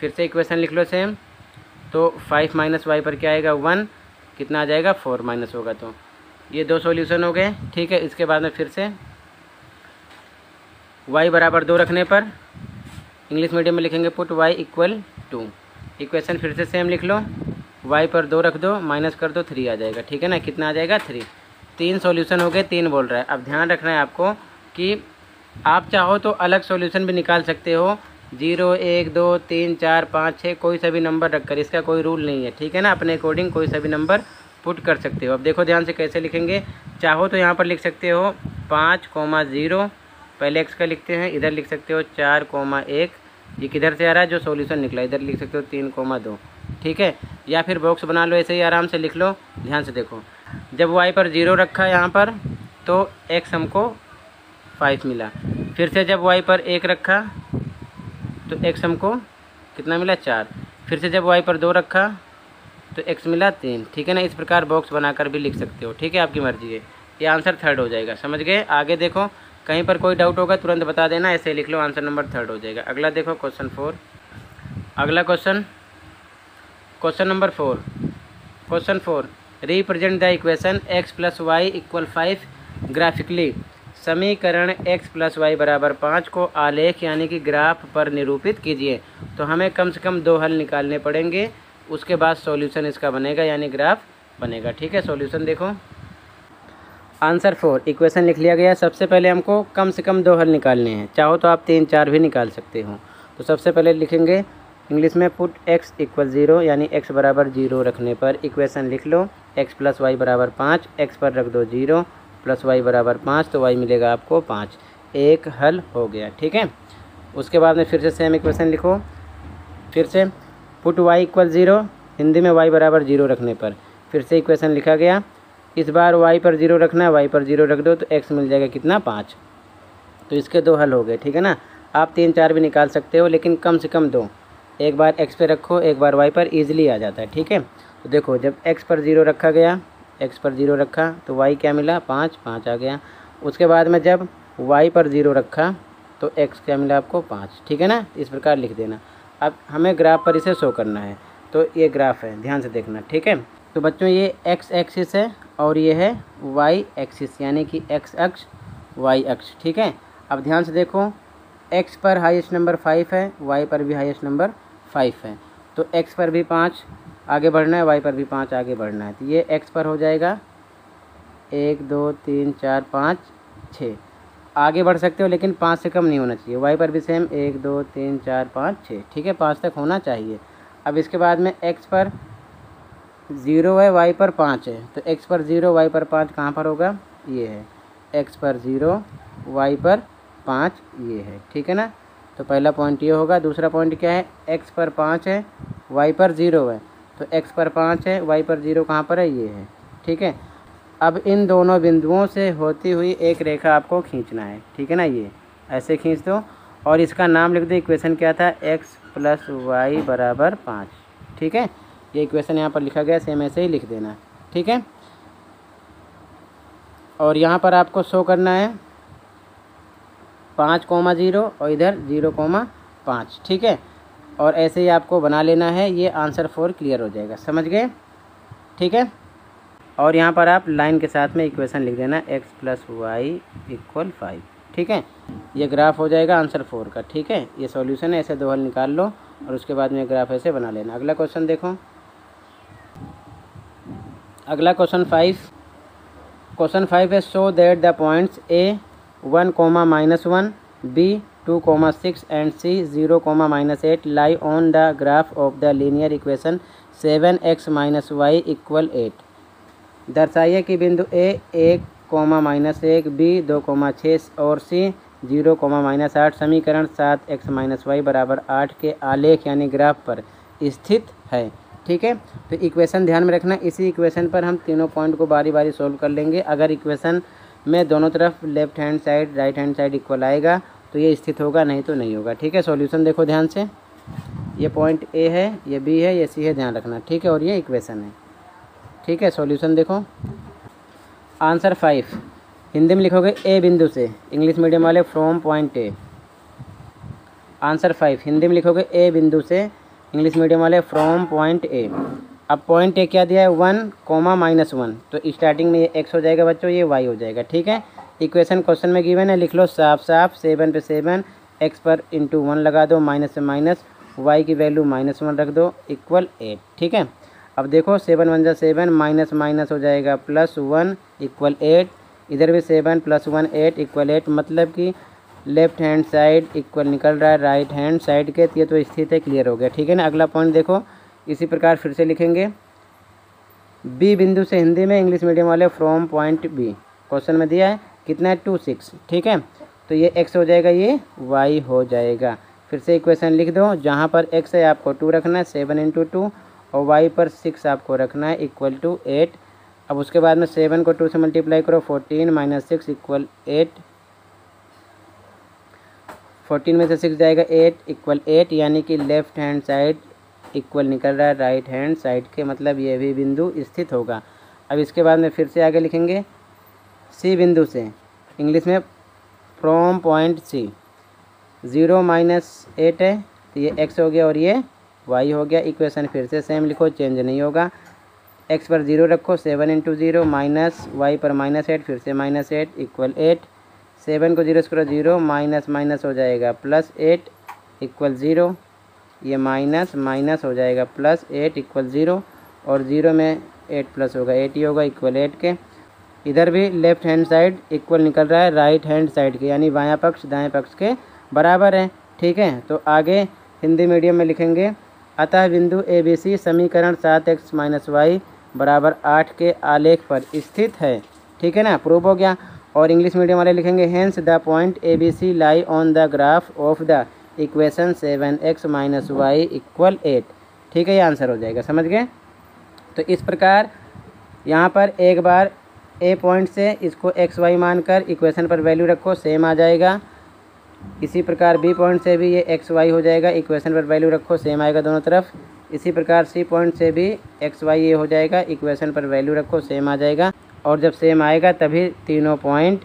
फिर से इक्वेशन लिख लो सेम तो फाइव माइनस वाई पर क्या आएगा? वन कितना आ जाएगा? फोर माइनस होगा तो। ये दो सॉल्यूशन हो गए, ठीक है? इसके बाद में फिर से वाई बराबर दो रखने पर इंग्लिश मीडियम में लिखेंगे put Y equal to equation फिर से सेम लिख लो। वाई पर दो रख दो माइनस कर दो थ्री आ जाएगा, ठीक है ना? कितना आ जाएगा? थ्री तीन सॉल्यूशन हो गए, तीन बोल रहा है। अब ध्यान रखना है आपको कि आप चाहो तो अलग सॉल्यूशन भी निकाल सकते हो। ज़ीरो एक दो तीन चार पाँच छः कोई सा भी नंबर रखकर, इसका कोई रूल नहीं है, ठीक है ना? अपने अकॉर्डिंग कोई सा भी नंबर पुट कर सकते हो। अब देखो ध्यान से कैसे लिखेंगे। चाहो तो यहाँ पर लिख सकते हो, पाँच कोमा ज़ीरो, पहले एक्स का लिखते हैं, इधर लिख सकते हो, चार कोमा एक, ये किधर से आ रहा है? जो सॉल्यूशन निकला, इधर लिख सकते हो, तीन कोमा दो, ठीक है? या फिर बॉक्स बना लो, ऐसे ही आराम से लिख लो, ध्यान से देखो। जब वाई पर ज़ीरो रखा यहाँ पर तो एक्स हमको फाइव मिला। फिर से जब वाई पर एक रखा तो एक्स हमको कितना मिला? चार। फिर से जब वाई पर दो रखा तो एक्स मिला तीन। ठीक है ना? इस प्रकार बॉक्स बनाकर भी लिख सकते हो। ठीक है? आपकी मर्ज़ी है। ये आंसर थर्ड हो जाएगा। समझ गए? आगे देखो। कहीं पर कोई डाउट होगा, तुरंत बता देना। ऐसे लिख लो आंसर नंबर थर्ड हो जाएगा। अगला देखो क्वेश्चन फोर अगला question question number four question four represent the equation x plus Y equal five graphically समीकरण x प्लस वाई बराबर पाँच को आलेख यानी कि ग्राफ पर निरूपित कीजिए। तो हमें कम से कम दो हल निकालने पड़ेंगे। उसके बाद सॉल्यूशन इसका बनेगा यानी ग्राफ बनेगा। ठीक है सॉल्यूशन देखो। आंसर फोर इक्वेशन लिख लिया गया। सबसे पहले हमको कम से कम दो हल निकालने हैं। चाहो तो आप तीन चार भी निकाल सकते हो। तो सबसे पहले लिखेंगे इंग्लिश में पुट एक्स इक्वल ज़ीरो यानी एक्स बराबर ज़ीरो रखने पर इक्वेशन लिख लो। एक्स प्लस वाई बराबर पाँच एक्स पर रख दो ज़ीरो प्लस वाई बराबर पाँच तो वाई मिलेगा आपको पाँच। एक हल हो गया, ठीक है? उसके बाद में फिर से सेम इक्वेशन लिखो। फिर से put Y equal zero Hindi में वाई बराबर ज़ीरो रखने पर। फिर से इक्वेशन लिखा गया। इस बार वाई पर ज़ीरो रखना है वाई पर ज़ीरो रख दो तो एक्स मिल जाएगा कितना? पाँच। तो इसके दो हल हो गए, ठीक है ना? आप तीन चार भी निकाल सकते हो, लेकिन कम से कम दो। एक बार एक्स पे रखो, एक बार वाई पर ईजिली आ जाता है, ठीक है? तो देखो, जब एक्स पर ज़ीरो रखा गया एक्स पर ज़ीरो रखा तो वाई क्या मिला? पाँच पाँच आ गया। उसके बाद में जब वाई पर ज़ीरो रखा तो एक्स क्या मिला आपको? पाँच। ठीक है ना? इस प्रकार लिख देना। अब हमें ग्राफ पर इसे शो करना है। तो ये ग्राफ है, ध्यान से देखना, ठीक है? तो बच्चों, ये एक्स एक्सिस है और ये है वाई एक्सिस यानी कि एक्स अक्ष वाई अक्ष, ठीक है? अब ध्यान से देखो एक्स पर हाईएस्ट नंबर फाइव है वाई पर भी हाईएस्ट नंबर फाइव है। तो एक्स पर भी पाँच आगे बढ़ना है वाई पर भी पाँच आगे बढ़ना है। तो ये एक्स पर हो जाएगा। एक, दो, तीन, चार, पाँच, छः। आगे बढ़ सकते हो, लेकिन पाँच से कम नहीं होना चाहिए। वाई पर भी सेम एक, दो, तीन, चार, पाँच, छः। ठीक है, पाँच तक होना चाहिए। अब इसके बाद में एक्स पर ज़ीरो है वाई पर पाँच है। तो एक्स पर ज़ीरो वाई पर पाँच कहाँ पर होगा? ये है। एक्स पर ज़ीरो वाई पर पाँच, ये है। ठीक है ना? तो पहला पॉइंट ये होगा। दूसरा पॉइंट क्या है? एक्स पर पाँच है वाई पर ज़ीरो है। तो एक्स पर पाँच है वाई पर ज़ीरो कहाँ पर है? ये है, ठीक है? अब इन दोनों बिंदुओं से होती हुई एक रेखा आपको खींचना है, ठीक है ना ये? ऐसे खींच दो, और इसका नाम लिख दो, इक्वेशन क्या था? एक्स प्लस वाई बराबर पाँच, ठीक है? ये इक्वेशन यहाँ पर लिखा गया सेम ऐसे ही लिख देना, ठीक है? और यहाँ पर आपको शो करना है, पाँच कोमा ज़ीरो और इधर ज़ीरो कोमा पाँच, ठीक है? और ऐसे ही आपको बना लेना है। ये आंसर फोर क्लियर हो जाएगा। समझ गए? ठीक है? और यहाँ पर आप लाइन के साथ में इक्वेशन लिख देना। X plus Y equal five ठीक है? ये ग्राफ हो जाएगा आंसर फोर का। ठीक है? ये सॉल्यूशन है, ऐसे दो हल निकाल लो और उसके बाद में ग्राफ ऐसे बना लेना। अगला क्वेश्चन देखो। अगला क्वेश्चन फाइव क्वेश्चन फाइव है show that the points A one comma minus one B two comma six and C zero comma minus eight lie on the graph of the linear equation seven x minus y equal eight दर्शाइए कि बिंदु A एक comma minus एक B दो comma छः और सी zero comma minus आठ समीकरण सात एक्स माइनस वाई बराबर आठ के आलेख यानी ग्राफ पर स्थित है। ठीक है? तो इक्वेशन ध्यान में रखना। इसी इक्वेशन पर हम तीनों पॉइंट को बारी बारी सोल्व कर लेंगे। अगर इक्वेशन में दोनों तरफ़ left hand side, right hand side equal आएगा तो ये स्थित होगा, नहीं तो नहीं होगा। ठीक है सॉल्यूशन देखो ध्यान से। ये पॉइंट ए है, ये बी है, ये सी है, ध्यान रखना। ठीक है, और ये इक्वेशन है। ठीक है सॉल्यूशन देखो। आंसर फाइव हिंदी में लिखोगे ए बिंदु से। इंग्लिश मीडियम वाले from point A answer five Hindi में लिखोगे ए बिंदु से। इंग्लिश मीडियम वाले फ्रॉम पॉइंट ए अब पॉइंट ए क्या दिया है? वन कोमा माइनस वन तो स्टार्टिंग में ये एक्स हो जाएगा बच्चों, ये वाई हो जाएगा। ठीक है? इक्वेशन क्वेश्चन में गिवन है, लिख लो, साफ़ साफ़, सेवन पे सेवन एक्स पर इंटू वन लगा दो माइनस से माइनस वाई की वैल्यू माइनस वन रख दो इक्वल एट ठीक है? अब देखो, सेवन वन जा सेवन माइनस माइनस हो जाएगा प्लस वन इक्वल एट इधर भी seven plus one eight equal eight मतलब कि लेफ़्ट हैंड साइड इक्वल निकल रहा है राइट हैंड साइड के ये तो स्थित क्लियर हो गया, ठीक है ना? अगला पॉइंट देखो, इसी प्रकार फिर से लिखेंगे। बी बिंदु से हिंदी में इंग्लिश मीडियम वाले फ्रॉम पॉइंट बी क्वेश्चन में दिया है। कितना है? टू सिक्स ठीक है? तो ये एक्स हो जाएगा, ये वाई हो जाएगा। फिर से इक्वेशन लिख दो, जहाँ पर एक्स है, आपको टू रखना है सेवन इंटू टू और वाई पर सिक्स आपको रखना है इक्वल टू एट अब उसके बाद में सेवन को टू से मल्टीप्लाई करो fourteen minus six equal eight fourteen में से सिक्स जाएगा एट इक्वल एट यानी कि लेफ़्ट हैंड साइड इक्वल निकल रहा है राइट हैंड साइड के मतलब ये भी बिंदु स्थित होगा। अब इसके बाद में फिर से आगे लिखेंगे सी बिंदु से। इंग्लिश में from point C zero minus eight है तो ये एक्स हो गया और ये वाई हो गया इक्वेशन फिर से सेम लिखो चेंज नहीं होगा। एक्स पर ज़ीरो रखो seven into zero minus y पर माइनस एट फिर से minus eight equal eight seven को ज़ीरो करो ज़ीरो माइनस माइनस हो जाएगा प्लस एट इक्वल ज़ीरो ये माइनस माइनस हो जाएगा प्लस एट इक्वल ज़ीरो और ज़ीरो में एट प्लस होगा एट ही होगा इक्वल एट के। इधर भी लेफ़्ट हैंड साइड इक्वल निकल रहा है राइट हैंड साइड के, यानी बायां पक्ष, दाएँ पक्ष के बराबर है, ठीक है? तो आगे हिंदी मीडियम में लिखेंगे, अतः बिंदु ए बी सी समीकरण सात एक्स माइनस वाई बराबर आठ के आलेख पर स्थित है, ठीक है ना? प्रूव हो गया। और इंग्लिश मीडियम वाले लिखेंगे hence the point A B C lie on the graph of the equation seven x minus y equal eight ठीक है? ये आंसर हो जाएगा, समझ गए? तो इस प्रकार यहाँ पर एक बार ए पॉइंट से इसको एक्स वाई मानकर इक्वेशन पर वैल्यू रखो सेम आ जाएगा। इसी प्रकार बी पॉइंट से भी ये एक्स वाई हो जाएगा इक्वेशन पर वैल्यू रखो सेम आएगा दोनों तरफ़। इसी प्रकार सी पॉइंट से भी एक्स वाई ये हो जाएगा इक्वेशन पर वैल्यू रखो सेम आ जाएगा। और जब सेम आएगा, तभी तीनों पॉइंट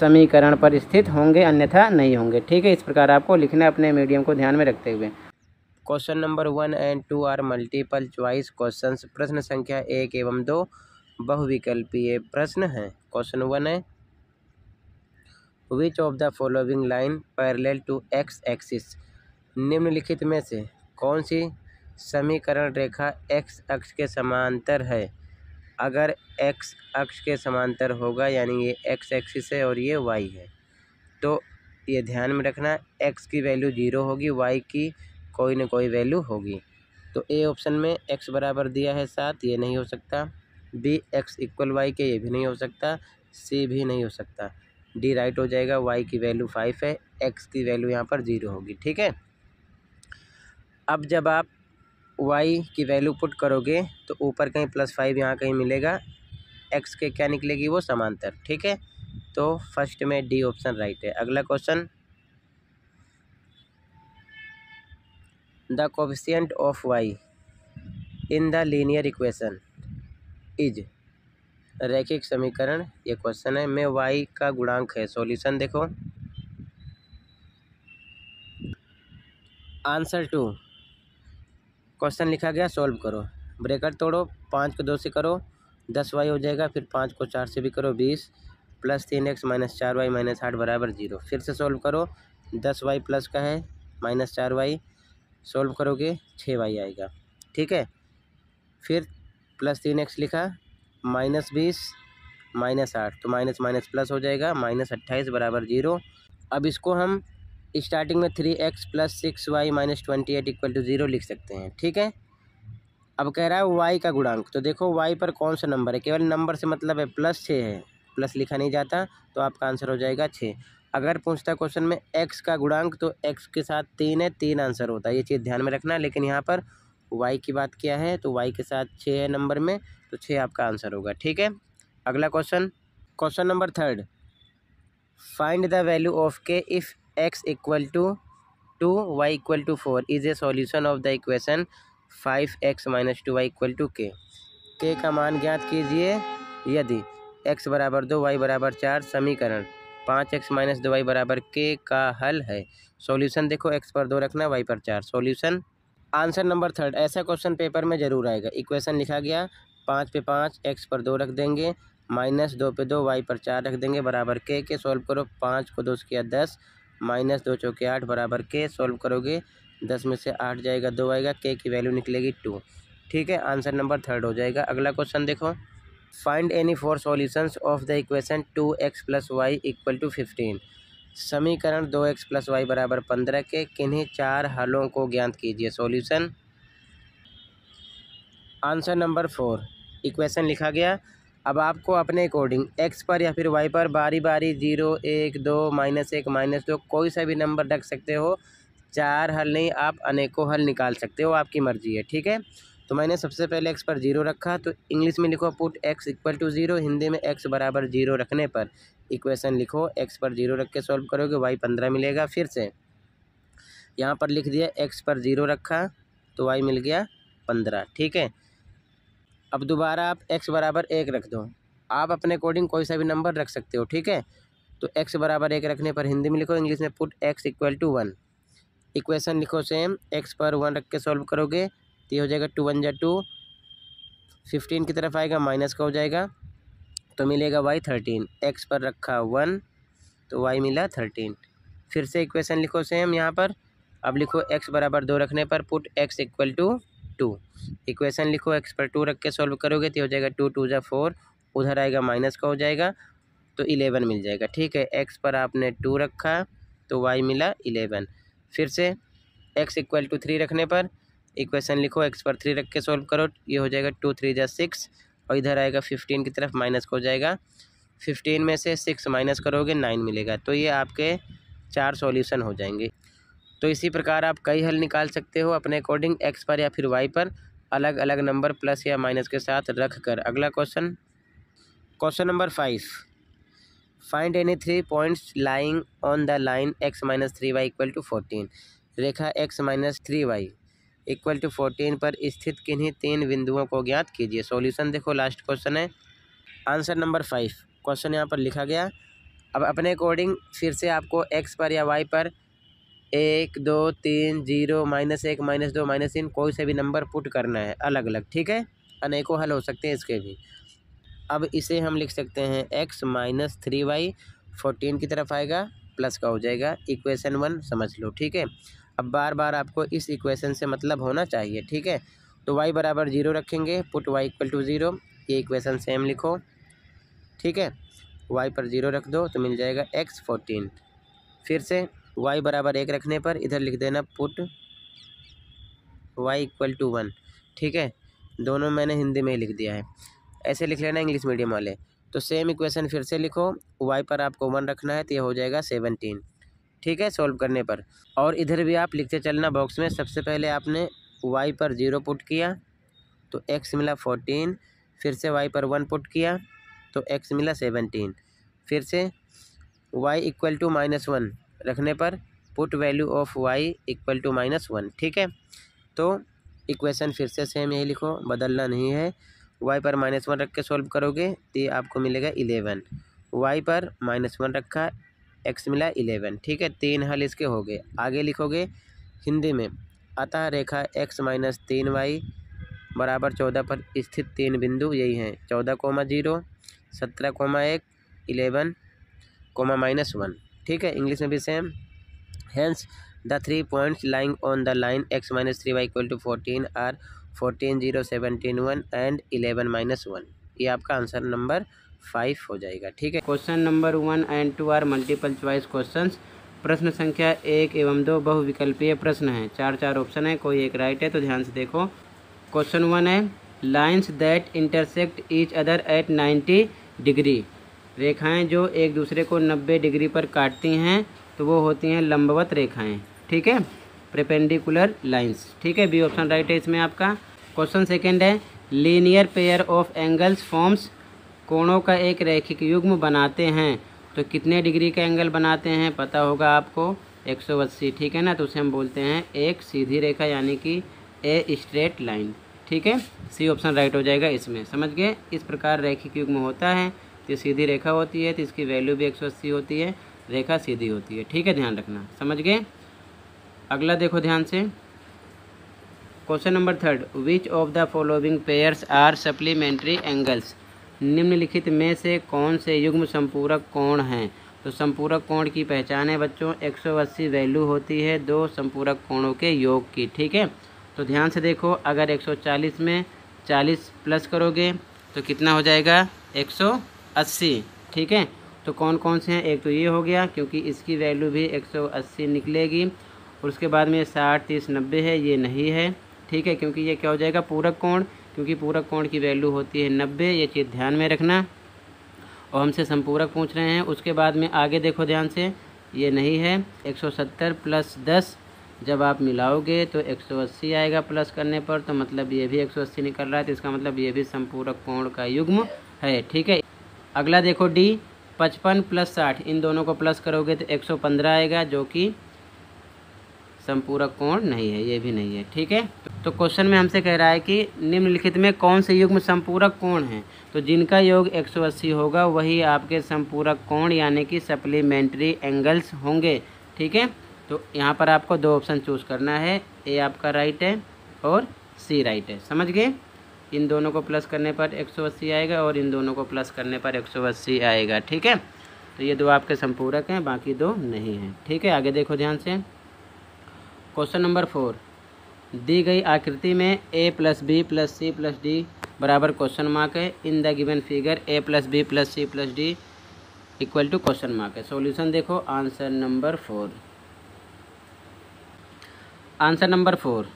समीकरण पर स्थित होंगे, अन्यथा नहीं होंगे। ठीक है, इस प्रकार आपको लिखना अपने मीडियम को ध्यान में रखते हुए। Question number one and two are multiple choice question प्रश्न संख्या एक एवं दो बहुविकल्पीय प्रश्न है। क्वेश्चन वन है। Which of the following line parallel to x axis निम्नलिखित में से कौन सी समीकरण रेखा एक्स अक्ष के समांतर है? अगर एक्स अक्ष के समांतर होगा, यानी ये एक्स एक्सिस है और ये वाई है तो ये ध्यान में रखना एक्स की वैल्यू ज़ीरो होगी वाई की कोई ना कोई वैल्यू होगी। तो ए ऑप्शन में एक्स बराबर दिया है सात, ये नहीं हो सकता। बी एक्स इक्वल वाई के, ये भी नहीं हो सकता। सी भी नहीं हो सकता। डी राइट हो जाएगा, वाई की वैल्यू फाइव है, एक्स की वैल्यू यहाँ पर ज़ीरो होगी, ठीक है? अब जब आप वाई की वैल्यू पुट करोगे तो ऊपर कहीं प्लस फाइव यहाँ कहीं मिलेगा। एक्स के क्या निकलेगी? वो समांतर, ठीक है? तो फ़र्स्ट में डी ऑप्शन राइट है। अगला question. The coefficient of y in the linear equation. Is. रैखिक समीकरण, ये क्वेश्चन है, में वाई का गुणांक है। सॉल्यूशन देखो। आंसर टू क्वेश्चन लिखा गया सॉल्व करो। ब्रेकर तोड़ो, पाँच को दो से करो, दस वाई हो जाएगा, फिर पाँच को चार से भी करो, बीस। प्लस तीन एक्स माइनस चार वाई माइनस आठ बराबर ज़ीरो। फिर से सॉल्व करो, दस वाई प्लस का है माइनस चार वाई सोल्व करोगे, छः वाई आएगा। ठीक है? फिर प्लस तीन एक्स लिखा, माइनस बीस, माइनस आठ। तो माइनस माइनस प्लस हो जाएगा, माइनस अट्ठाईस बराबर ज़ीरो। अब इसको हम स्टार्टिंग में three x plus six y minus twenty eight equal to zero लिख सकते हैं, ठीक है? अब कह रहा है वाई का गुणांक तो देखो वाई पर कौन सा नंबर है? केवल नंबर से मतलब है प्लस छः है, प्लस लिखा नहीं जाता तो आपका आंसर हो जाएगा छः। अगर पूछता क्वेश्चन में एक्स का गुणांक तो एक्स के साथ तीन है, तीन आंसर होता है, ये चीज़ ध्यान में रखना, लेकिन यहाँ पर वाई की बात किया है तो वाई के साथ छः है नंबर में तो छः आपका आंसर होगा, ठीक है? अगला question question number third. Find the value of k if x equal to two y equal to four is a solution of the equation five x minus two y equal to k k का मान ज्ञात कीजिए, यदि x बराबर दो Y बराबर चार, समीकरण पाँच एक्स माइनस दो वाई बराबर के का हल है। सॉल्यूशन देखो एक्स पर दो रखना वाई पर चार। सॉल्यूशन आंसर नंबर थर्ड, ऐसा क्वेश्चन पेपर में ज़रूर आएगा। इक्वेशन लिखा गया, पाँच पे पाँच, एक्स पर दो रख देंगे, माइनस दो पे दो, वाई पर चार रख देंगे, बराबर के के सॉल्व करो, पाँच को दो किया दस, माइनस दो चौके आठ, बराबर के, सॉल्व करोगे, दस में से आठ जाएगा, दो आएगा, के की वैल्यू निकलेगी टू। ठीक है, आंसर नंबर थर्ड हो जाएगा। अगला क्वेश्चन देखो। Find any four solutions of the equation two x plus y equal to fifteen. समीकरण दो एक्स प्लस वाई बराबर पंद्रह के किन्हीं चार हलों को ज्ञात कीजिए। Solution? Answer number four. Equation लिखा गया। अब आपको अपने अकॉर्डिंग एक्स पर या फिर वाई पर बारी बारी ज़ीरो, एक, दो, माइनस एक, माइनस दो, कोई सा भी नंबर रख सकते हो। चार हल नहीं, आप अनेकों हल निकाल सकते हो, आपकी मर्ज़ी है, ठीक है? तो मैंने सबसे पहले एक्स पर ज़ीरो रखा तो इंग्लिश में लिखो, put x equal to zero, Hindi में एक्स बराबर ज़ीरो रखने पर। इक्वेशन लिखो एक्स पर ज़ीरो रख के सॉल्व करोगे वाई पंद्रह मिलेगा फिर से। यहाँ पर लिख दिया एक्स पर ज़ीरो रखा तो वाई मिल गया पंद्रह, ठीक है? अब दोबारा आप एक्स बराबर एक रख दो। आप अपने अकॉर्डिंग कोई सा भी नंबर रख सकते हो, ठीक है? तो एक्स बराबर एक रखने पर हिंदी में लिखो, इंग्लिश में put x equal to one equation लिखो सेम एक्स पर वन रख के सॉल्व करोगे तो ये हो जाएगा टू वन जा टू फिफ्टीन की तरफ़ आएगा माइनस का हो जाएगा। तो मिलेगा वाई थर्टीन एक्स पर रखा वन तो वाई मिला थर्टीन फिर से इक्वेशन लिखो सेम यहाँ पर. अब लिखो एक्स बराबर दो रखने पर put x equal to two equation लिखो एक्स पर टू रख के सॉल्व करोगे तो हो जाएगा टू टू जा फोर उधर आएगा माइनस का हो जाएगा तो इलेवन मिल जाएगा. ठीक है एक्स पर आपने टू रखा तो वाई मिला इलेवन फिर से एक्स इक्वल टू थ्री रखने पर इक्वेशन लिखो एक्स पर थ्री रख के सॉल्व करो, ये हो जाएगा टू थ्री जा सिक्स और इधर आएगा फिफ्टीन की तरफ़ माइनस हो जाएगा। फिफ्टीन में से सिक्स माइनस करोगे नाइन मिलेगा। तो ये आपके चार सॉल्यूशन हो जाएँगे। तो इसी प्रकार आप कई हल निकाल सकते हो अपने अकॉर्डिंग एक्स पर या फिर वाई पर। अलग अलग नंबर प्लस या माइनस के साथ रख कर। अगला question question number five find any three points lying on the line x minus three y equal to fourteen Rekha x minus three y equal to fourteen पर स्थित किन्हीं तीन बिंदुओं को ज्ञात कीजिए। सॉल्यूशन देखो, लास्ट क्वेश्चन है। Answer number five. क्वेश्चन यहाँ पर लिखा गया। अब अपने अकॉर्डिंग फिर से आपको एक्स पर या वाई पर एक, दो, तीन, ज़ीरो, माइनस एक, माइनस दो, माइनस तीन, कोई से भी नंबर पुट करना है अलग अलग ठीक है? अनेकों हल हो सकते हैं इसके भी। अब इसे हम लिख सकते हैं x minus three y, fourteen की तरफ़ आएगा, प्लस का हो जाएगा, इक्वेशन वन, समझ लो, ठीक है? अब बार बार आपको इस इक्वेशन से मतलब होना चाहिए, ठीक है? तो वाई बराबर ज़ीरो रखेंगे put y equal to zero ये इक्वेशन सेम लिखो, ठीक है? वाई पर ज़ीरो रख दो तो मिल जाएगा एक्स फोर्टीन फिर से वाई बराबर एक रखने पर इधर लिख देना put y equal to one ठीक है? दोनों मैंने हिंदी में ही लिख दिया है। ऐसे लिख लेना इंग्लिश मीडियम वाले। तो सेम इक्वेशन फिर से लिखो वाई पर आपको वन रखना है तो ये हो जाएगा सेवनटीन ठीक है सॉल्व करने पर। और इधर भी आप लिखते चलना बॉक्स में। सबसे पहले आपने वाई पर ज़ीरो पुट किया तो एक्स मिला फोर्टीन फिर से वाई पर वन पुट किया तो एक्स मिला सेवनटीन फिर से y equal to minus one रखने पर put value of y equal to minus one ठीक है? तो इक्वेशन फिर से सेम यही लिखो, बदलना नहीं है। वाई पर माइनस वन रख के सॉल्व करोगे तो आपको मिलेगा इलेवन वाई पर माइनस वन रखा एक्स मिला इलेवन, ठीक है? तीन हल इसके हो गए। आगे लिखोगे, हिंदी में, अतः रेखा एक्स माइनस तीन वाई बराबर चौदह पर स्थित तीन बिंदु यही हैं। चौदह कोमा ज़ीरो, सत्रह कोमा एक, इलेवन कोमा माइनस वन, ठीक है? इंग्लिश में भी same hence the three points lying on the line x minus three y equal to fourteen are fourteen zero seventeen one and eleven minus one ये आपका answer number five हो जाएगा, ठीक है? Question number one and two are multiple choice question प्रश्न संख्या एक एवं दो बहुविकल्पीय प्रश्न है। चार चार ऑप्शन है, कोई एक राइट है तो ध्यान से देखो। क्वेश्चन वन है lines that intersect each other at ninety degree रेखाएँ जो एक दूसरे को नब्बे डिग्री पर काटती हैं तो वो होती हैं लंबवत रेखाएँ, ठीक है? प्रिपेंडिकुलर लाइंस ठीक है? बी ऑप्शन राइट है इसमें आपका। क्वेश्चन सेकंड है linear pair of angles forms कोणों का एक रैखिक युग्म बनाते हैं तो कितने डिग्री का एंगल बनाते हैं पता होगा आपको? 180 ठीक है ना? तो उसे हम बोलते हैं एक सीधी रेखा, यानी कि ए स्ट्रेट लाइन ठीक है? सी ऑप्शन राइट हो जाएगा इसमें, समझ गए? इस प्रकार रैखिक युग्म होता है तो सीधी रेखा होती है तो इसकी वैल्यू भी एक सौ अस्सी होती है, रेखा सीधी होती है, ठीक है? ध्यान रखना, समझ गए? अगला देखो ध्यान से। Question number third which of the following pairs are supplementary angles निम्नलिखित में से कौन से युग्म संपूरक कोण हैं? तो संपूरक कोण की पहचान है बच्चों 180 वैल्यू होती है दो संपूरक कोणों के योग की, ठीक है? तो ध्यान से देखो, अगर 140 में 40 प्लस करोगे तो कितना हो जाएगा? 180 ठीक है? तो कौन कौन से हैं? एक तो ये हो गया, क्योंकि इसकी वैल्यू भी 180 निकलेगी, और उसके बाद में साठ, तीस, नब्बे है, ये नहीं है, ठीक है? क्योंकि ये क्या हो जाएगा? पूरक कोण। क्योंकि पूरक कोण की वैल्यू होती है नब्बे, ये चीज़ ध्यान में रखना। और हमसे संपूरक पूछ रहे हैं, उसके बाद में आगे देखो ध्यान से, ये नहीं है 170 प्लस 10 जब आप मिलाओगे तो 180 आएगा प्लस करने पर तो मतलब ये भी 180 निकल रहा है तो इसका मतलब ये भी संपूरक कोण का युग्म है, ठीक है? अगला देखो डी, पचपन प्लस साठ, इन दोनों को प्लस करोगे तो 115 आएगा, जो कि संपूरक कोण नहीं है, ये भी नहीं है, ठीक है? तो क्वेश्चन में हमसे कह रहा है कि निम्नलिखित में कौन से युग्म संपूरक कोण है? तो जिनका योग 180 होगा, वही आपके संपूरक कोण यानी कि सप्लीमेंट्री एंगल्स होंगे, ठीक है? तो यहाँ पर आपको दो ऑप्शन चूज़ करना है ए आपका राइट है और सी राइट है, समझ गए? इन दोनों को प्लस करने पर 180 आएगा और इन दोनों को प्लस करने पर 180 आएगा, ठीक है? तो ये दो आपके संपूरक हैं, बाकी दो नहीं हैं, ठीक है? आगे देखो ध्यान से। Question number four. दी गई आकृति में A plus B plus C plus D बराबर क्वेश्चन मार्क है। In the given figure A plus B plus C plus D equal to question mark है। सॉल्यूशन देखो answer number four answer number four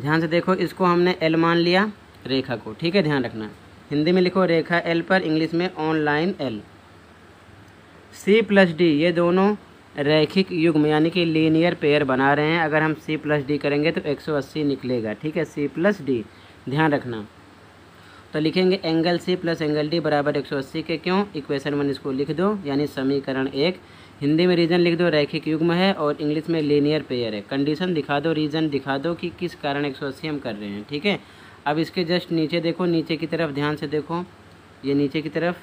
ध्यान से देखो, इसको हमने L मान लिया, रेखा को। ठीक है, ध्यान रखना। हिंदी में लिखो, रेखा एल पर इंग्लिश में on line L C plus D ये दोनों रैखिक युग्म, यानी कि लीनियर पेयर बना रहे हैं। अगर हम सी प्लस डी करेंगे तो 180 निकलेगा, ठीक है? सी प्लस डी ध्यान रखना। तो लिखेंगे angle C plus angle D बराबर 180 के क्यों? इक्वेशन वन इसको लिख दो, यानी समीकरण एक। हिंदी में रीजन लिख दो, रैखिक युग्म है, और इंग्लिश में लीनियर पेयर है। कंडीशन दिखा दो रीजन दिखा दो कि किस कारण एक सौ अस्सी हम कर रहे हैं, ठीक है? अब इसके जस्ट नीचे देखो, नीचे की तरफ़, ध्यान से देखो। ये नीचे की तरफ़,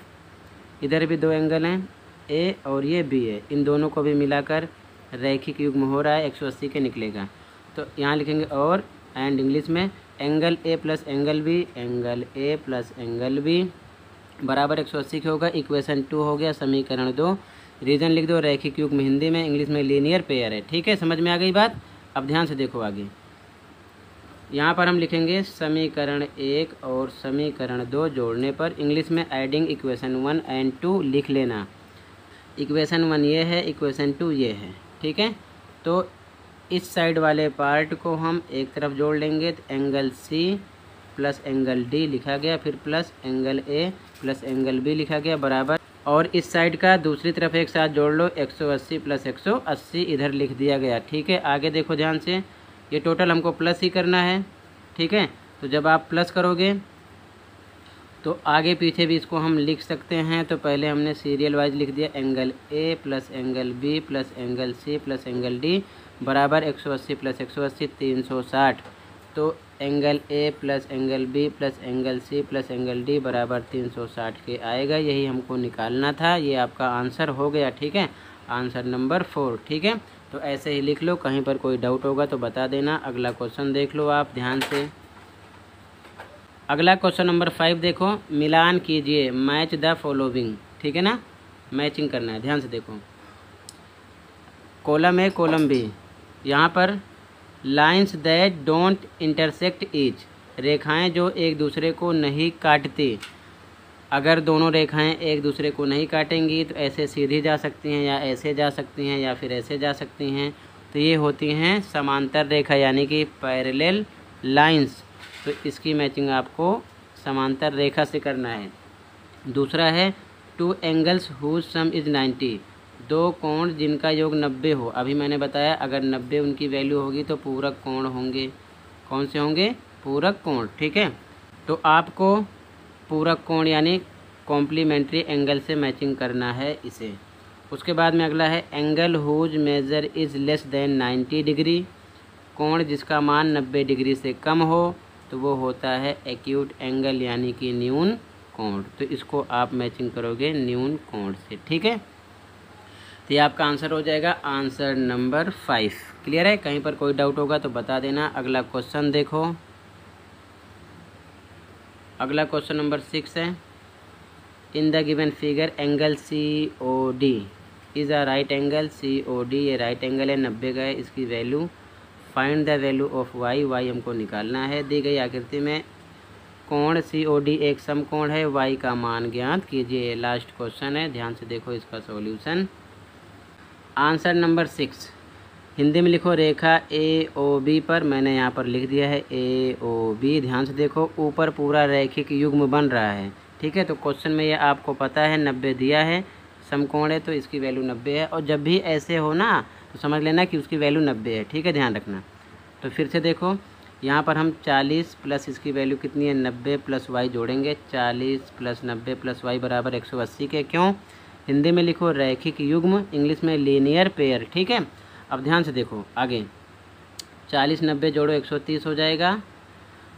इधर भी दो एंगल हैं। ए और ये बी है। इन दोनों को भी मिलाकर रैखिक युग्म हो रहा है, एक सौ अस्सी के निकलेगा। तो यहाँ लिखेंगे और एंड इंग्लिश में angle A plus angle B angle A plus angle B बराबर एक सौ अस्सी के होगा इक्वेशन टू हो गया, समीकरण दो। रीजन लिख दो, रैखिक युग्म हिंदी में इंग्लिश में लीनियर पेयर है। ठीक है, समझ में आ गई बात? अब ध्यान से देखो आगे। यहाँ पर हम लिखेंगे समीकरण एक और समीकरण दो जोड़ने पर इंग्लिश में adding equation one and two लिख लेना। इक्वेशन वन ये है, इक्वेशन टू ये है, ठीक है? तो इस साइड वाले पार्ट को हम एक तरफ़ जोड़ लेंगे तो angle C plus angle D लिखा गया, फिर plus angle A plus angle B लिखा गया, बराबर। और इस साइड का दूसरी तरफ़ एक साथ जोड़ लो 180 प्लस 180 इधर लिख दिया गया, ठीक है? आगे देखो ध्यान से, ये टोटल हमको प्लस ही करना है, ठीक है? तो जब आप प्लस करोगे तो आगे पीछे भी इसको हम लिख सकते हैं। तो पहले हमने सीरियल वाइज लिख दिया angle A plus angle B plus angle C plus angle D बराबर 180 प्लस 180 360 तो angle A plus angle B plus angle C plus angle D बराबर 360 के आएगा। यही हमको निकालना था। ये आपका आंसर हो गया, ठीक है? आंसर नंबर फोर ठीक है? तो ऐसे ही लिख लो। कहीं पर कोई डाउट होगा तो बता देना। अगला क्वेश्चन देख लो आप, ध्यान से। अगला क्वेश्चन नंबर फाइव देखो। मिलान कीजिए। Match the following. ठीक है ना? मैचिंग करना है। ध्यान से देखो। Column A, column B. यहाँ पर lines that don't intersect each रेखाएँ जो एक दूसरे को नहीं काटती। अगर दोनों रेखाएँ एक दूसरे को नहीं काटेंगी तो ऐसे सीधी जा सकती हैं या ऐसे जा सकती हैं या फिर ऐसे जा सकती हैं। तो ये होती हैं समांतर रेखा, यानी कि पैरेलल लाइंस तो इसकी मैचिंग आपको समांतर रेखा से करना है। दूसरा है two angles whose sum is ninety दो कोण जिनका योग नब्बे हो। अभी मैंने बताया, अगर नब्बे उनकी वैल्यू होगी तो पूरक कोण होंगे। कौन से होंगे? पूरक कोण, ठीक है? तो आपको पूरक कोण यानी कॉम्प्लीमेंट्री एंगल से मैचिंग करना है इसे। उसके बाद में अगला है angle whose measure is less than ninety degree कोण जिसका मान नब्बे डिग्री से कम हो तो वो होता है एक्यूट एंगल यानी कि न्यून कोण। तो इसको आप मैचिंग करोगे न्यून कोण से, ठीक है? तो ये आपका आंसर हो जाएगा आंसर नंबर फाइव क्लियर है? कहीं पर कोई डाउट होगा तो बता देना। अगला क्वेश्चन देखो। अगला क्वेश्चन नंबर सिक्स है। In the given figure angle C O D is a right angle C O D ये राइट एंगल है नब्बे का है। इसकी value find the value of y y हमको निकालना है। दी गई आकृति में कोण सी ओ डी एक सम कोण है। वाई का मान ज्ञात कीजिए। लास्ट क्वेश्चन है। ध्यान से देखो इसका solution answer number six Hindi में लिखो रेखा ए ओ बी पर। मैंने यहाँ पर लिख दिया है ए ओ बी ध्यान से देखो, ऊपर पूरा रैखिक युग्म बन रहा है। ठीक है तो क्वेश्चन में ये आपको पता है, नब्बे दिया है। समकोण है तो इसकी वैल्यू नब्बे है। और जब भी ऐसे हो ना तो समझ लेना कि उसकी वैल्यू नब्बे है, ठीक है? ध्यान रखना। तो फिर से देखो, यहाँ पर हम चालीस प्लस इसकी वैल्यू कितनी है? नब्बे प्लस वाई जोड़ेंगे। चालीस प्लस नब्बे प्लस वाई बराबर एक सौ अस्सी के। क्यों? हिंदी में लिखो रैखिक युग्म, इंग्लिश में लीनियर पेयर ठीक है? अब ध्यान से देखो, आगे। चालीस नब्बे जोड़ो, एक सौ तीस हो जाएगा।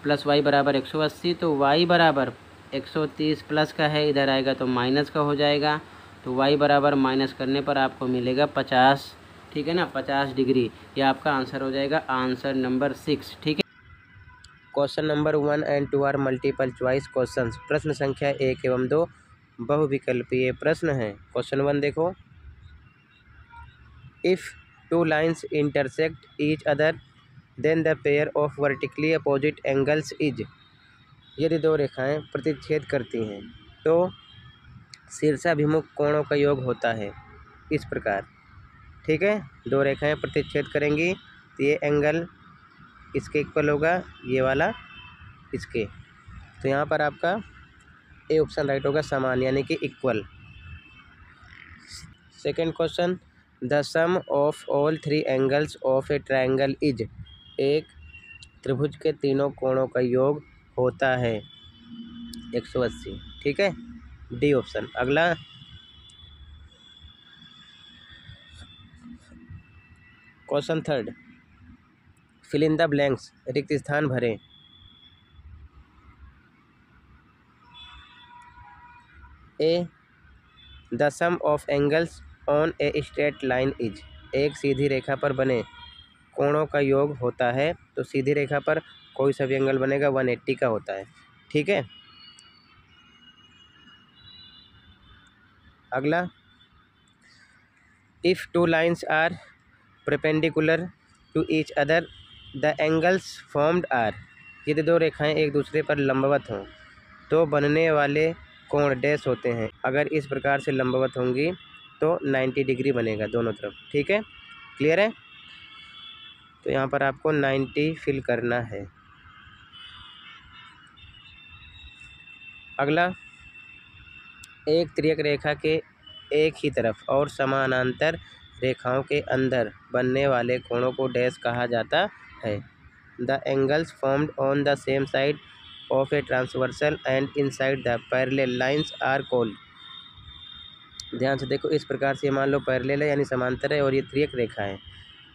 प्लस वाई बराबर एक सौ अस्सी तो वाई बराबर एक सौ तीस प्लस का है, इधर आएगा तो माइनस का हो जाएगा। तो वाई बराबर माइनस करने पर आपको मिलेगा पचास। ठीक है ना? पचास डिग्री। ये आपका आंसर हो जाएगा आंसर नंबर सिक्स, ठीक है? Question number one and two are multiple choice question प्रश्न संख्या एक एवं दो बहुविकल्पीय प्रश्न है। क्वेश्चन वन देखो। If two lines intersect each other then the pair of vertically opposite angles is यदि दो रेखाएँ प्रतिच्छेद करती हैं तो शीर्षाभिमुख कोणों का योग होता है। इस प्रकार। ठीक है? दो रेखाएँ प्रतिच्छेद करेंगी। तो ये एंगल इसके इक्वल होगा, ये वाला इसके। तो यहाँ पर आपका ए ऑप्शन राइट होगा, समान, यानी कि equal second question the sum of all three angles of a triangle is एक त्रिभुज के तीनों कोणों का योग होता है। एक सौ अस्सी, ठीक है? डी ऑप्शन अगला question third. Fill in the blanks, रिक्त स्थान भरें। A, the sum of angles on a straight line is, एक सीधी रेखा पर बने। कोणों का योग होता है तो सीधी रेखा पर कोई सा भी एंगल बनेगा वन एट्टी का होता है। ठीक है? अगला। If two lines are perpendicular to each other the angles formed are यदि दो रेखाएँ एक दूसरे पर लंबवत हों तो बनने वाले कोण डैश होते हैं। अगर इस प्रकार से लंबवत होंगी तो 90 डिग्री बनेगा दोनों तरफ़, ठीक है? क्लियर है? तो यहाँ पर आपको 90 फिल करना है। अगला, एक त्रियक रेखा के एक ही तरफ़ और समानांतर रेखाओं के अंदर बनने वाले कोणों को डैश कहा जाता है। The angles formed on the same side of a transversal and inside the parallel lines are called. ध्यान से देखो, इस प्रकार से मान लो पैरेलल है, यानी समांतर है, और ये त्रियक रेखा है।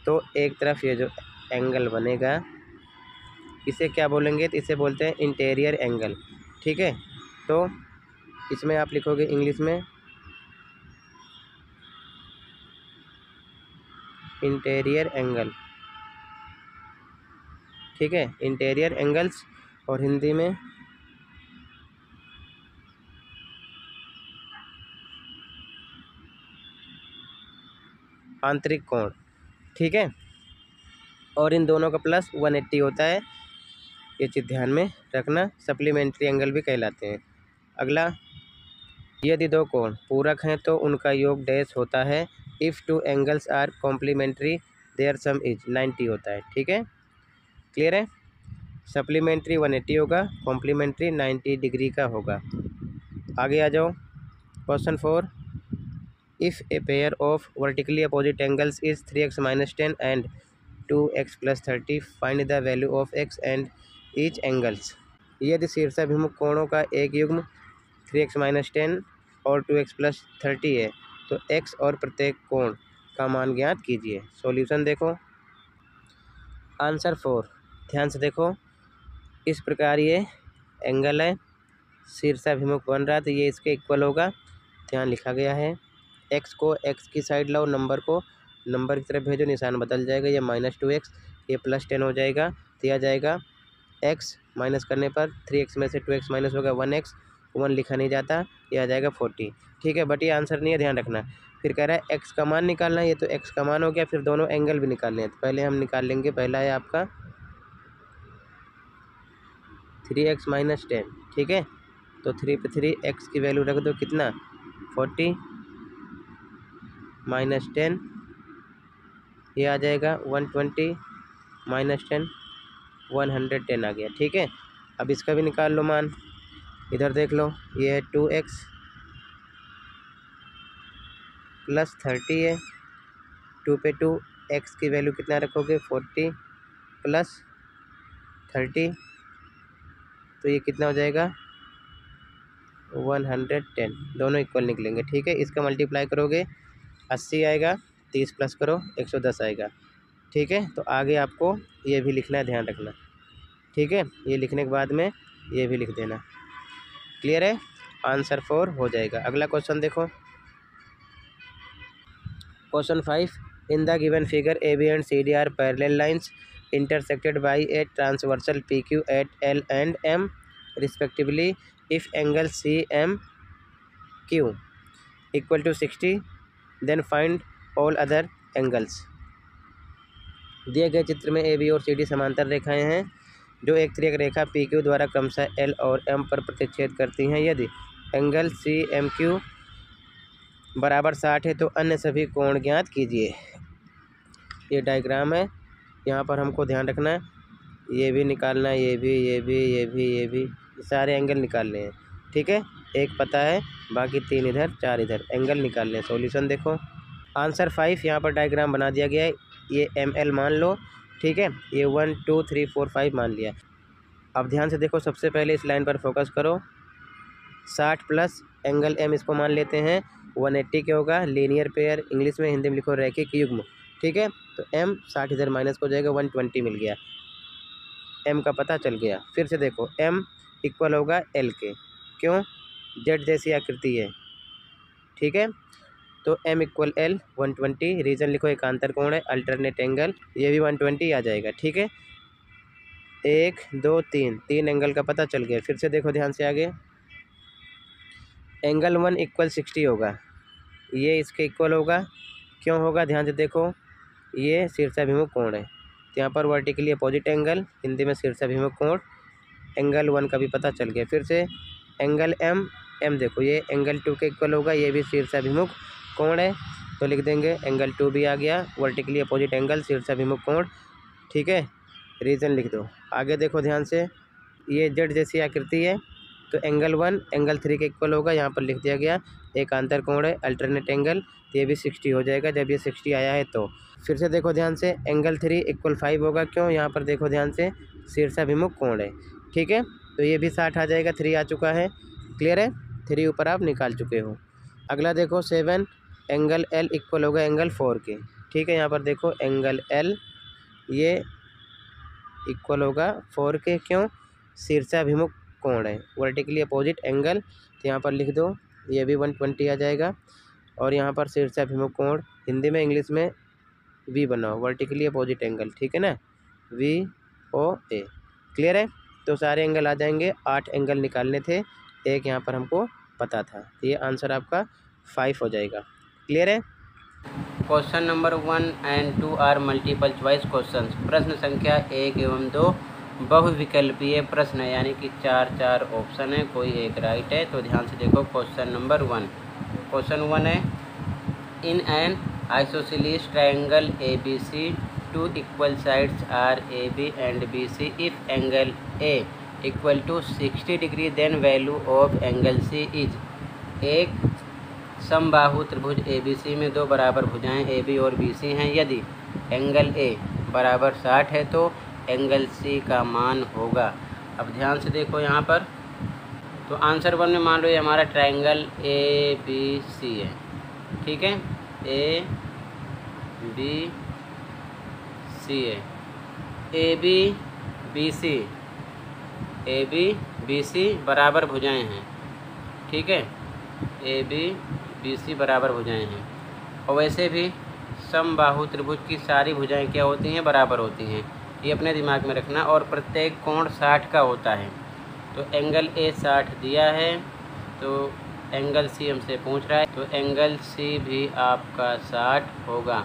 तो एक तरफ़ ये जो एंगल बनेगा, इसे क्या बोलेंगे? तो इसे बोलते हैं इंटेरियर एंगल ठीक है? तो इसमें आप लिखोगे इंग्लिश में इंटीरियर एंगल ठीक है? इंटीरियर एंगल्स और हिंदी में आंतरिक कोण। ठीक है? और इन दोनों का प्लस वन एट्टी होता है। ये चीज़ ध्यान में रखना। सप्लीमेंट्री एंगल भी कहलाते हैं। अगला, यदि दो कोण पूरक हैं तो उनका योग डैश होता है। If two angles are complementary their sum is ninety होता है, ठीक है? क्लियर है? सप्लीमेंट्री वन एट्टी होगा कॉम्प्लीमेंट्री नाइन्टी डिग्री का होगा। आगे आ जाओ। Question four if a pair of vertically opposite angles is three x minus ten and two x plus thirty find the value of x and each angles यदि शीर्षाभिमुख कोणों का एक युग्म थ्री एक्स माइनस टेन और to x plus thirty है तो x और प्रत्येक कोण का मान ज्ञात कीजिए। सॉल्यूशन देखो। आंसर फोर ध्यान से देखो। इस प्रकार ये एंगल है। शीर्षाभिमुख बन रहा तो ये इसके इक्वल होगा। ध्यान लिखा गया है। एक्स को एक्स की साइड लाओ नंबर को। नंबर की तरफ़ भेजो, निशान बदल जाएगा। ये माइनस टू एक्स ये प्लस टेन हो जाएगा, दिया जाएगा। एक्स माइनस करने पर थ्री एक्स में से टू एक्स माइनस होगा वन एक्स वन लिखा नहीं जाता, ये आ जाएगा फोर्टी ठीक है बट ये आंसर नहीं है, ध्यान रखना फिर कह रहा है एक्स का मान निकालना है, ये तो एक्स का मान हो गया, फिर दोनों एंगल भी निकालने हैं। तो पहले हम निकाल लेंगे, पहला है आपका थ्री एक्स माइनस टेन ठीक है? तो थ्री पे थ्री एक्स की वैल्यू रख दो, कितना? फोर्टी माइनस टेन ये आ जाएगा one twenty minus ten one hundred ten आ गया, ठीक है? अब इसका भी निकाल लो मान, इधर देख लो, ये है टू एक्स प्लस थर्टी है। टू पे टू, एक्स की वैल्यू कितना रखोगे? Forty plus thirty. तो ये कितना हो जाएगा? One hundred ten. दोनों इक्वल निकलेंगे, ठीक है? इसका मल्टीप्लाई करोगे, अस्सी आएगा, तीस प्लस करो, एक सौ दस आएगा, ठीक है? तो आगे आपको ये भी लिखना है, ध्यान रखना, ठीक है? ये लिखने के बाद में ये भी लिख देना क्लियर है? आंसर फोर हो जाएगा। अगला क्वेश्चन देखो। Question five, in the given figure A, B and C, D are parallel lines intersected by a transversal P, Q, at, L and M, respectively if angle C, M, Q. Equal to sixty, then find all other angles. दिए गए चित्र में ए, B और सी, D समांतर रेखाएँ हैं, जो एक त्रिक रेखा पी, क्यू द्वारा क्रमशः एल और एम पर प्रतिच्छेद करती हैं। यदि एंगल सी, एम, क्यू बराबर साठ है तो अन्य सभी कोण ज्ञात कीजिए। ये डायग्राम है, यहाँ पर हमको ध्यान रखना है। ये भी निकालना है, ये भी ये भी ये भी ये भी। सारे एंगल निकालने हैं ठीक है? एक पता है, बाकी तीन इधर, चार इधर। एंगल निकालने हैं सॉल्यूशन देखो। आंसर फाइव यहाँ पर डायग्राम बना दिया गया है। ये एम एल मान लो। ठीक है? ये one two three four five मान लिया। अब ध्यान से देखो, सबसे पहले इस लाइन पर फोकस करो। साठ प्लस एंगल एम इसको मान लेते हैं। वन एट्टी क्या होगा लीनियर पेयर इंग्लिश में, हिंदी में लिखो रैखिक युग्म, ठीक है? तो एम साठ इधर माइनस हो जाएगा वन ट्वेंटी मिल गया। एम का पता चल गया। फिर से देखो एम इक्वल होगा एल के। क्यों? जेड जैसी आकृति है, ठीक है? तो M equal L one twenty reason लिखो, एकांतर कोण है अल्टरनेट एंगल ये भी वन ट्वेंटी आ जाएगा, ठीक है? एक, दो, तीन तीन एंगल का पता चल गया। फिर से देखो ध्यान से आगे। एंगल वन इक्वल सिक्सटी होगा। ये इसके इक्वल होगा। क्यों होगा? ध्यान से देखो। ये शीर्षाभिमुख कोण है। तो यहाँ पर वर्टिकली अपोजिट एंगल हिंदी में शीर्षाभिमुख कोण। एंगल वन का भी पता चल गया। फिर से एंगल एम एम देखो। ये एंगल टू के इक्वल होगा। ये भी शीर्षाभिमुख कोण है। तो लिख देंगे एंगल टू भी आ गया। वर्टिकली अपोजिट एंगल शीर्षाभिमुख कोण। ठीक है? रीज़न लिख दो। आगे देखो ध्यान से। ये जेड जैसी आकृति है। तो एंगल वन एंगल थ्री के इक्वल होगा, यहाँ पर लिख दिया गया, एक आंतर कोण है अल्टरनेट एंगल तो ये भी सिक्सटी हो जाएगा, जब ये सिक्सटी आया है तो। फिर से देखो ध्यान से एंगल थ्री इक्वल फाइव होगा क्यों? यहाँ पर देखो ध्यान से, शीर्षाभिमुख कोण है, ठीक है? तो ये भी साठ आ जाएगा थ्री आ चुका है क्लियर है? थ्री ऊपर आप निकाल चुके हो। अगला देखो सेवन एंगल एल इक्वल होगा एंगल फोर के, ठीक है? यहाँ पर देखो एंगल एल ये इक्वल होगा फोर के, क्यों? शीर्षाभिमुख कोण है? वर्टिकली अपोजिट एंगल तो यहाँ पर लिख दो, ये भी वन ट्वेंटी आ जाएगा। और यहाँ पर शीर्षाभिमुख कोण, हिंदी में इंग्लिश में वी बनाओ वर्टिकली अपोजिट एंगल ठीक है ना? वी ओ ए क्लियर है? तो सारे एंगल आ जाएँगे, आठ एंगल निकालने थे, एक यहाँ पर हमको पता था। तो ये आंसर आपका फाइव हो जाएगा। क्लियर है? Question number one and two are multiple choice question प्रश्न संख्या एक एवं दो बहुविकल्पीय प्रश्न है यानी कि चार चार ऑप्शन है, कोई एक राइट है तो ध्यान से देखो, question number one. Question one है, in an isosceles triangle A B C, two equal sides are A B and B C, if angle A equal to sixty degree, then value of angle C is एक। समबाहु त्रिभुज ए B सी में दो बराबर भुजाएँ, A B और B सी हैं, यदि angle A बराबर साठ है तो एंगल सी का मान होगा। अब ध्यान से देखो यहाँ पर। तो आंसर वन में मान लो ये हमारा ट्रायंगल ए, बी, सी है। ठीक है? ए, बी, सी है। A, B B, C. A, B B, C बराबर भुजाएँ हैं। ठीक है? ए, बी बी, सी बराबर भुजाएँ हैं। और वैसे भी समबाहु त्रिभुज की सारी भुजाएँ क्या होती हैं? बराबर होती हैं। ये अपने दिमाग में रखना। और प्रत्येक कोण साठ का होता है। तो एंगल ए साठ दिया है। तो एंगल सी हमसे पूछ रहा है। तो एंगल सी भी आपका साठ होगा।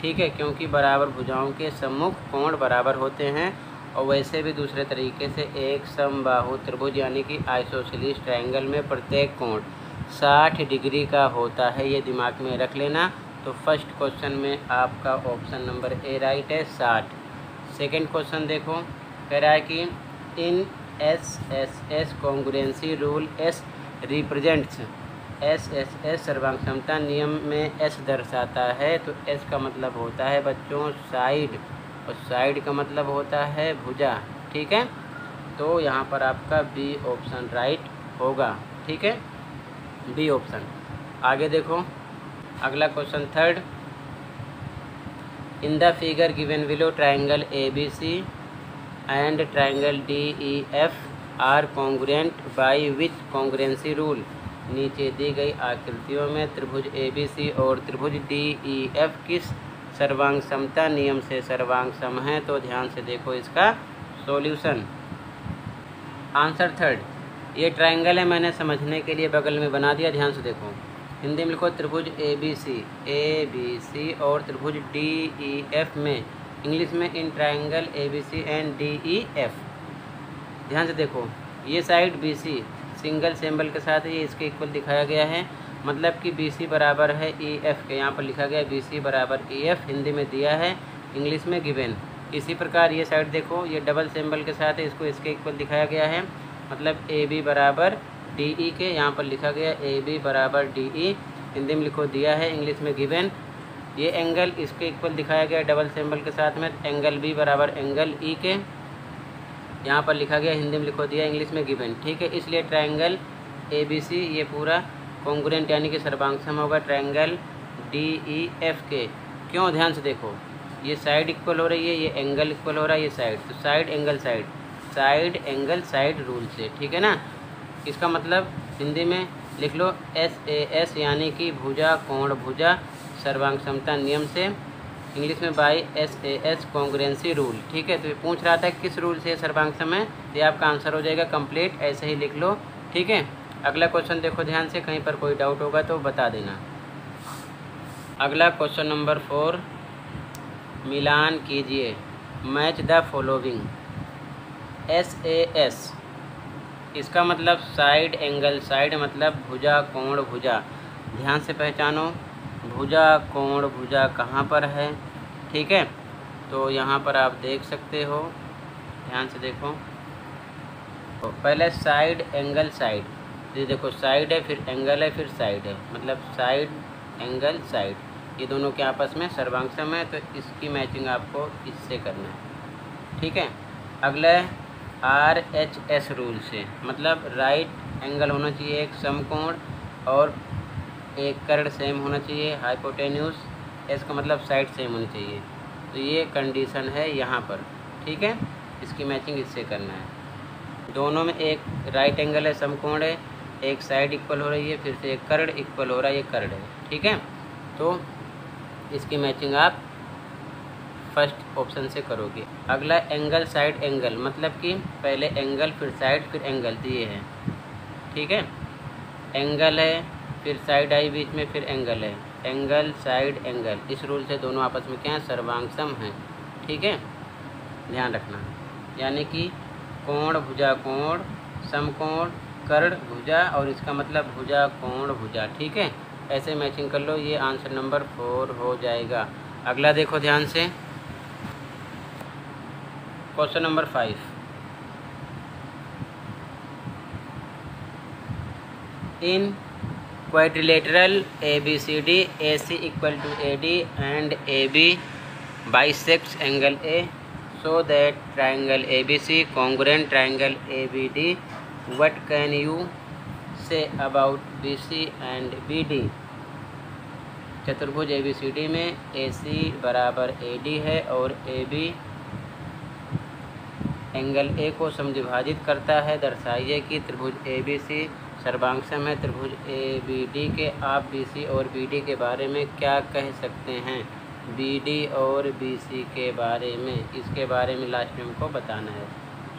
ठीक है? क्योंकि बराबर भुजाओं के सम्मुख कोण बराबर होते हैं। और वैसे भी दूसरे तरीके से एक समबाहु त्रिभुज यानी कि आइसोसिलिस ट्रायंगल में प्रत्येक कोण साठ डिग्री का होता है। ये दिमाग में रख लेना। तो फ़र्स्ट क्वेश्चन में आपका ऑप्शन नंबर ए राइट है साठ। सेकंड क्वेश्चन देखो। कह रहा है कि in S S S congruency rule S represents S S S सर्वांग क्षमता नियम में एस दर्शाता है तो एस का मतलब होता है बच्चों साइड और साइड का मतलब होता है भुजा, ठीक है? तो यहाँ पर आपका बी ऑप्शन राइट होगा, ठीक है? बी ऑप्शन आगे देखो। अगला question third in the figure given below triangle A B C and triangle D E F are congruent by which congruency rule नीचे दी गई आकृतियों में त्रिभुज ए बी सी और त्रिभुज डी ई एफ़ किस सर्वांग समता नियम से सर्वांग सम है? तो ध्यान से देखो इसका सॉल्यूशन आंसर थर्ड ये ट्रायंगल है, मैंने समझने के लिए बगल में बना दिया, ध्यान से देखो। हिंदी में लिखो त्रिभुज ए B C A B C और त्रिभुज डी ई एफ़ में। इंग्लिश में in triangle A B C and D E F ध्यान से देखो, ये side B C single symbol के साथ ये इसके इक्वल दिखाया गया है। मतलब कि बी सी बराबर है ई e एफ़ के। यहाँ पर लिखा गया बी सी बराबर ई e एफ़ हिंदी में दिया है। इंग्लिश में गिवेन इसी प्रकार ये साइड देखो, ये डबल सिंबल के साथ है इसको इसके इक्वल दिखाया गया है। मतलब ए बी बराबर डी ई के, यहाँ पर लिखा गया ए बी बराबर डी ई हिंदी में लिखो, दिया है, इंग्लिश में गिवन ये एंगल इसके इक्वल दिखाया गया डबल सिंबल के साथ में एंगल बी बराबर एंगल ई के। यहाँ पर लिखा गया, हिंदी में लिखो, दिया, इंग्लिश में गिवन ठीक है, इसलिए ट्रायंगल ए बी सी ये पूरा कॉन्ग्रेंट यानी कि सर्वांगसम होगा ट्रायंगल डी ई एफ़ के क्यों? ध्यान से देखो, ये साइड इक्वल हो रही है, ये एंगल इक्वल हो रहा है, ये साइड तो side angle side side angle side rule से, ठीक है ना? इसका मतलब हिंदी में लिख लो एस ए एस यानी कि भुजा, कोण भुजा, सर्वांग क्षमता नियम से। इंग्लिश में by S A S congruency rule ठीक है तो ये पूछ रहा था किस रूल से सर्वांग समय? तो ये आपका आंसर हो जाएगा कंप्लीट ऐसे ही लिख लो। ठीक है, अगला क्वेश्चन देखो ध्यान से, कहीं पर कोई डाउट होगा तो बता देना। अगला क्वेश्चन नंबर फोर मिलान कीजिए। Match the following S A S इसका मतलब साइड एंगल साइड मतलब भुजा, कोण भुजा। ध्यान से पहचानो, भुजा, कोण भुजा कहाँ पर है? ठीक है? तो यहाँ पर आप देख सकते हो। ध्यान से देखो। तो पहले साइड एंगल साइड ये देखो साइड है, फिर एंगल है, फिर साइड है। मतलब साइड एंगल साइड ये दोनों के आपस में सर्वांगसम है तो इसकी मैचिंग आपको इससे करना है। ठीक है? अगला आर एच एस रूल से। मतलब राइट एंगल होना चाहिए, एक समकोण और एक कर्ड सेम होना चाहिए हाइपोटेन्यूस एस का मतलब साइड सेम होनी चाहिए। तो ये कंडीशन है यहाँ पर, ठीक है? इसकी मैचिंग इससे करना है। दोनों में एक राइट एंगल है, समकोण है, एक साइड इक्वल हो रही है, फिर से एक कर्ड इक्वल हो रहा है, ये कर्ड है, ठीक है? तो इसकी मैचिंग आप फ़र्स्ट ऑप्शन से करोगे। अगला एंगल साइड एंगल मतलब कि पहले एंगल फिर साइड फिर एंगल दिए हैं। ठीक है? एंगल है, फिर साइड आई बीच में, फिर एंगल है। एंगल साइड एंगल इस रूल से दोनों आपस में क्या है? सर्वांगसम है। ठीक है? ध्यान रखना। यानी कि कोण भुजा कोण, समकोण कर्ण भुजा, और इसका मतलब भुजा कोण भुजा। ठीक है? ऐसे मैचिंग कर लो, ये आंसर नंबर फोर हो जाएगा। अगला देखो ध्यान से। Question number five. In quadrilateral A B C D, A C equal to A D and A B bisects angle A so that triangle A B C congruent triangle A B D what can you say about B C and B D चतुर्भुज A B C D में ए सी बराबर A D है और A B angle ए को समद्विभाजित करता है, दर्शाइए कि त्रिभुज ए, बी, सी सर्वांगसम है। त्रिभुज ए, बी, डी के आप बी, सी और बी, डी के बारे में क्या कह सकते हैं? बी, डी और बी, सी के बारे में। इसके बारे में लास्ट में हमको बताना है।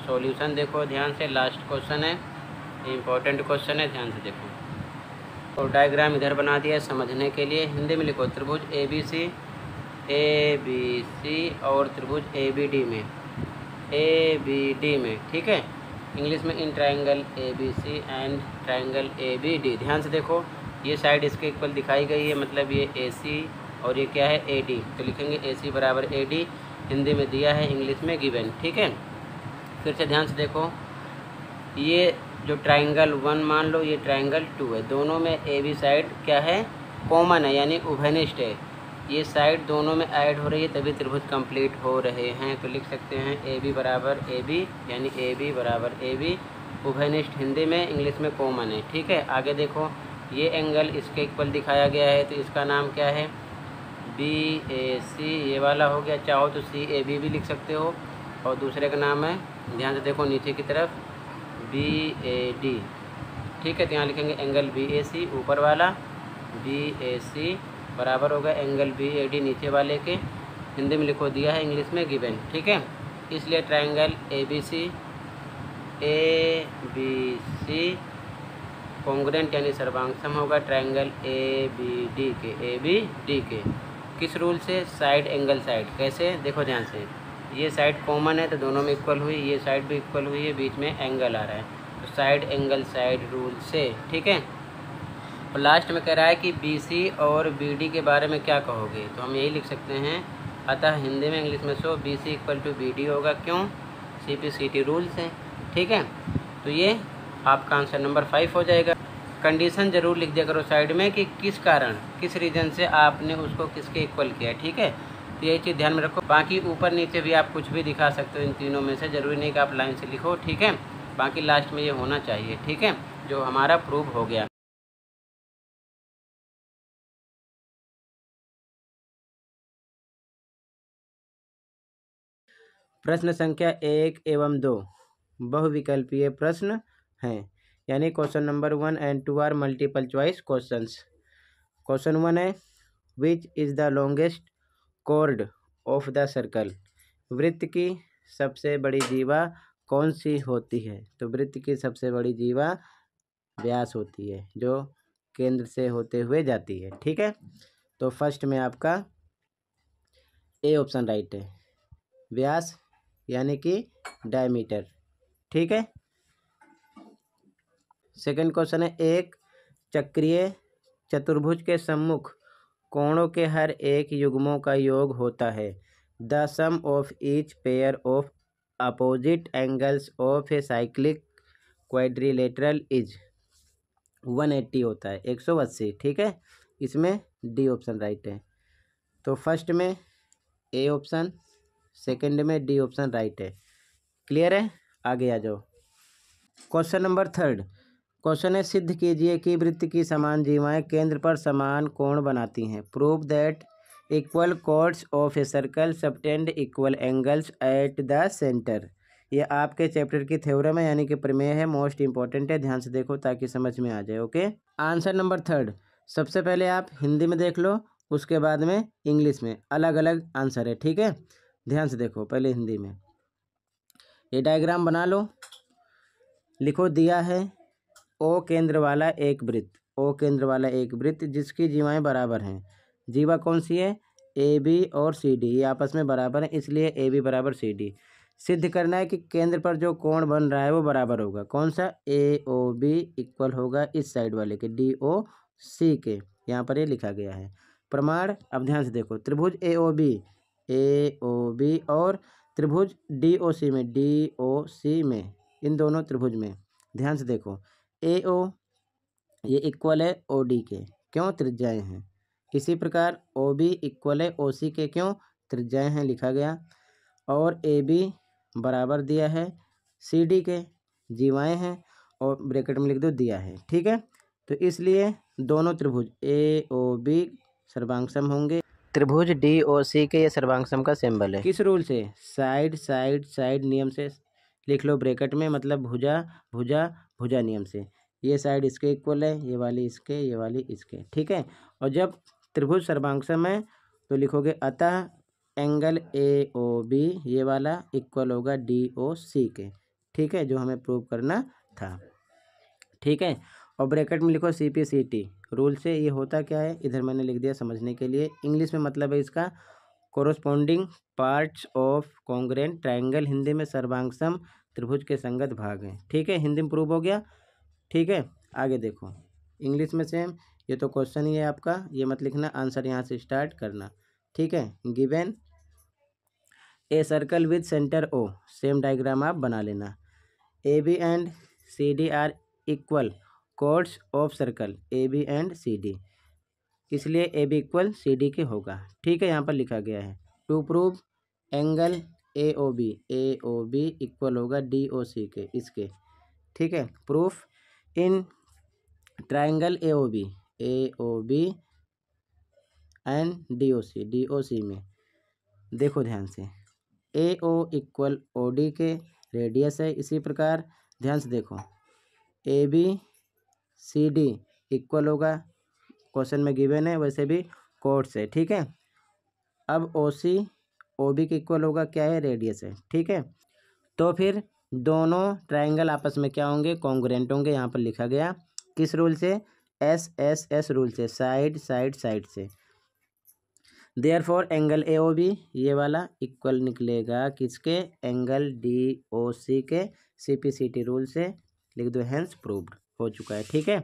सॉल्यूशन देखो, ध्यान से। लास्ट क्वेश्चन है। इम्पोर्टेंट क्वेश्चन है, ध्यान से देखो। और डायग्राम इधर बना दिया समझने के लिए। हिंदी में लिखो, त्रिभुज ए, B, C, A, B, C और त्रिभुज ए, बी, डी में। ए बी डी में, ठीक है? इंग्लिश में in triangle A B C and triangle A B D ध्यान से देखो, ये साइड इसके इक्वल दिखाई गई है मतलब ये ए सी और ये क्या है? ए डी तो लिखेंगे ए सी बराबर ए डी हिंदी में दिया है इंग्लिश में गिवन ठीक है? फिर से ध्यान से देखो, ये जो ट्राइंगल वन मान लो, ये ट्राइंगल टू है। दोनों में ए बी साइड क्या है? कॉमन है, यानी उभनिष्ठ है। ये साइड दोनों में ऐड हो रही है, तभी त्रिभुज कंप्लीट हो रहे हैं। तो लिख सकते हैं ए बी बराबर ए बी, यानी ए बी बराबर ए बी। उभयनिष्ठ हिंदी में, इंग्लिश में कॉमन है, ठीक है? आगे देखो, ये एंगल इसके इक्वल दिखाया गया है तो इसका नाम क्या है? बी ए सी ये वाला हो गया। चाहो तो सी ए बी भी लिख सकते हो। और दूसरे का नाम है, ध्यान से देखो नीचे की तरफ़ बी ए डी ठीक है तो यहाँ लिखेंगे एंगल बी ए सी ऊपर वाला बी ए सी बराबर होगा एंगल बी ए डी नीचे वाले के। हिंदी में लिखो दिया है इंग्लिश में गिवन ठीक है? इसलिए triangle A B C A B C congruent यानी सर्वांगसम होगा ट्राइंगल ए बी डी के ए बी डी के। किस रूल से? साइड एंगल साइड कैसे? देखो ध्यान से। ये साइड कॉमन है तो दोनों में इक्वल हुई, ये साइड भी इक्वल हुई है, बीच में एंगल आ रहा है। तो साइड एंगल साइड रूल से, ठीक है? और लास्ट में कह रहा है कि बी सी और बी डी के बारे में क्या कहोगे? तो हम यही लिख सकते हैं। अतः हिंदी में इंग्लिश में so B C equal to B D होगा। क्यों? C P C T rule से ठीक है? तो ये आपका आंसर नंबर फाइव हो जाएगा। कंडीशन ज़रूर लिख दिया करो साइड में कि किस कारण, किस रीज़न से आपने उसको किसके इक्वल किया ठीक है? तो यही चीज़ ध्यान में रखो। बाकी ऊपर नीचे भी आप कुछ भी दिखा सकते हो इन तीनों में से। ज़रूरी नहीं कि आप लाइन से लिखो। ठीक है? बाकी लास्ट में ये होना चाहिए। ठीक है? जो हमारा प्रूव हो गया। प्रश्न संख्या एक एवं दो। बहुविकल्पीय प्रश्न हैं। यानी question number one and two are multiple choice questions. Question one है which is the longest chord of the circle वृत्त की सबसे बड़ी जीवा कौन सी होती है? तो वृत्त की सबसे बड़ी जीवा व्यास होती है, जो केंद्र से होते हुए जाती है। ठीक है? तो फ़र्स्ट में आपका ए ऑप्शन राइट है। व्यास यानी कि डायमीटर ठीक है? सेकंड क्वेश्चन है, एक चक्रीय चतुर्भुज के सम्मुख कोणों के हर एक युग्मों का योग होता है। The sum of each pair of opposite angles of a cyclic quadrilateral is one eighty होता है, एक सौ अस्सी, ठीक है? इसमें डी ऑप्शन राइट है। तो फ़र्स्ट में ए ऑप्शन सेकंड में डी ऑप्शन राइट है। क्लियर है? आगे आ जाओ। Question number third. क्वेश्चन है, सिद्ध कीजिए कि वृत्त की समान जीवाएँ केंद्र पर समान कोण बनाती हैं। Prove that equal chords of a circle subtend equal angles at the centre ये आपके चैप्टर की थ्योरम है, यानी कि प्रमेय है। मोस्ट इंपॉर्टेंट है। ध्यान से देखो ताकि समझ में आ जाए ओके आंसर नंबर थर्ड सबसे पहले आप हिंदी में देख लो, उसके बाद में इंग्लिश में। अलग अलग आंसर है, ठीक है? ध्यान से देखो, पहले हिंदी में। ये डायग्राम बना लो। लिखो, दिया है, ओ केंद्र वाला एक वृत्त, ओ केंद्र वाला एक वृत्त जिसकी जीवाएँ बराबर हैं। जीवा कौन सी है? ए, बी और सी, डी। ये आपस में बराबर है, इसलिए ए, बी बराबर, सी, डी। सिद्ध करना है कि केंद्र पर जो कोण बन रहा है, वो बराबर होगा। कौन सा? ए, ओ, बी इक्वल होगा इस साइड वाले के, डी, ओ, सी के। यहाँ पर ये लिखा गया है। प्रमाण, अब ध्यान से देखो। त्रिभुज ए, O, B. A, O, B और त्रिभुज डी, ओ, सी में, डी, ओ, सी में, इन दोनों त्रिभुज में। ध्यान से देखो, ए, ओ, ये इक्वल है ओ डी के। क्यों त्रिज्याएँ हैं? इसी प्रकार ओ बी इक्वल है ओ सी के क्यों त्रिज्याएँ हैं लिखा गया। और ए बी बराबर दिया है सी डी के, जीवाएँ हैं और ब्रैकेट में लिख दो दिया है, ठीक है? तो इसलिए दोनों त्रिभुज ए ओ बी सर्वांगसम होंगे। त्रिभुज, डी ओ सी के ये सर्वांगसम का सिंबल है। किस रूल से? साइड साइड साइड नियम से लिख लो ब्रैकेट में मतलब भुजा भुजा भुजा नियम से। ये साइड इसके इक्वल है, ये वाली इसके, ये वाली इसके, ठीक है? और जब त्रिभुज सर्वांगसम है तो लिखोगे अतः एंगल ए ओ बी ये वाला इक्वल होगा डी ओ सी के, ठीक है? जो हमें प्रूव करना था, ठीक है? और ब्रैकेट में लिखो C P C T rule से ये होता क्या है? इधर मैंने लिख दिया समझने के लिए। इंग्लिश में मतलब है इसका corresponding parts of congruent triangle Hindi में सर्वांगसम त्रिभुज के संगत भाग हैं। ठीक है? हिंदी में प्रूव हो गया। ठीक है? आगे देखो। इंग्लिश में सेम ये तो क्वेश्चन ही है आपका। ये मत लिखना। आंसर यहाँ से स्टार्ट करना। ठीक है? Given a circle with centre O same diagram आप बना लेना। A B and C D are equal chords of circle, A B and C D. इसलिए A B equal C D के होगा। ठीक है, यहाँ पर लिखा गया है। To prove angle A O B, A O B equal होगा डी ओ सी के, इसके। ठीक है, proof in triangle A O B, A O B and D O C, D O C में। देखो ध्यान से, A O equal O D के रेडियस है, इसी प्रकार ध्यान से देखो। A B C, D equal होगा। क्वेश्चन में गिवन है, वैसे भी कोर्स से ठीक है? अब ओ सी ओ बी के इक्वल होगा, क्या है? रेडियस है, ठीक है? तो फिर दोनों ट्राइंगल आपस में क्या होंगे? कॉन्ग्रेंट होंगे, यहाँ पर लिखा गया। किस रूल से? एस एस एस रूल से साइड साइड साइड से। Therefore angle A O B ये वाला इक्वल निकलेगा किसके? एंगल डी ओ सी के C P C T rule से। लिख दो हैंस प्रूव्ड हो चुका है, ठीक है?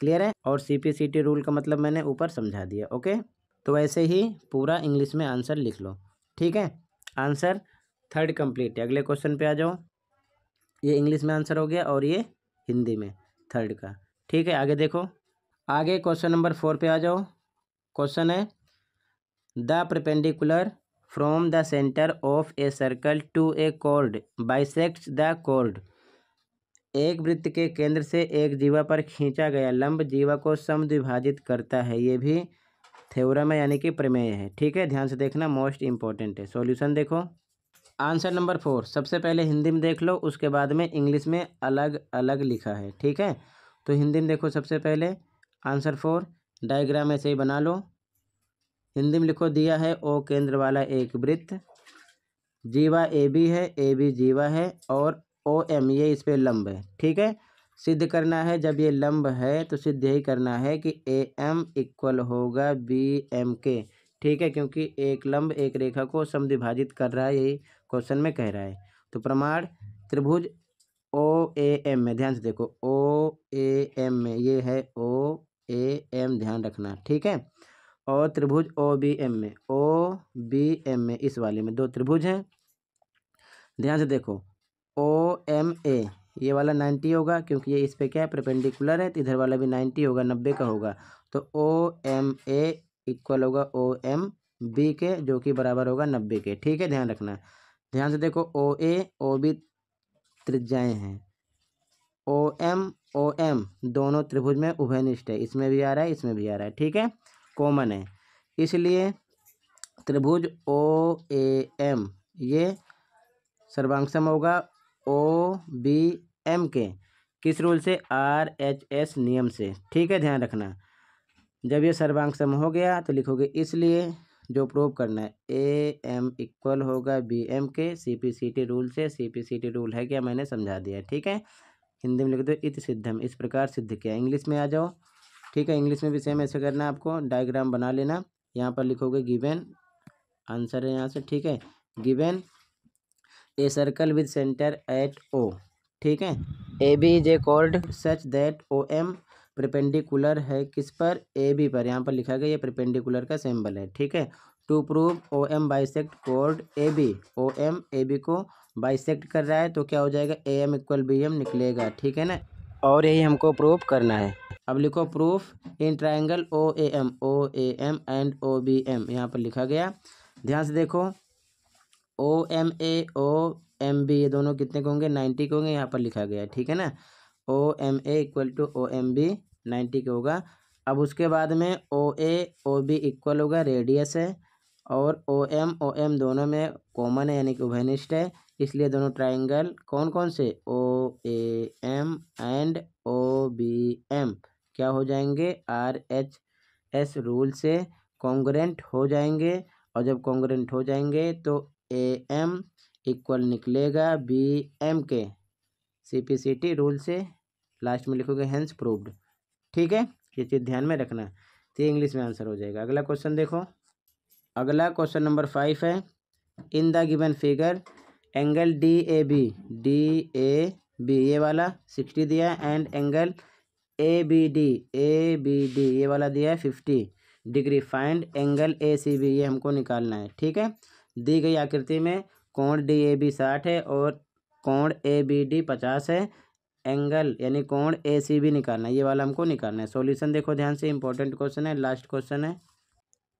क्लियर है? और C P C T rule का मतलब मैंने ऊपर समझा दिया ओके तो ऐसे ही पूरा इंग्लिश में आंसर लिख लो, ठीक है? आंसर थर्ड कंप्लीट है। अगले क्वेश्चन पे आ जाओ। ये इंग्लिश में आंसर हो गया और ये हिंदी में थर्ड का, ठीक है? आगे देखो। आगे क्वेश्चन नंबर फोर पे आ जाओ। क्वेश्चन है the perpendicular from the centre of a circle to a chord bisects the chord एक वृत्त के केंद्र से एक जीवा पर खींचा गया लंब जीवा को समद्विभाजित करता है। ये भी थ्योरम है, यानी कि प्रमेय है। ठीक है, ध्यान से देखना, मोस्ट इंपॉर्टेंट है। सॉल्यूशन देखो। Answer number four. सबसे पहले हिंदी में देख लो, उसके बाद में इंग्लिश में अलग अलग लिखा है। ठीक है? तो हिंदी में देखो सबसे पहले, आंसर फोर। डायग्राम ऐसे ही बना लो। हिंदी में लिखो, दिया है ओ केंद्र वाला एक वृत्त। जीवा ए बी है, ए बी जीवा है, और ओ एम, ये इस पर लंब है, ठीक है? सिद्ध करना है, जब ये लंब है तो सिद्ध यही करना है कि ए एम इक्वल होगा बी एम के, ठीक है? क्योंकि एक लंब एक रेखा को समद्विभाजित कर रहा है, यही क्वेश्चन में कह रहा है। तो प्रमाण, त्रिभुज ओ ए एम में, ध्यान से देखो, ओ ए एम में, ये है ओ ए एम, ध्यान रखना, ठीक है? और त्रिभुज ओ बी एम में, ओ बी एम में, इस वाले में दो त्रिभुज हैं। ध्यान से देखो ओ एम ए, ये वाला नाइन्टी होगा क्योंकि ये इस पर क्या है परपेंडिकुलर है तो इधर वाला भी नाइन्टी होगा, नब्बे का होगा। तो ओ एम ए इक्वल होगा ओ एम बी के, जो कि बराबर होगा नब्बे के। ठीक है, ध्यान रखना। ध्यान से देखो, ओ ए, ओ बी त्रिज्याएँ हैं। ओ एम ओ एम, दोनों त्रिभुज में उभयनिष्ठ है। इसमें भी आ रहा है, इसमें भी आ रहा है। ठीक है कॉमन है। इसलिए त्रिभुज ओ ए एम, ये सर्वांगसम होगा ओ, बी, एम के। किस रूल से? आर, एच, एस नियम से। ठीक है, ध्यान रखना। जब ये सर्वांग सम हो गया तो लिखोगे इसलिए जो प्रूव करना है। ए, एम इक्वल होगा बी, एम के। C, P, C, T rule से, C, P, C, T rule है क्या? मैंने समझा दिया। ठीक है? हिंदी में लिख दो, इत सिद्धम। इस प्रकार सिद्ध किया। इंग्लिश में आ जाओ। ठीक है? इंग्लिश में भी सेम ऐसे करना है आपको। डायग्राम बना लेना। यहाँ पर लिखोगे गिवेन आंसर है यहाँ से। ठीक है? Given a circle with centre at O ठीक है? A B is a chord such that O M perpendicular है किस पर? ए बी पर। यहाँ पर लिखा गया ये प्रिपेंडिकुलर का सिंबल है, ठीक है? To prove O M bisect code A B O M A B को बाइसेक्ट कर रहा है तो क्या हो जाएगा? A M equal B M निकलेगा, ठीक है ना? और यही हमको प्रूव करना है। अब लिखो proof in triangle O A M O A M and O B M यहाँ पर लिखा गया। ध्यान से देखो O, M, A, O, M, B, ये दोनों कितने के होंगे? नाइन्टी के होंगे, यहाँ पर लिखा गया है, ठीक है ना? O, M, A equal to O, M, B ninety के होगा। अब उसके बाद में O, A, O, B equal होगा, रेडियस है, और ओ, एम ओ, एम दोनों में कॉमन है, यानी कि उभयनिष्ठ है, इसलिए दोनों ट्राइंगल कौन कौन से? O, A, M, and O, B, M, क्या हो जाएँगे? आर, एच, एस रूल से कॉन्ग्रेंट हो जाएँगे, और जब कॉन्ग्रेंट हो जाएँगे तो ए एम इक्वल निकलेगा बी एम के C P C T rule से लास्ट में लिखोगे हैंस प्रूव्ड ठीक है? ये चीज़ ध्यान में रखना। तो ये इंग्लिश में आंसर हो जाएगा। अगला क्वेश्चन देखो। अगला क्वेश्चन नंबर फाइव है। In the given figure angle D A B D A B ये वाला सिक्सटी दिया है and angle A B D A B D ये वाला दिया है fifty degree find angle A C B ये हमको निकालना है। ठीक है? दी गई आकृति में कोण डी ए बी साठ है और कोण ए बी डी पचास है। एंगल यानी कोण ए सी बी निकालना है। ये वाला हमको निकालना है। सॉल्यूशन देखो ध्यान से, इंपॉर्टेंट क्वेश्चन है, लास्ट क्वेश्चन है।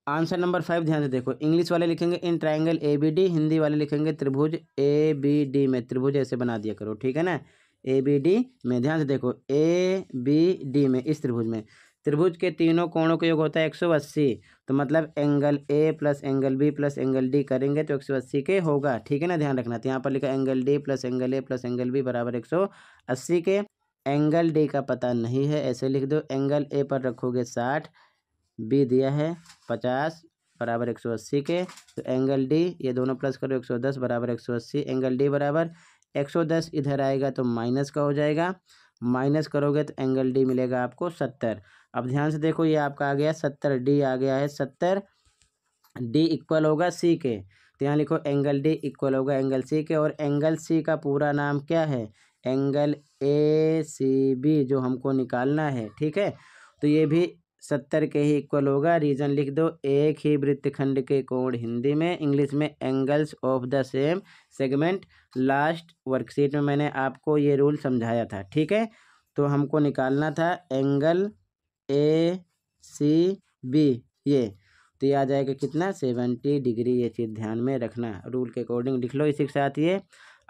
आंसर नंबर फाइव ध्यान से देखो। इंग्लिश वाले लिखेंगे in triangle A B D, Hindi वाले लिखेंगे त्रिभुज ए बी डी में। त्रिभुज ऐसे बना दिया करो, ठीक है ना? ए बी डी में। ध्यान से देखो, ए बी डी में, इस त्रिभुज में। त्रिभुज के तीनों कोणों का योग होता है एक सौ अस्सी। तो मतलब angle A plus angle B plus angle D करेंगे तो एक सौ अस्सी के होगा। ठीक है ना? ध्यान रखना। तो यहाँ पर लिखा angle D plus angle A plus angle B बराबर एक सौ अस्सी के। एंगल डी का पता नहीं है, ऐसे लिख दो। एंगल ए पर रखोगे साठ बी दिया है पचास बराबर एक सौ अस्सी के। तो एंगल डी ये दोनों प्लस करो, एक सौ दस बराबर एक सौ अस्सी। एंगल डी बराबर एक सौ दस, इधर आएगा तो माइनस का हो जाएगा। माइनस करोगे तो एंगल डी मिलेगा आपको सत्तर। अब ध्यान से देखो, ये आपका आ गया सत्तर डी आ गया है सत्तर। डी इक्वल होगा सी के। तो यहाँ लिखो एंगल डी इक्वल होगा एंगल सी के और एंगल सी का पूरा नाम क्या है? एंगल ए सी बी जो हमको निकालना है, ठीक है? तो ये भी सत्तर के ही इक्वल होगा। रीजन लिख दो, एक ही वृत्तखंड के कोण हिंदी में इंग्लिश में angles of the same segment last worksheet में मैंने आपको ये रूल समझाया था, ठीक है? तो हमको निकालना था एंगल ए, सी, बी, ये। तो ये आ जाएगा कितना? सेवेंटी डिग्री, ये चीज़ ध्यान में रखना। रूल के अकॉर्डिंग लिख लो इसी के साथ ये।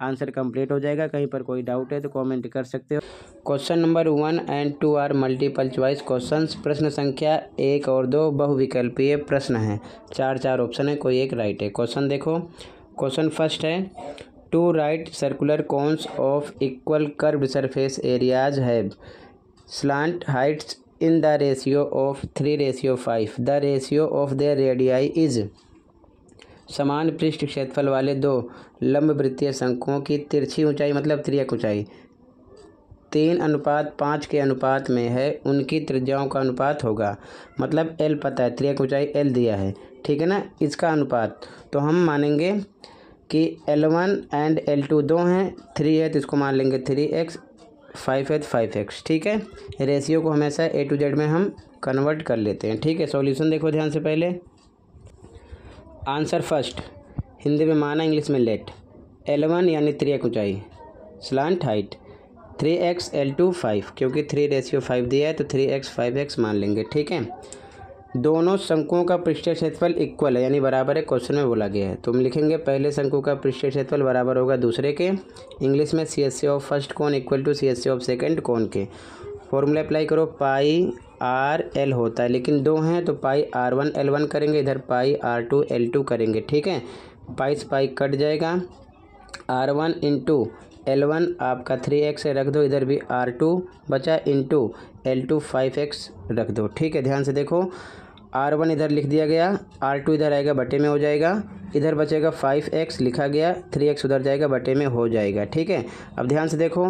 आंसर कंप्लीट हो जाएगा। कहीं पर कोई डाउट है तो कमेंट कर सकते हो। Question number one and two are multiple choice questions. प्रश्न संख्या एक और दो बहुविकल्पीय प्रश्न हैं। चार चार ऑप्शन है, कोई एक राइट है। क्वेश्चन देखो। क्वेश्चन फ़र्स्ट है, two right circular cones of equal curve surface areas have slant heights in the ratio of three ratio five the ratio of their radii is समान पृष्ठ क्षेत्रफल वाले दो लंब वृत्तीय शंकुओं की तिरछी ऊंचाई मतलब त्रियक ऊंचाई। तीन अनुपात पाँच के अनुपात में है, उनकी त्रिज्याओं का अनुपात होगा। मतलब एल पता है, त्रियक ऊंचाई एल दिया है। ठीक है ना? इसका अनुपात। तो हम मानेंगे कि L one and L two दो हैं। थ्री है तो इसको मान लेंगे थ्री एक्स फाइव तो फाइव एक्स, ठीक है? रेशियो को हमेशा ए टू जेड में हम कन्वर्ट कर लेते हैं, ठीक है? सॉल्यूशन देखो ध्यान से पहले। आंसर फ़र्स्ट, हिंदी में माना, इंग्लिश में लेट। एलेवन यानी थ्री एक ऊँचाई। Slant height, three x L two five, क्योंकि थ्री रेशियो फाइव दिया है तो थ्री एक्स फाइव एक्स मान लेंगे, ठीक है? दोनों शंकुओं का पृष्ठीय क्षेत्रफल इक्वल है, यानी बराबर है क्वेश्चन में बोला गया है। तो हम लिखेंगे, पहले शंकु का पृष्ठीय क्षेत्रफल बराबर होगा दूसरे के। इंग्लिश में C S C of first cone equal to C S C of second cone के। फॉर्मूला अप्लाई करो पाई आर एल होता है, लेकिन दो हैं तो pi R one L one करेंगे, इधर pi R two L two करेंगे, ठीक है? पाई से पाई कट जाएगा। R one into L one आपका थ्री एक्स रख दो, इधर भी आर टू बचा into L two five x रख दो, ठीक है? ध्यान से देखो। आर वन इधर लिख दिया गया आर टू इधर आएगा, बटे में हो जाएगा। इधर बचेगा फाइव एक्स लिखा गया थ्री एक्स उधर जाएगा, बटे में हो जाएगा, ठीक है? अब ध्यान से देखो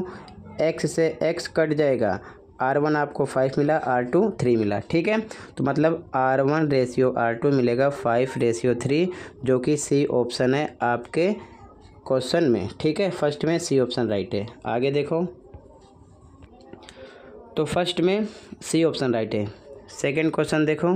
एक्स से एक्स कट जाएगा। आर वन आपको फाइव मिला आर टू थ्री मिला, ठीक है? तो मतलब R one ratio R two मिलेगा फाइव रेशियो थ्री जो कि सी ऑप्शन है आपके क्वेश्चन में, ठीक है? फ़र्स्ट में सी ऑप्शन राइट है। आगे देखो। तो फ़र्स्ट में सी ऑप्शन राइट है। सेकंड क्वेश्चन देखो।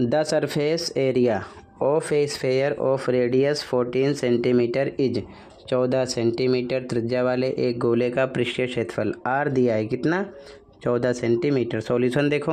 The surface area of a sphere of radius fourteen centimetre is चौदह सेंटीमीटर त्रिज्या वाले एक गोले का पृष्ठीय क्षेत्रफल। आर दिया है कितना? चौदह सेंटीमीटर। सॉल्यूशन देखो।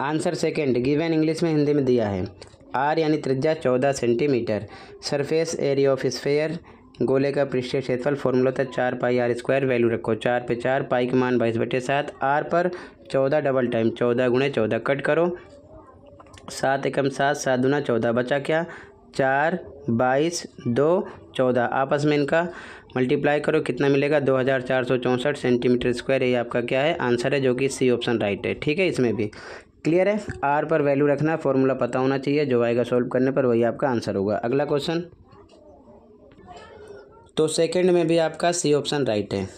आंसर सेकंड गिवन इंग्लिश में हिंदी में दिया है। आर यानी त्रिज्या चौदह centimetre. Surface area of sphere गोले का पृष्ठीय क्षेत्रफल फॉर्मूला था चार पाई आर स्क्वायर, वैल्यू रखो चार पे चार, पाई के मान बाईस बटे सात, आर पर चौदह डबल टाइम चौदह गुणे चौदह, कट करो। सात एकम सात सात दुना चौदह, बचा क्या? चार, बाईस, दो, चौदह, आपस में इनका मल्टीप्लाई करो, कितना मिलेगा? दो हज़ार चार सौ चौंसठ सेंटीमीटर स्क्वायर, ये आपका क्या है? आंसर है जो कि सी ऑप्शन राइट है, ठीक है, इसमें भी। क्लियर है? आर पर वैल्यू रखना, फॉर्मूला पता होना चाहिए, जो आएगा सॉल्व करने पर वही आपका आंसर होगा। अगला क्वेश्चन। तो सेकंड में भी आपका सी ऑप्शन राइट है।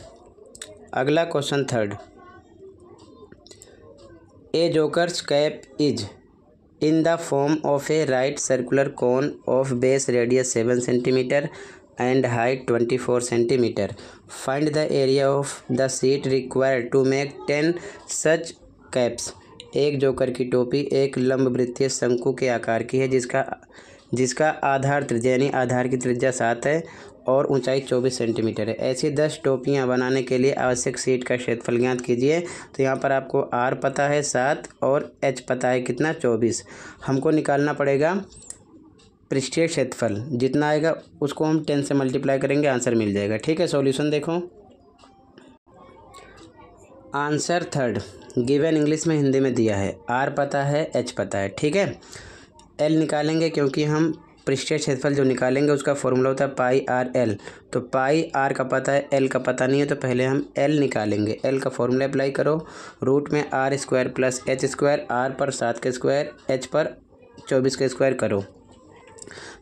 अगला question third a jokers cap is in the form of a right circular cone of base radius seven centimetre and height twenty four centimetre find the area of the sheet required to make ten such caps एक joker की टोपी एक लंब वृत्तीय शंकु के आकार की है, जिसका जिसका आधार त्रिज्या यानी आधार की त्रिज्या सात है। और ऊंचाई चौबीस सेंटीमीटर है। ऐसी दस टोपियाँ बनाने के लिए आवश्यक सीट का क्षेत्रफल ज्ञात कीजिए। तो यहाँ पर आपको आर पता है सात और एच पता है कितना? चौबीस। हमको निकालना पड़ेगा पृष्ठीय क्षेत्रफल। जितना आएगा उसको हम टेन से मल्टीप्लाई करेंगे, आंसर मिल जाएगा। ठीक है, सॉल्यूशन देखो। आंसर थर्ड, गिवन इंग्लिश में हिंदी में दिया है। आर पता है, एच पता है। ठीक है, एल निकालेंगे क्योंकि हम पृष्ठीय क्षेत्रफल जो निकालेंगे उसका फॉर्मूला होता है पाई आर एल तो पाई आर का पता है एल का पता नहीं है तो पहले हम एल निकालेंगे। एल का फॉर्मूला अप्लाई करो। रूट में R square plus H square R पर सात के स्क्वायर एच पर चौबीस के स्क्वायर करो।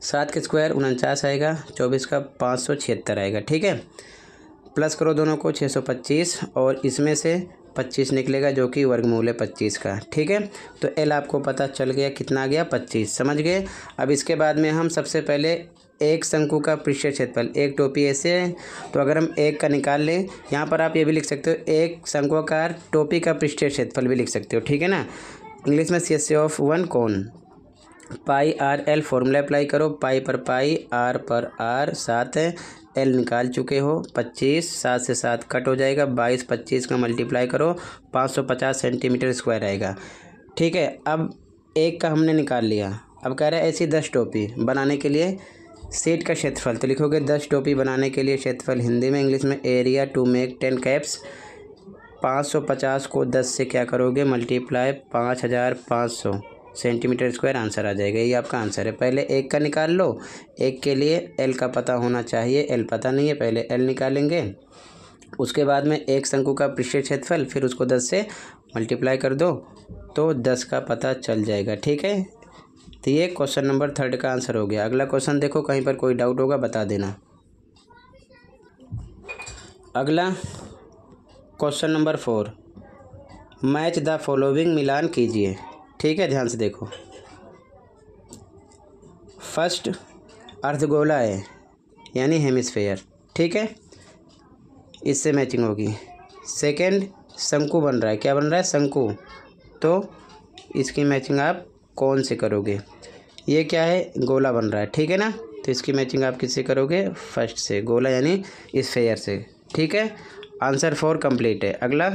सात के स्क्वायर उनचास आएगा, चौबीस का पाँच सौ छिहत्तर आएगा, ठीक है? प्लस करो दोनों को छः सौ पच्चीस, और इसमें से पच्चीस निकलेगा, जो कि वर्गमूल है पच्चीस का, ठीक है? तो एल आपको पता चल गया कितना आ गया? पच्चीस, समझ गए? अब इसके बाद में हम सबसे पहले एक शंकु का पृष्ठ क्षेत्रफल, एक टोपी ऐसे है तो अगर हम एक का निकाल लें, यहाँ पर आप ये भी लिख सकते हो, एक शंकुकार टोपी का पृष्ठ क्षेत्रफल भी लिख सकते हो, ठीक है ना? इंग्लिश में सी S of one cone pi R L formula apply करो पाई पर पाई आर पर आर सात है एल निकाल चुके हो। पच्चीस, सात से सात कट हो जाएगा। बाईस, पच्चीस का मल्टीप्लाई करो। पाँच सौ पचास सेंटीमीटर स्क्वायर आएगा। ठीक है, अब एक का हमने निकाल लिया। अब कह रहे हैं ऐसी दस टोपी बनाने के लिए सीट का क्षेत्रफल। तो लिखोगे दस टोपी बनाने के लिए क्षेत्रफल हिंदी में, इंग्लिश में area to make ten caps पाँच सौ पचास को दस से क्या करोगे? मल्टीप्लाई पाँच हज़ार पाँच सौ। सेंटीमीटर स्क्वायर आंसर आ जाएगा। ये आपका आंसर है। पहले एक का निकाल लो। एक के लिए एल का पता होना चाहिए। एल पता नहीं है, पहले एल निकालेंगे। उसके बाद में एक शंकु का पृष्ठ क्षेत्रफल, फिर उसको दस से मल्टीप्लाई कर दो तो दस का पता चल जाएगा। ठीक है? तो ये क्वेश्चन नंबर थर्ड का आंसर हो गया। अगला क्वेश्चन देखो, कहीं पर कोई डाउट होगा, बता देना। अगला question number four match the following मिलान कीजिए। ठीक है, ध्यान से देखो। फ़र्स्ट अर्धगोला है, यानी हेमिस्फेयर। ठीक है? इससे मैचिंग होगी। सेकंड शंकु बन रहा है। क्या बन रहा है? शंकु। तो इसकी मैचिंग आप कौन से करोगे? ये क्या है? गोला बन रहा है। ठीक है ना? तो इसकी मैचिंग आप किससे करोगे? फ़र्स्ट से। गोला यानी इस फेयर से। ठीक है? आंसर फोर कंप्लीट है। अगला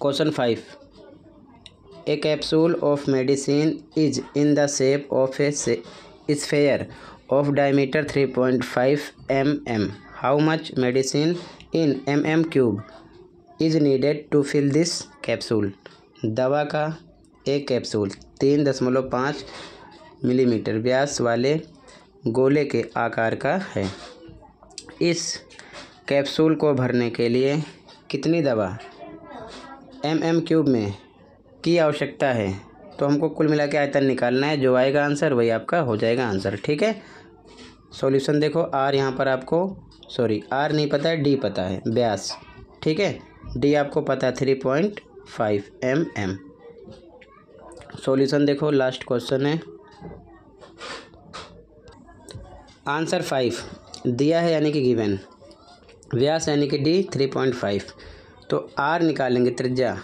question five. A capsule of medicine is in the shape of a sphere of diameter three point five M M how much medicine in M M cube is needed to fill this capsule दवा का एक capsule तीन दशमलव पाँच millimetre व्यास वाले गोले के आकार का है। इस कैप्सूल को भरने के लिए कितनी दवा? एम एम क्यूब में की आवश्यकता है। तो हमको कुल मिला के आयतन निकालना है। जो आएगा आंसर, वही आपका हो जाएगा आंसर, ठीक है? सॉल्यूशन देखो, आर यहाँ पर आपको, सॉरी, आर नहीं पता है, डी पता है। ब्यास, ठीक है? डी आपको पता है, three point five M M. Solution देखो, लास्ट क्वेश्चन है। आंसर फाइव, दिया है यानी कि गिवन। व्यास यानी कि डी, थ्री पॉइंट फाइव। तो आर निकालेंगे त्रिज्या,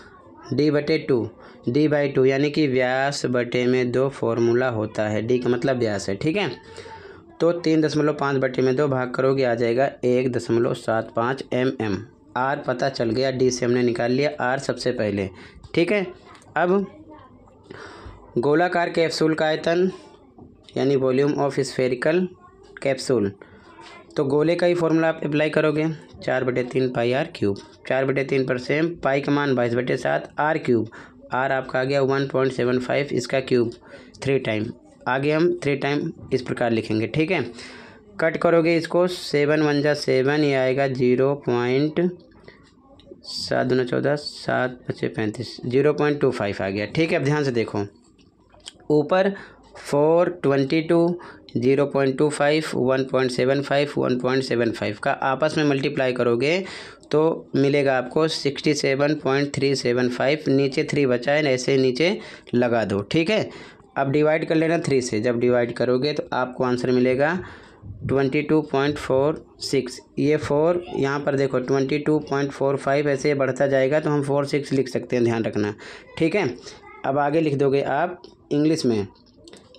डी बटे टू। डी बाई टू यानी कि व्यास बटे में दो फॉर्मूला होता है, डी का मतलब व्यास है, ठीक है? तो तीन दशमलव पाँच बटे में दो भाग करोगे, आ जाएगा एक दशमलव सात पाँच एम एम। आर पता चल गया, डी से हमने निकाल लिया, आर सबसे पहले, ठीक है? अब गोलाकार कैप्सूल का आयतन, यानी वॉल्यूम ऑफ़ स्फेरिकल कैप्सूल। तो गोले का ही फॉर्मूला आप अप्लाई करोगे, चार बटे तीन पाई आर क्यूब। चार बटे तीन पर सेम, पाई का मान बाईस बटे सात आर क्यूब। आर आपका आ गया वन पॉइंट सेवन फाइव इसका क्यूब थ्री टाइम आगे हम थ्री टाइम इस प्रकार लिखेंगे, ठीक है? कट करोगे इसको सेवन वन जा सेवन ये आएगा ज़ीरो पॉइंट सात दूना चौदह, सात पच्चीस पैंतीस ज़ीरो पॉइंट टू फाइव आ गया, ठीक है? अब ध्यान से देखो। ऊपर four twenty two zero point two five one point seven five one point seven five का आपस में मल्टीप्लाई करोगे तो मिलेगा आपको sixty seven point three seven five नीचे थ्री बचा है, ऐसे नीचे लगा दो, ठीक है? अब डिवाइड कर लेना थ्री से, जब डिवाइड करोगे तो आपको आंसर मिलेगा twenty two point four six ये फोर यहाँ पर देखो twenty two point four five ऐसे बढ़ता जाएगा तो हम फोर सिक्स लिख सकते हैं, ध्यान रखना, ठीक है? अब आगे लिख दोगे आप इंग्लिश में।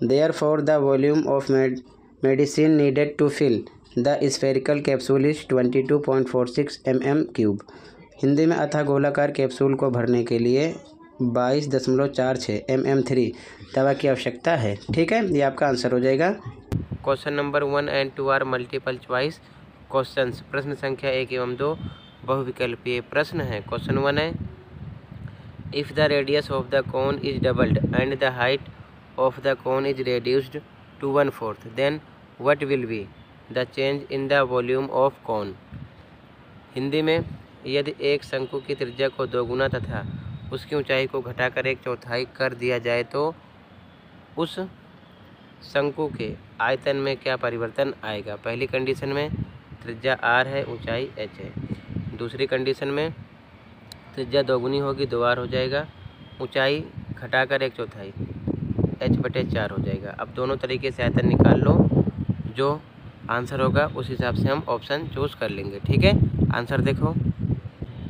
Therefore the volume of medicine needed to fill the spherical capsule is twenty two point four six M M cube. Hindi में अथा गोलाकार कैप्सूल को भरने के लिए बाईस दशमलव चार छः एम एम थ्री दवा की आवश्यकता है। ठीक है, ये आपका आंसर हो जाएगा। Question number one and two are multiple choice question प्रश्न संख्या एक एवं दो बहुविकल्पीय प्रश्न है। क्वेश्चन वन है if the radius of the cone is doubled and the height of the cone is reduced to one fourth then what will be the change in the volume of cone Hindi में, यदि एक शंकु की त्रिज्या को दोगुना तथा उसकी ऊंचाई को घटाकर एक चौथाई कर दिया जाए तो उस शंकु के आयतन में क्या परिवर्तन आएगा? पहली कंडीशन में त्रिज्या आर है, ऊंचाई एच है। दूसरी कंडीशन में त्रिज्या दोगुनी होगी, दो आर हो जाएगा, ऊंचाई घटाकर एक चौथाई एच बटे चार हो जाएगा। अब दोनों तरीके से आयतन निकाल लो, जो आंसर होगा उस हिसाब से हम ऑप्शन चूज़ कर लेंगे, ठीक है? आंसर देखो।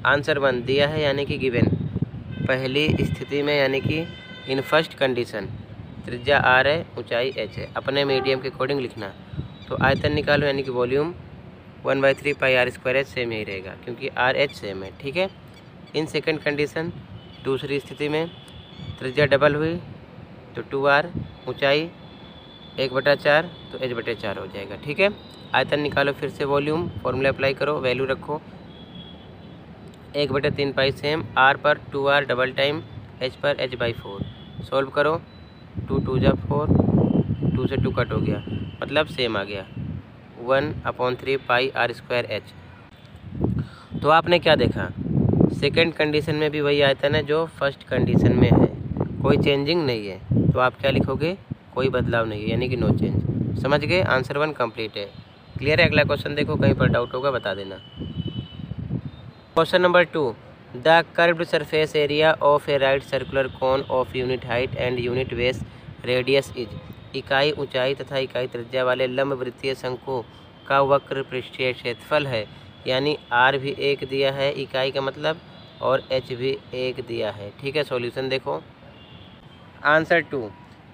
आंसर वन, दिया है यानी कि गिवन। पहली स्थिति में यानी कि इन फ़र्स्ट कंडीशन, त्रिज्या आर है, ऊंचाई एच है। अपने मीडियम के अकॉर्डिंग लिखना। तो आयतन निकालो यानी कि volume one by three pi R square H same ही रहेगा, क्योंकि आर एच सेम है, ठीक है? इन सेकंड कंडीशन, दूसरी स्थिति में त्रिज्या डबल हुई तो टू आर, ऊंचाई एक बटा चार तो एच बटे चार हो जाएगा, ठीक है? आयतन निकालो फिर से वॉल्यूम, फॉर्मूला अप्लाई करो वैल्यू रखो। एक बटे तीन पाई सेम आर पर two R double time H पर एच बाई फोर सॉल्व करो टू टू जा फोर टू से टू कट हो गया। मतलब सेम आ गया। One upon three pi R square H तो आपने क्या देखा? सेकेंड कंडीशन में भी वही आयतन है जो फ़र्स्ट कंडीशन में है। कोई चेंजिंग नहीं है। तो आप क्या लिखोगे? कोई बदलाव नहीं है, यानी कि नो चेंज समझ गए? आंसर वन कंप्लीट है। क्लियर है? अगला क्वेश्चन देखो, कहीं पर डाउट होगा, बता देना। Question number two the curved surface area of a right circular cone of unit height and unit base radius is इकाई ऊंचाई तथा इकाई त्रिज्या वाले लंब वृत्तीय शंकु का वक्र पृष्ठीय क्षेत्रफल है। यानी आर भी एक दिया है, इकाई का मतलब और एच भी एक दिया है। ठीक है? सॉल्यूशन देखो। आंसर टू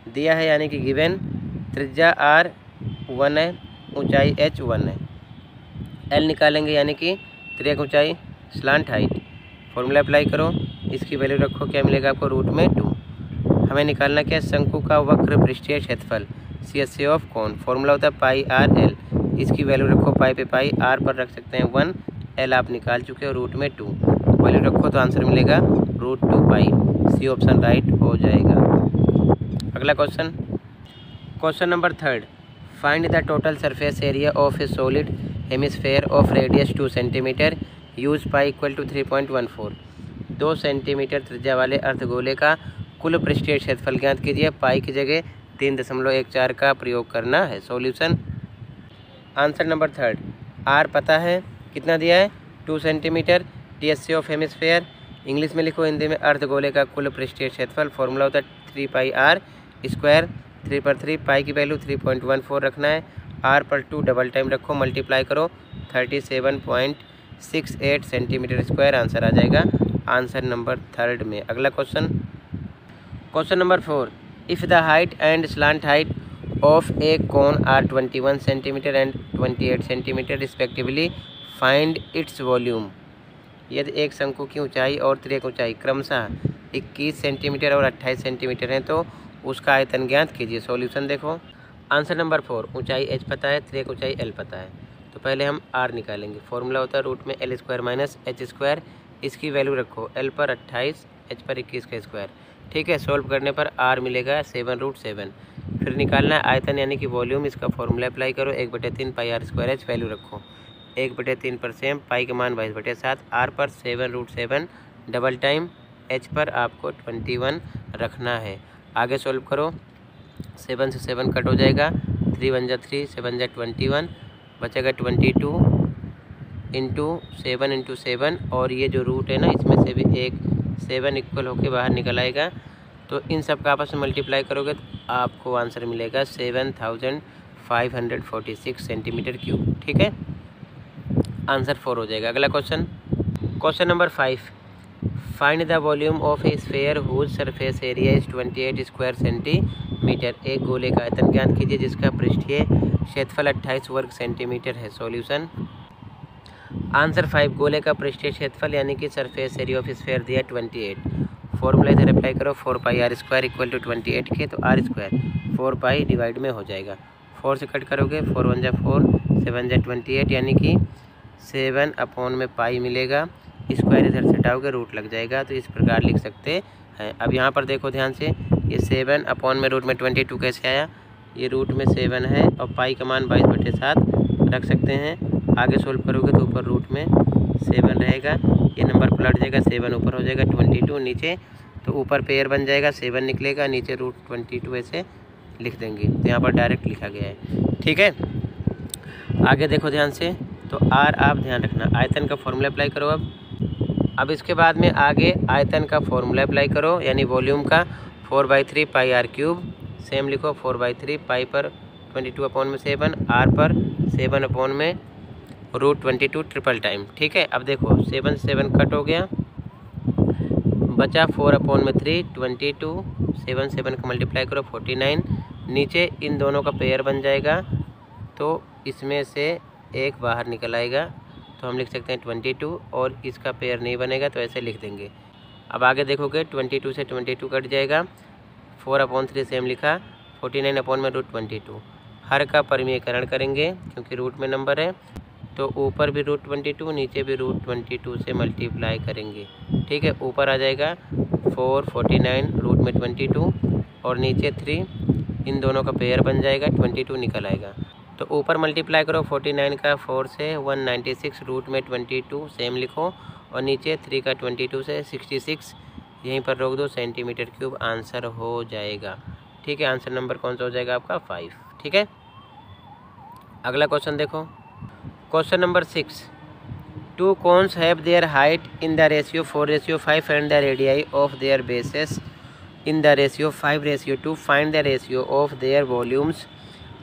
दिया है यानी कि गिवन, त्रिज्या आर, वन है, ऊंचाई एच वन है। एल निकालेंगे यानी कि त्रिक ऊंचाई, स्लांट हाइट। फॉर्मूला अप्लाई करो, इसकी वैल्यू रखो क्या मिलेगा आपको रूट में टू। हमें निकालना क्या है? शंकु का वक्र पृष्ठीय क्षेत्रफल C S C of cone formula होता है पाई आर एल इसकी वैल्यू रखो पाई पे पाई आर पर रख सकते हैं वन। एल आप निकाल चुके हो रूट में टू। वैल्यू रखो तो आंसर मिलेगा root two pi. C option right हो जाएगा। अगला question. Question number third. Find the total surface area of a solid hemisphere of radius two centimetre use pi equal to three point one four दो centimetre त्रिज्या वाले अर्धगोले का कुल पृष्ठीय क्षेत्रफल ज्ञात कीजिए। पाई की जगह तीन दशमलव एक चार का प्रयोग करना है। Solution answer number third R पता है? कितना दिया है? Two centimetre T S C of hemisphere English में लिखो, हिंदी में अर्धगोले का कुल पृष्ठीय क्षेत्रफल। फॉर्मूला होता है three pi R square three पर थ्री पाई की value three point one four रखना है। आर पर टू डबल टाइम रखो मल्टीप्लाई करो thirty seven point six eight centimetre square answer आ जाएगा। आंसर नंबर थर्ड में। अगला question question number four if the height and slant height of a cone are twenty one centimetre and twenty eight centimetre respectively find its volume यदि एक शंकु की ऊंचाई और त्रिक ऊंचाई क्रमशः इक्कीस सेंटीमीटर और अट्ठाईस सेंटीमीटर है तो उसका आयतन ज्ञात कीजिए। सॉल्यूशन देखो। आंसर नंबर फोर ऊंचाई एच पता है त्रिक ऊंचाई एल पता है। तो पहले हम आर निकालेंगे। फॉर्मूला होता है रूट में L square minus H square इसकी वैल्यू रखो। एल पर अट्ठाईस एच पर इक्कीस का स्क्वायर ठीक है सॉल्व करने पर आर मिलेगा सेवन रूट सेवन फिर निकालना है आयतन, यानी कि वॉल्यूम इसका फॉर्मूला अप्लाई करो। एक बटे तीन pi R square H value रखो। एक बटे तीन पर सेम पाई के मान बाईस बटे सात। आर पर seven root seven double time H पर आपको ट्वेंटी वन रखना है। आगे सोल्व करो। सेवन से सेवन कट हो जाएगा। थ्री वन जा थ्री सेवन जा ट्वेंटी वन बचेगा twenty two into seven into seven और ये जो रूट है ना, इसमें से भी एक सेवन इक्वल होके बाहर निकल आएगा। तो इन सब का आपस में मल्टीप्लाई करोगे तो आपको आंसर मिलेगा seven thousand five hundred forty six centimetre cube ठीक है? आंसर फोर हो जाएगा। अगला question question number five find the volume of a sphere whose surface area is twenty eight square centimetre एक गोले का आयतन ज्ञान कीजिए, जिसका पृष्ठीय क्षेत्रफल अट्ठाईस वर्ग सेंटीमीटर है। सॉल्यूशन आंसर फाइव गोले का पृष्ठीय क्षेत्रफल यानी कि सरफेस एरिया ऑफ़ स्फेयर दिया ट्वेंटी एट फॉर्मूला इधर अप्लाई करो। Four pi R square equal to twenty eight के तो R square four pi divide में हो जाएगा। फोर से कट करोगे। फोर वन जा फोर सेवन जा ट्वेंटी एट यानी कि सेवन अपॉन में पाई मिलेगा। स्क्वायर इधर से हटाओगे रूट लग जाएगा तो इस प्रकार लिख सकते हैं। अब यहाँ पर देखो ध्यान से, ये सेवन अपॉन में रूट में ट्वेंटी टू कैसे आया? ये रूट में सेवन है और पाई का मान बाईस बटे सात रख सकते हैं। आगे सोल्व करोगे तो ऊपर रूट में सेवन रहेगा। ये नंबर पलट जाएगा, सेवन ऊपर हो जाएगा, ट्वेंटी टू नीचे तो ऊपर पेयर बन जाएगा, सेवन निकलेगा, नीचे रूट ट्वेंटी टू ऐसे लिख देंगे। तो यहाँ पर डायरेक्ट लिखा गया है। ठीक है? आगे देखो ध्यान से तो आर आप ध्यान रखना। आयतन का फॉर्मूला अप्लाई करो अब। अब इसके बाद में आगे आयतन का फॉर्मूला अप्लाई करो, यानी वॉल्यूम का four by three pi R cube same लिखो फोर बाई थ्री पाई पर ट्वेंटी टू अपॉन में सेवन आर पर सेवन अपॉन में root twenty two triple time ठीक है? अब देखो सेवन सेवन कट हो गया, बचा फोर अपॉन में three twenty two seven seven का मल्टीप्लाई करो फोर्टी नाइन नीचे इन दोनों का पेयर बन जाएगा तो इसमें से एक बाहर निकल आएगा तो हम लिख सकते हैं ट्वेंटी टू और इसका पेयर नहीं बनेगा तो ऐसे लिख देंगे। अब आगे देखोगे ट्वेंटी टू से ट्वेंटी टू कट जाएगा। फोर अपॉन थ्री सेम लिखा, फोर्टी नाइन अपॉन में रूट ट्वेंटी टू। हर का परिमीकरण करेंगे क्योंकि रूट में नंबर है तो ऊपर भी रूट ट्वेंटी टू, नीचे भी रूट ट्वेंटी टू से मल्टीप्लाई करेंगे। ठीक है, ऊपर आ जाएगा फोर, फोर्टी नाइन रूट में ट्वेंटी टू और नीचे थ्री इन दोनों का पेयर बन जाएगा, ट्वेंटी टू निकल आएगा। तो ऊपर मल्टीप्लाई करो फोर्टी नाइन का फोर से वन नाइन्टी सिक्स रूट में ट्वेंटी टू सेम लिखो, और नीचे थ्री का ट्वेंटी टू से सिक्सटी सिक्स यहीं पर रोक दो सेंटीमीटर क्यूब आंसर हो जाएगा। ठीक है आंसर नंबर कौन सा हो जाएगा आपका? फाइव ठीक है? अगला क्वेश्चन देखो। Question number six two cones have their height in the ratio four ratio five and the radii of their bases in the ratio five ratio two find the ratio of their volumes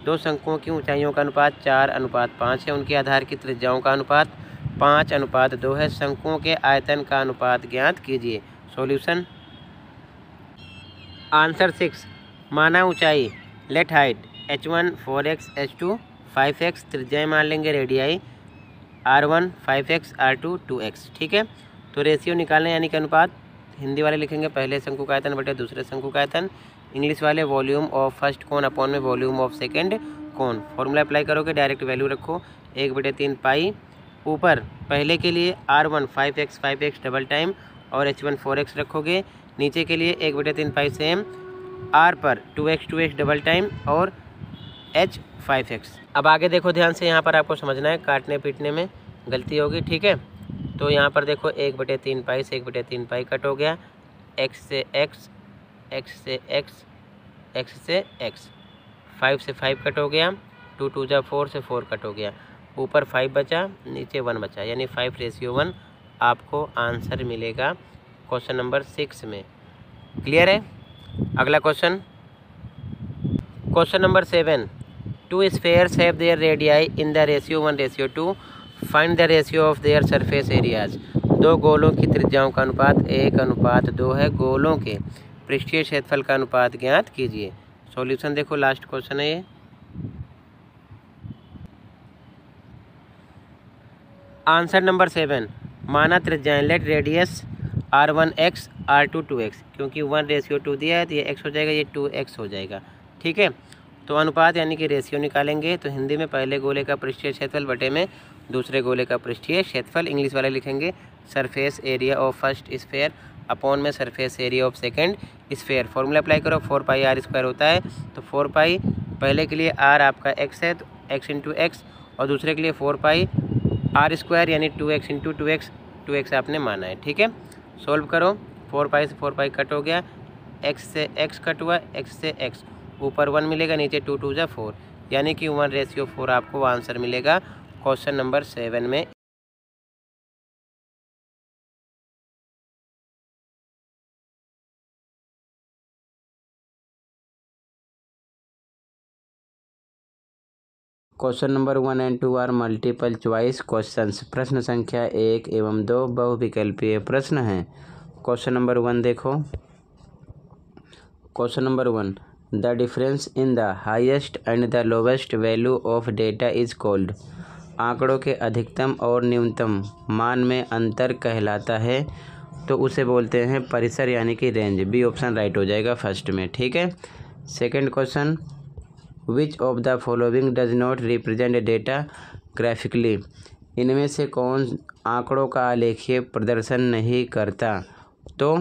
दो शंकुओं की ऊंचाइयों का अनुपात चार, अनुपात पाँच है। उनके आधार की त्रिज्याओं का अनुपात पाँच, अनुपात दो है। शंकुओं के आयतन का अनुपात ज्ञात कीजिए। सॉल्यूशन? आंसर सिक्स, माना ऊंचाई, let height, H one, four X, H two, five X, त्रिज्याएँ मान लेंगे radii, R one, five X, R two two X, ठीक है? तो रेशियो निकालने यानी कि अनुपात, हिंदी वाले लिखेंगे पहले शंकु का आयतन बटे दूसरे शंकु का आयतन। इंग्लिश वाले वॉल्यूम ऑफ़ फ़र्स्ट कौन अपॉन में वॉल्यूम ऑफ़ सेकेंड कौन? फॉर्मूला अप्लाई करोगे डायरेक्ट वैल्यू रखो, एक बटे तीन पाई। ऊपर, पहले के लिए R one five X five X double time और एच वन फोर एक्स रखोगे। नीचे के लिए एक बटे तीन पाई सेम आर पर two X two X double time और एच फाइव एक्स अब आगे देखो, ध्यान से यहाँ पर आपको समझना है, काटने पीटने में गलती होगी, ठीक है? तो यहाँ पर देखो, एक बटे तीन पाई से एक बटे तीन पाई कट हो गया। एक्स से एक्स एक्स से एक्स एक्स से एक्स फाइव से फाइव कट हो गया टू टू जा फोर से फोर कट हो गया. ऊपर फाइव बचा, नीचे वन बचा. यानी फाइव रेशियो वन आपको आंसर मिलेगा क्वेश्चन नंबर सिक्स में. क्लियर है? अगला question question number seven two spheres have their radii in the ratio one ratio two find the ratio of their surface areas दो गोलों की त्रिज्याओं का अनुपात एक, अनुपात दो है गोलों के. पृष्ठीय क्षेत्रफल का अनुपात ज्ञात कीजिए। सॉल्यूशन देखो लास्ट क्वेश्चन है ये। आंसर नंबर सेवन माना त्रिज्याएँ let radius R one X R two two X क्योंकि वन रेशियो टू दिया है तो ये एक्स हो जाएगा, ये टू एक्स हो जाएगा। ठीक है? तो अनुपात यानी कि रेशियो निकालेंगे तो हिंदी में पहले गोले का पृष्ठीय क्षेत्रफल बटे में दूसरे गोले का पृष्ठीय क्षेत्रफल इंग्लिश वाले लिखेंगे। Surface area of first sphere upon में surface area of second sphere formula apply करो, फोर पाई आर स्क्वायर होता है तो फोर पाई पहले के लिए आर आपका एक्स है तो एक्स इंटू एक्स और दूसरे के लिए फोर पाई आर स्क्वायर, यानी two X into two X two X आपने माना है, ठीक है? सोल्व करो, फोर पाई से फोर पाई कट हो गया एक्स से एक्स कट हुआ एक्स से एक्स ऊपर वन मिलेगा, नीचे टू टू जा फोर, यानी कि वन रेशियो फोर आपको आंसर मिलेगा, क्वेश्चन नंबर सेवन में। Question number one and two are multiple choice questions प्रश्न संख्या एक एवं दो बहुविकल्पीय प्रश्न हैं। क्वेश्चन नंबर वन देखो। Question number one the difference in the highest and the lowest value of data is called आंकड़ों के अधिकतम और न्यूनतम मान में अंतर कहलाता है तो उसे बोलते हैं परिसर यानी कि रेंज बी ऑप्शन राइट हो जाएगा फ़र्स्ट में, ठीक है? Second question which of the following does not represent data graphically इनमें से कौन आंकड़ों का आलेखीय प्रदर्शन नहीं करता? तो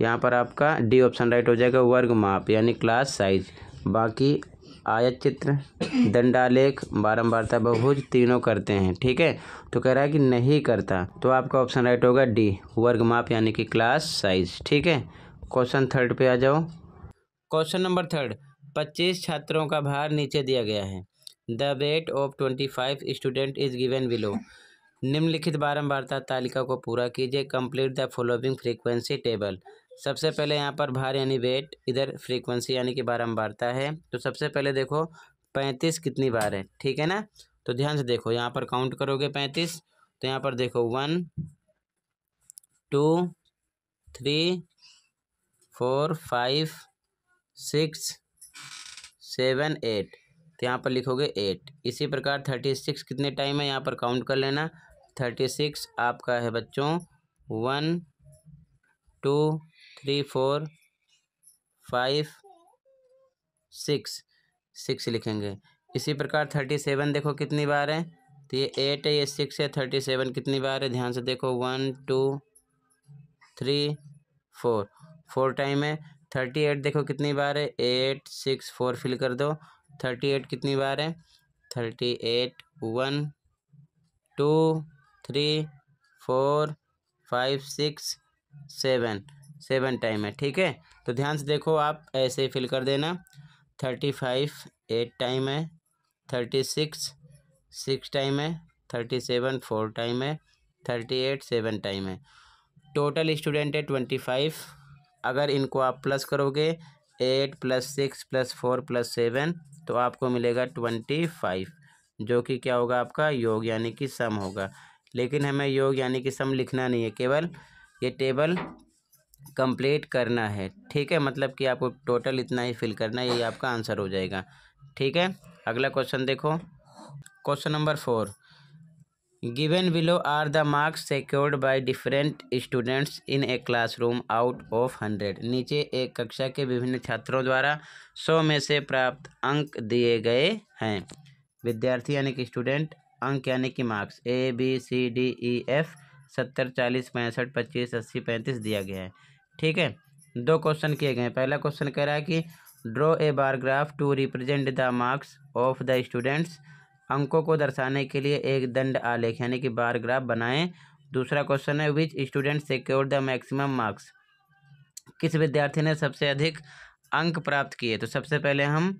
यहाँ पर आपका डी ऑप्शन राइट हो जाएगा वर्ग माप यानी क्लास साइज़ बाकी आयत चित्र दंडालेख, बारंबारता, बहुभुज तीनों करते हैं, ठीक है? तो कह रहा है कि नहीं करता तो आपका ऑप्शन राइट होगा डी वर्ग माप यानी कि क्लास साइज़ ठीक है? क्वेश्चन थर्ड पे आ जाओ। क्वेश्चन नंबर थर्ड पच्चीस छात्रों का भार नीचे दिया गया है। The weight of twenty five student is given below निम्नलिखित बारंबारता तालिका को पूरा कीजिए। Complete the following frequency table सबसे पहले यहाँ पर भार यानी वेट इधर फ्रीक्वेंसी यानी कि बारंबारता है। तो सबसे पहले देखो, पैंतीस कितनी बार है? ठीक है ना? तो ध्यान से देखो, यहाँ पर काउंट करोगे पैंतीस। तो यहाँ पर देखो one two three four five six seven, eight. तो यहाँ पर लिखोगे एट। इसी प्रकार थर्टी सिक्स कितने टाइम है? यहाँ पर काउंट कर लेना। थर्टी सिक्स आपका है बच्चों, one, two, three, four, five, six. Six लिखेंगे। इसी प्रकार थर्टी सेवन देखो कितनी बार है? तो ये एट है, ये सिक्स है, थर्टी सेवन कितनी बार है? ध्यान से देखो, one, two, three, four. Four time है। थर्टी एट देखो कितनी बार है? एट, सिक्स, फोर फिल कर दो। थर्टी एट कितनी बार है? Thirty eight, one, two, three, four, five, six, seven. Seven time है, ठीक है? तो ध्यान से देखो, आप ऐसे ही फिल कर देना। थर्टी फाइव, एट टाइम है। थर्टी सिक्स सिक्स टाइम है। थर्टी सेवन, फोर टाइम है। थर्टी एट, सेवन टाइम है। टोटल स्टूडेंट है ट्वेंटी फाइव। अगर इनको आप प्लस करोगे, eight plus six plus four plus seven तो आपको मिलेगा ट्वेंटी फाइव, जो कि क्या होगा आपका? योग यानी कि सम होगा। लेकिन हमें योग यानी कि सम लिखना नहीं है, केवल ये टेबल कंप्लीट करना है। ठीक है मतलब कि आपको टोटल इतना ही फिल करना है यही आपका आंसर हो जाएगा। ठीक है, अगला क्वेश्चन देखो। Question number four. Given below are the marks secured by different students in a classroom out of hundred नीचे एक कक्षा के विभिन्न छात्रों द्वारा सौ में से प्राप्त अंक दिए गए हैं। विद्यार्थी यानी कि स्टूडेंट अंक यानी कि marks A B C D E F सत्तर, चालीस, पैंसठ, पच्चीस, अस्सी, पैंतीस दिया गया है। ठीक है? दो क्वेश्चन किए गए हैं। पहला क्वेश्चन कह रहा है कि draw a bar graph to represent the marks of the students अंकों को दर्शाने के लिए एक दंड आलेख, यानी कि बार ग्राफ बनाएँ। दूसरा क्वेश्चन है which student secure the maximum marks किस विद्यार्थी ने सबसे अधिक अंक प्राप्त किए? तो सबसे पहले हम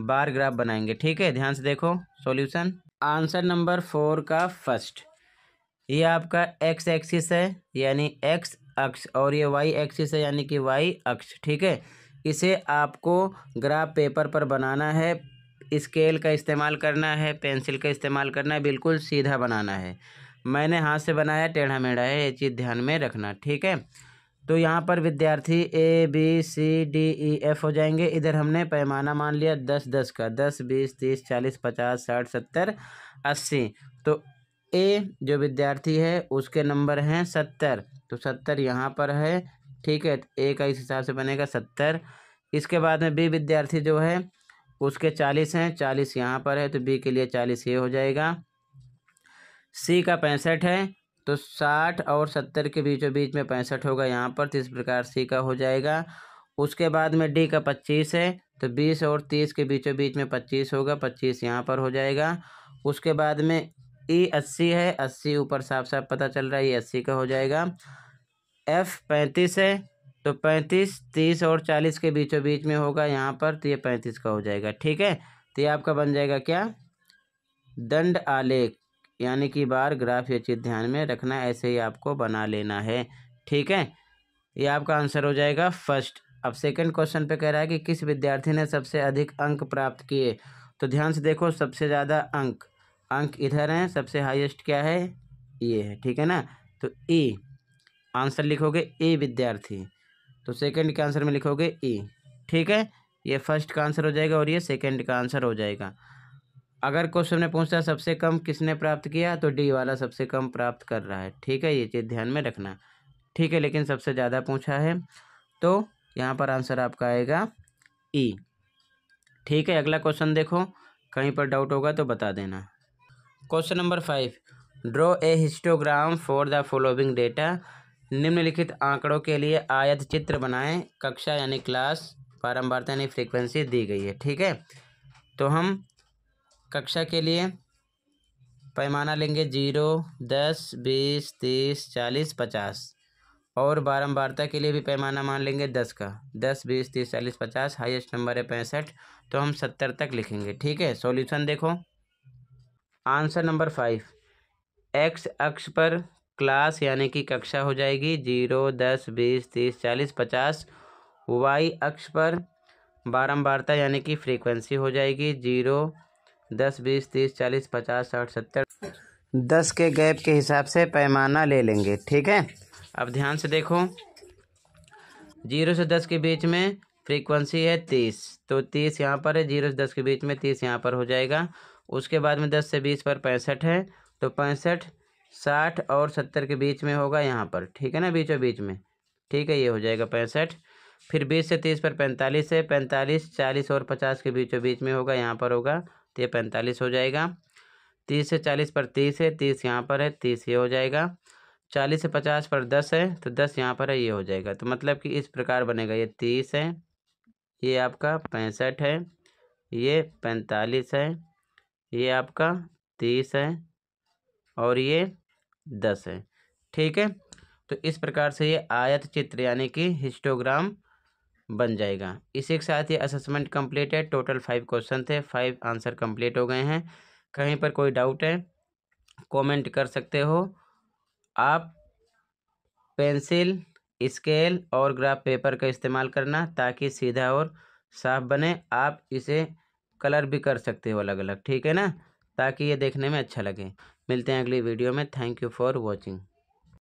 बार ग्राफ बनाएँगे, ठीक है? ध्यान से देखो सॉल्यूशन आंसर नंबर फोर का फ़र्स्ट ये आपका एक्स एक्सिस है, यानी एक्स अक्ष, और ये वाई एक्सिस है, यानी कि वाई अक्ष, ठीक है? इसे आपको ग्राफ पेपर पर बनाना है। स्केल का इस्तेमाल करना है, पेंसिल का इस्तेमाल करना है, बिल्कुल सीधा बनाना है। मैंने हाथ से बनाया, टेढ़ा मेढ़ा है, ये चीज़ ध्यान में रखना, ठीक है? तो यहाँ पर विद्यार्थी A B C D E F हो जाएँगे। इधर हमने पैमाना मान लिया, दस दस का। दस, बीस, तीस, चालीस, पचास, साठ, सत्तर, अस्सी। तो ए जो विद्यार्थी है, उसके नंबर हैं सत्तर। तो सत्तर यहाँ पर है, ठीक है? ए का इस हिसाब से बनेगा सत्तर। इसके बाद में बी विद्यार्थी जो है उसके चालीस हैं, चालीस यहाँ पर है तो बी के लिए चालीस ये हो जाएगा। सी का पैंसठ है तो साठ और सत्तर के बीचों बीच में पैंसठ होगा यहाँ पर तो इस प्रकार सी का हो जाएगा। उसके बाद में डी का पच्चीस है तो बीस और तीस के बीचों बीच में पच्चीस होगा, पच्चीस यहाँ पर हो जाएगा। उसके बाद में ई अस्सी है, अस्सी ऊपर साफ़ साफ़ पता चल रहा है, ये अस्सी का हो जाएगा। एफ़ पैंतीस है तो पैंतीस, तीस और चालीस के बीचों बीच में होगा, यहाँ पर तो ये पैंतीस का हो जाएगा, ठीक है? तो ये आपका बन जाएगा क्या? दंड आलेख, यानी कि बार ग्राफ ये चीज़ ध्यान में रखना, ऐसे ही आपको बना लेना है, ठीक है? ये आपका आंसर हो जाएगा फ़र्स्ट। अब सेकंड क्वेश्चन पे कह रहा है कि किस विद्यार्थी ने सबसे अधिक अंक प्राप्त किए? तो ध्यान से देखो, सबसे ज़्यादा अंक। अंक इधर हैं, सबसे हाईएस्ट क्या है? ये है, ठीक है ना? तो ई आंसर लिखोगे ए विद्यार्थी। तो सेकंड के आंसर में लिखोगे ई ठीक है? ये फ़र्स्ट का आंसर हो जाएगा और ये सेकंड का आंसर हो जाएगा। अगर क्वेश्चन में पूछता सबसे कम किसने प्राप्त किया? तो डी वाला सबसे कम प्राप्त कर रहा है। ठीक है? ये चीज़ ध्यान में रखना। ठीक है? लेकिन सबसे ज़्यादा पूछा है तो यहाँ पर आंसर आपका आएगा ई ठीक है? अगला क्वेश्चन देखो। कहीं पर डाउट होगा तो बता देना। Question number five draw a histogram for the following data निम्नलिखित आंकड़ों के लिए आयत चित्र बनाएँ। कक्षा यानी क्लास बारम्बारता यानी फ्रीक्वेंसी दी गई है, ठीक है? तो हम कक्षा के लिए पैमाना लेंगे ज़ीरो, दस, बीस, तीस, चालीस, पचास। और बारम्बारता के लिए भी पैमाना मान लेंगे दस का। दस, बीस, तीस, चालीस, पचास हाईएस्ट नंबर है पैंसठ तो हम सत्तर तक लिखेंगे, ठीक है? सॉल्यूशन देखो। आंसर नंबर फाइव एक्स अक्ष पर क्लास यानी कि कक्षा हो जाएगी। ज़ीरो, दस, बीस, तीस, चालीस, पचास। वाई अक्ष पर बारम्बारता यानी कि फ्रीक्वेंसी हो जाएगी। ज़ीरो, दस, बीस, तीस, चालीस, पचास, साठ, सत्तर। दस के गैप के हिसाब से पैमाना ले लेंगे, ठीक है? अब ध्यान से देखो। ज़ीरो से दस के बीच में फ्रीक्वेंसी है तीस। तो तीस यहाँ पर है, ज़ीरो से दस के बीच में तीस यहाँ पर हो जाएगा। उसके बाद में दस से बीस पर पैंसठ है। तो पैंसठ साठ और सत्तर के बीच में होगा यहाँ पर, ठीक है ना, बीचों बीच में। ठीक है, ये हो जाएगा पैंसठ। फिर बीस से तीस पर पैंतालीस है, पैंतालीस, चालीस और पचास के बीचों बीच में होगा, यहाँ पर होगा तो ये पैंतालीस हो जाएगा। तीस से चालीस पर तीस है, तीस यहाँ पर है, तीस ये हो जाएगा। चालीस से पचास पर दस है तो दस यहाँ पर है, ये हो जाएगा। तो मतलब कि इस प्रकार बनेगा ये तीस है, ये आपका पैंसठ है, ये पैंतालीस है, ये आपका तीस है, और ये दस है। ठीक है? तो इस प्रकार से ये आयत चित्र यानी कि हिस्टोग्राम बन जाएगा। इसी के साथ ये असेसमेंट कंप्लीट है। टोटल फाइव क्वेश्चन थे। फाइव आंसर कंप्लीट हो गए हैं। कहीं पर कोई डाउट है कमेंट कर सकते हो। आप पेंसिल स्केल और ग्राफ पेपर का इस्तेमाल करना ताकि सीधा और साफ़ बने। आप इसे कलर भी कर सकते हो अलग अलग ठीक है ना? ताकि ये देखने में अच्छा लगे। मिलते हैं अगली वीडियो में। Thank you for watching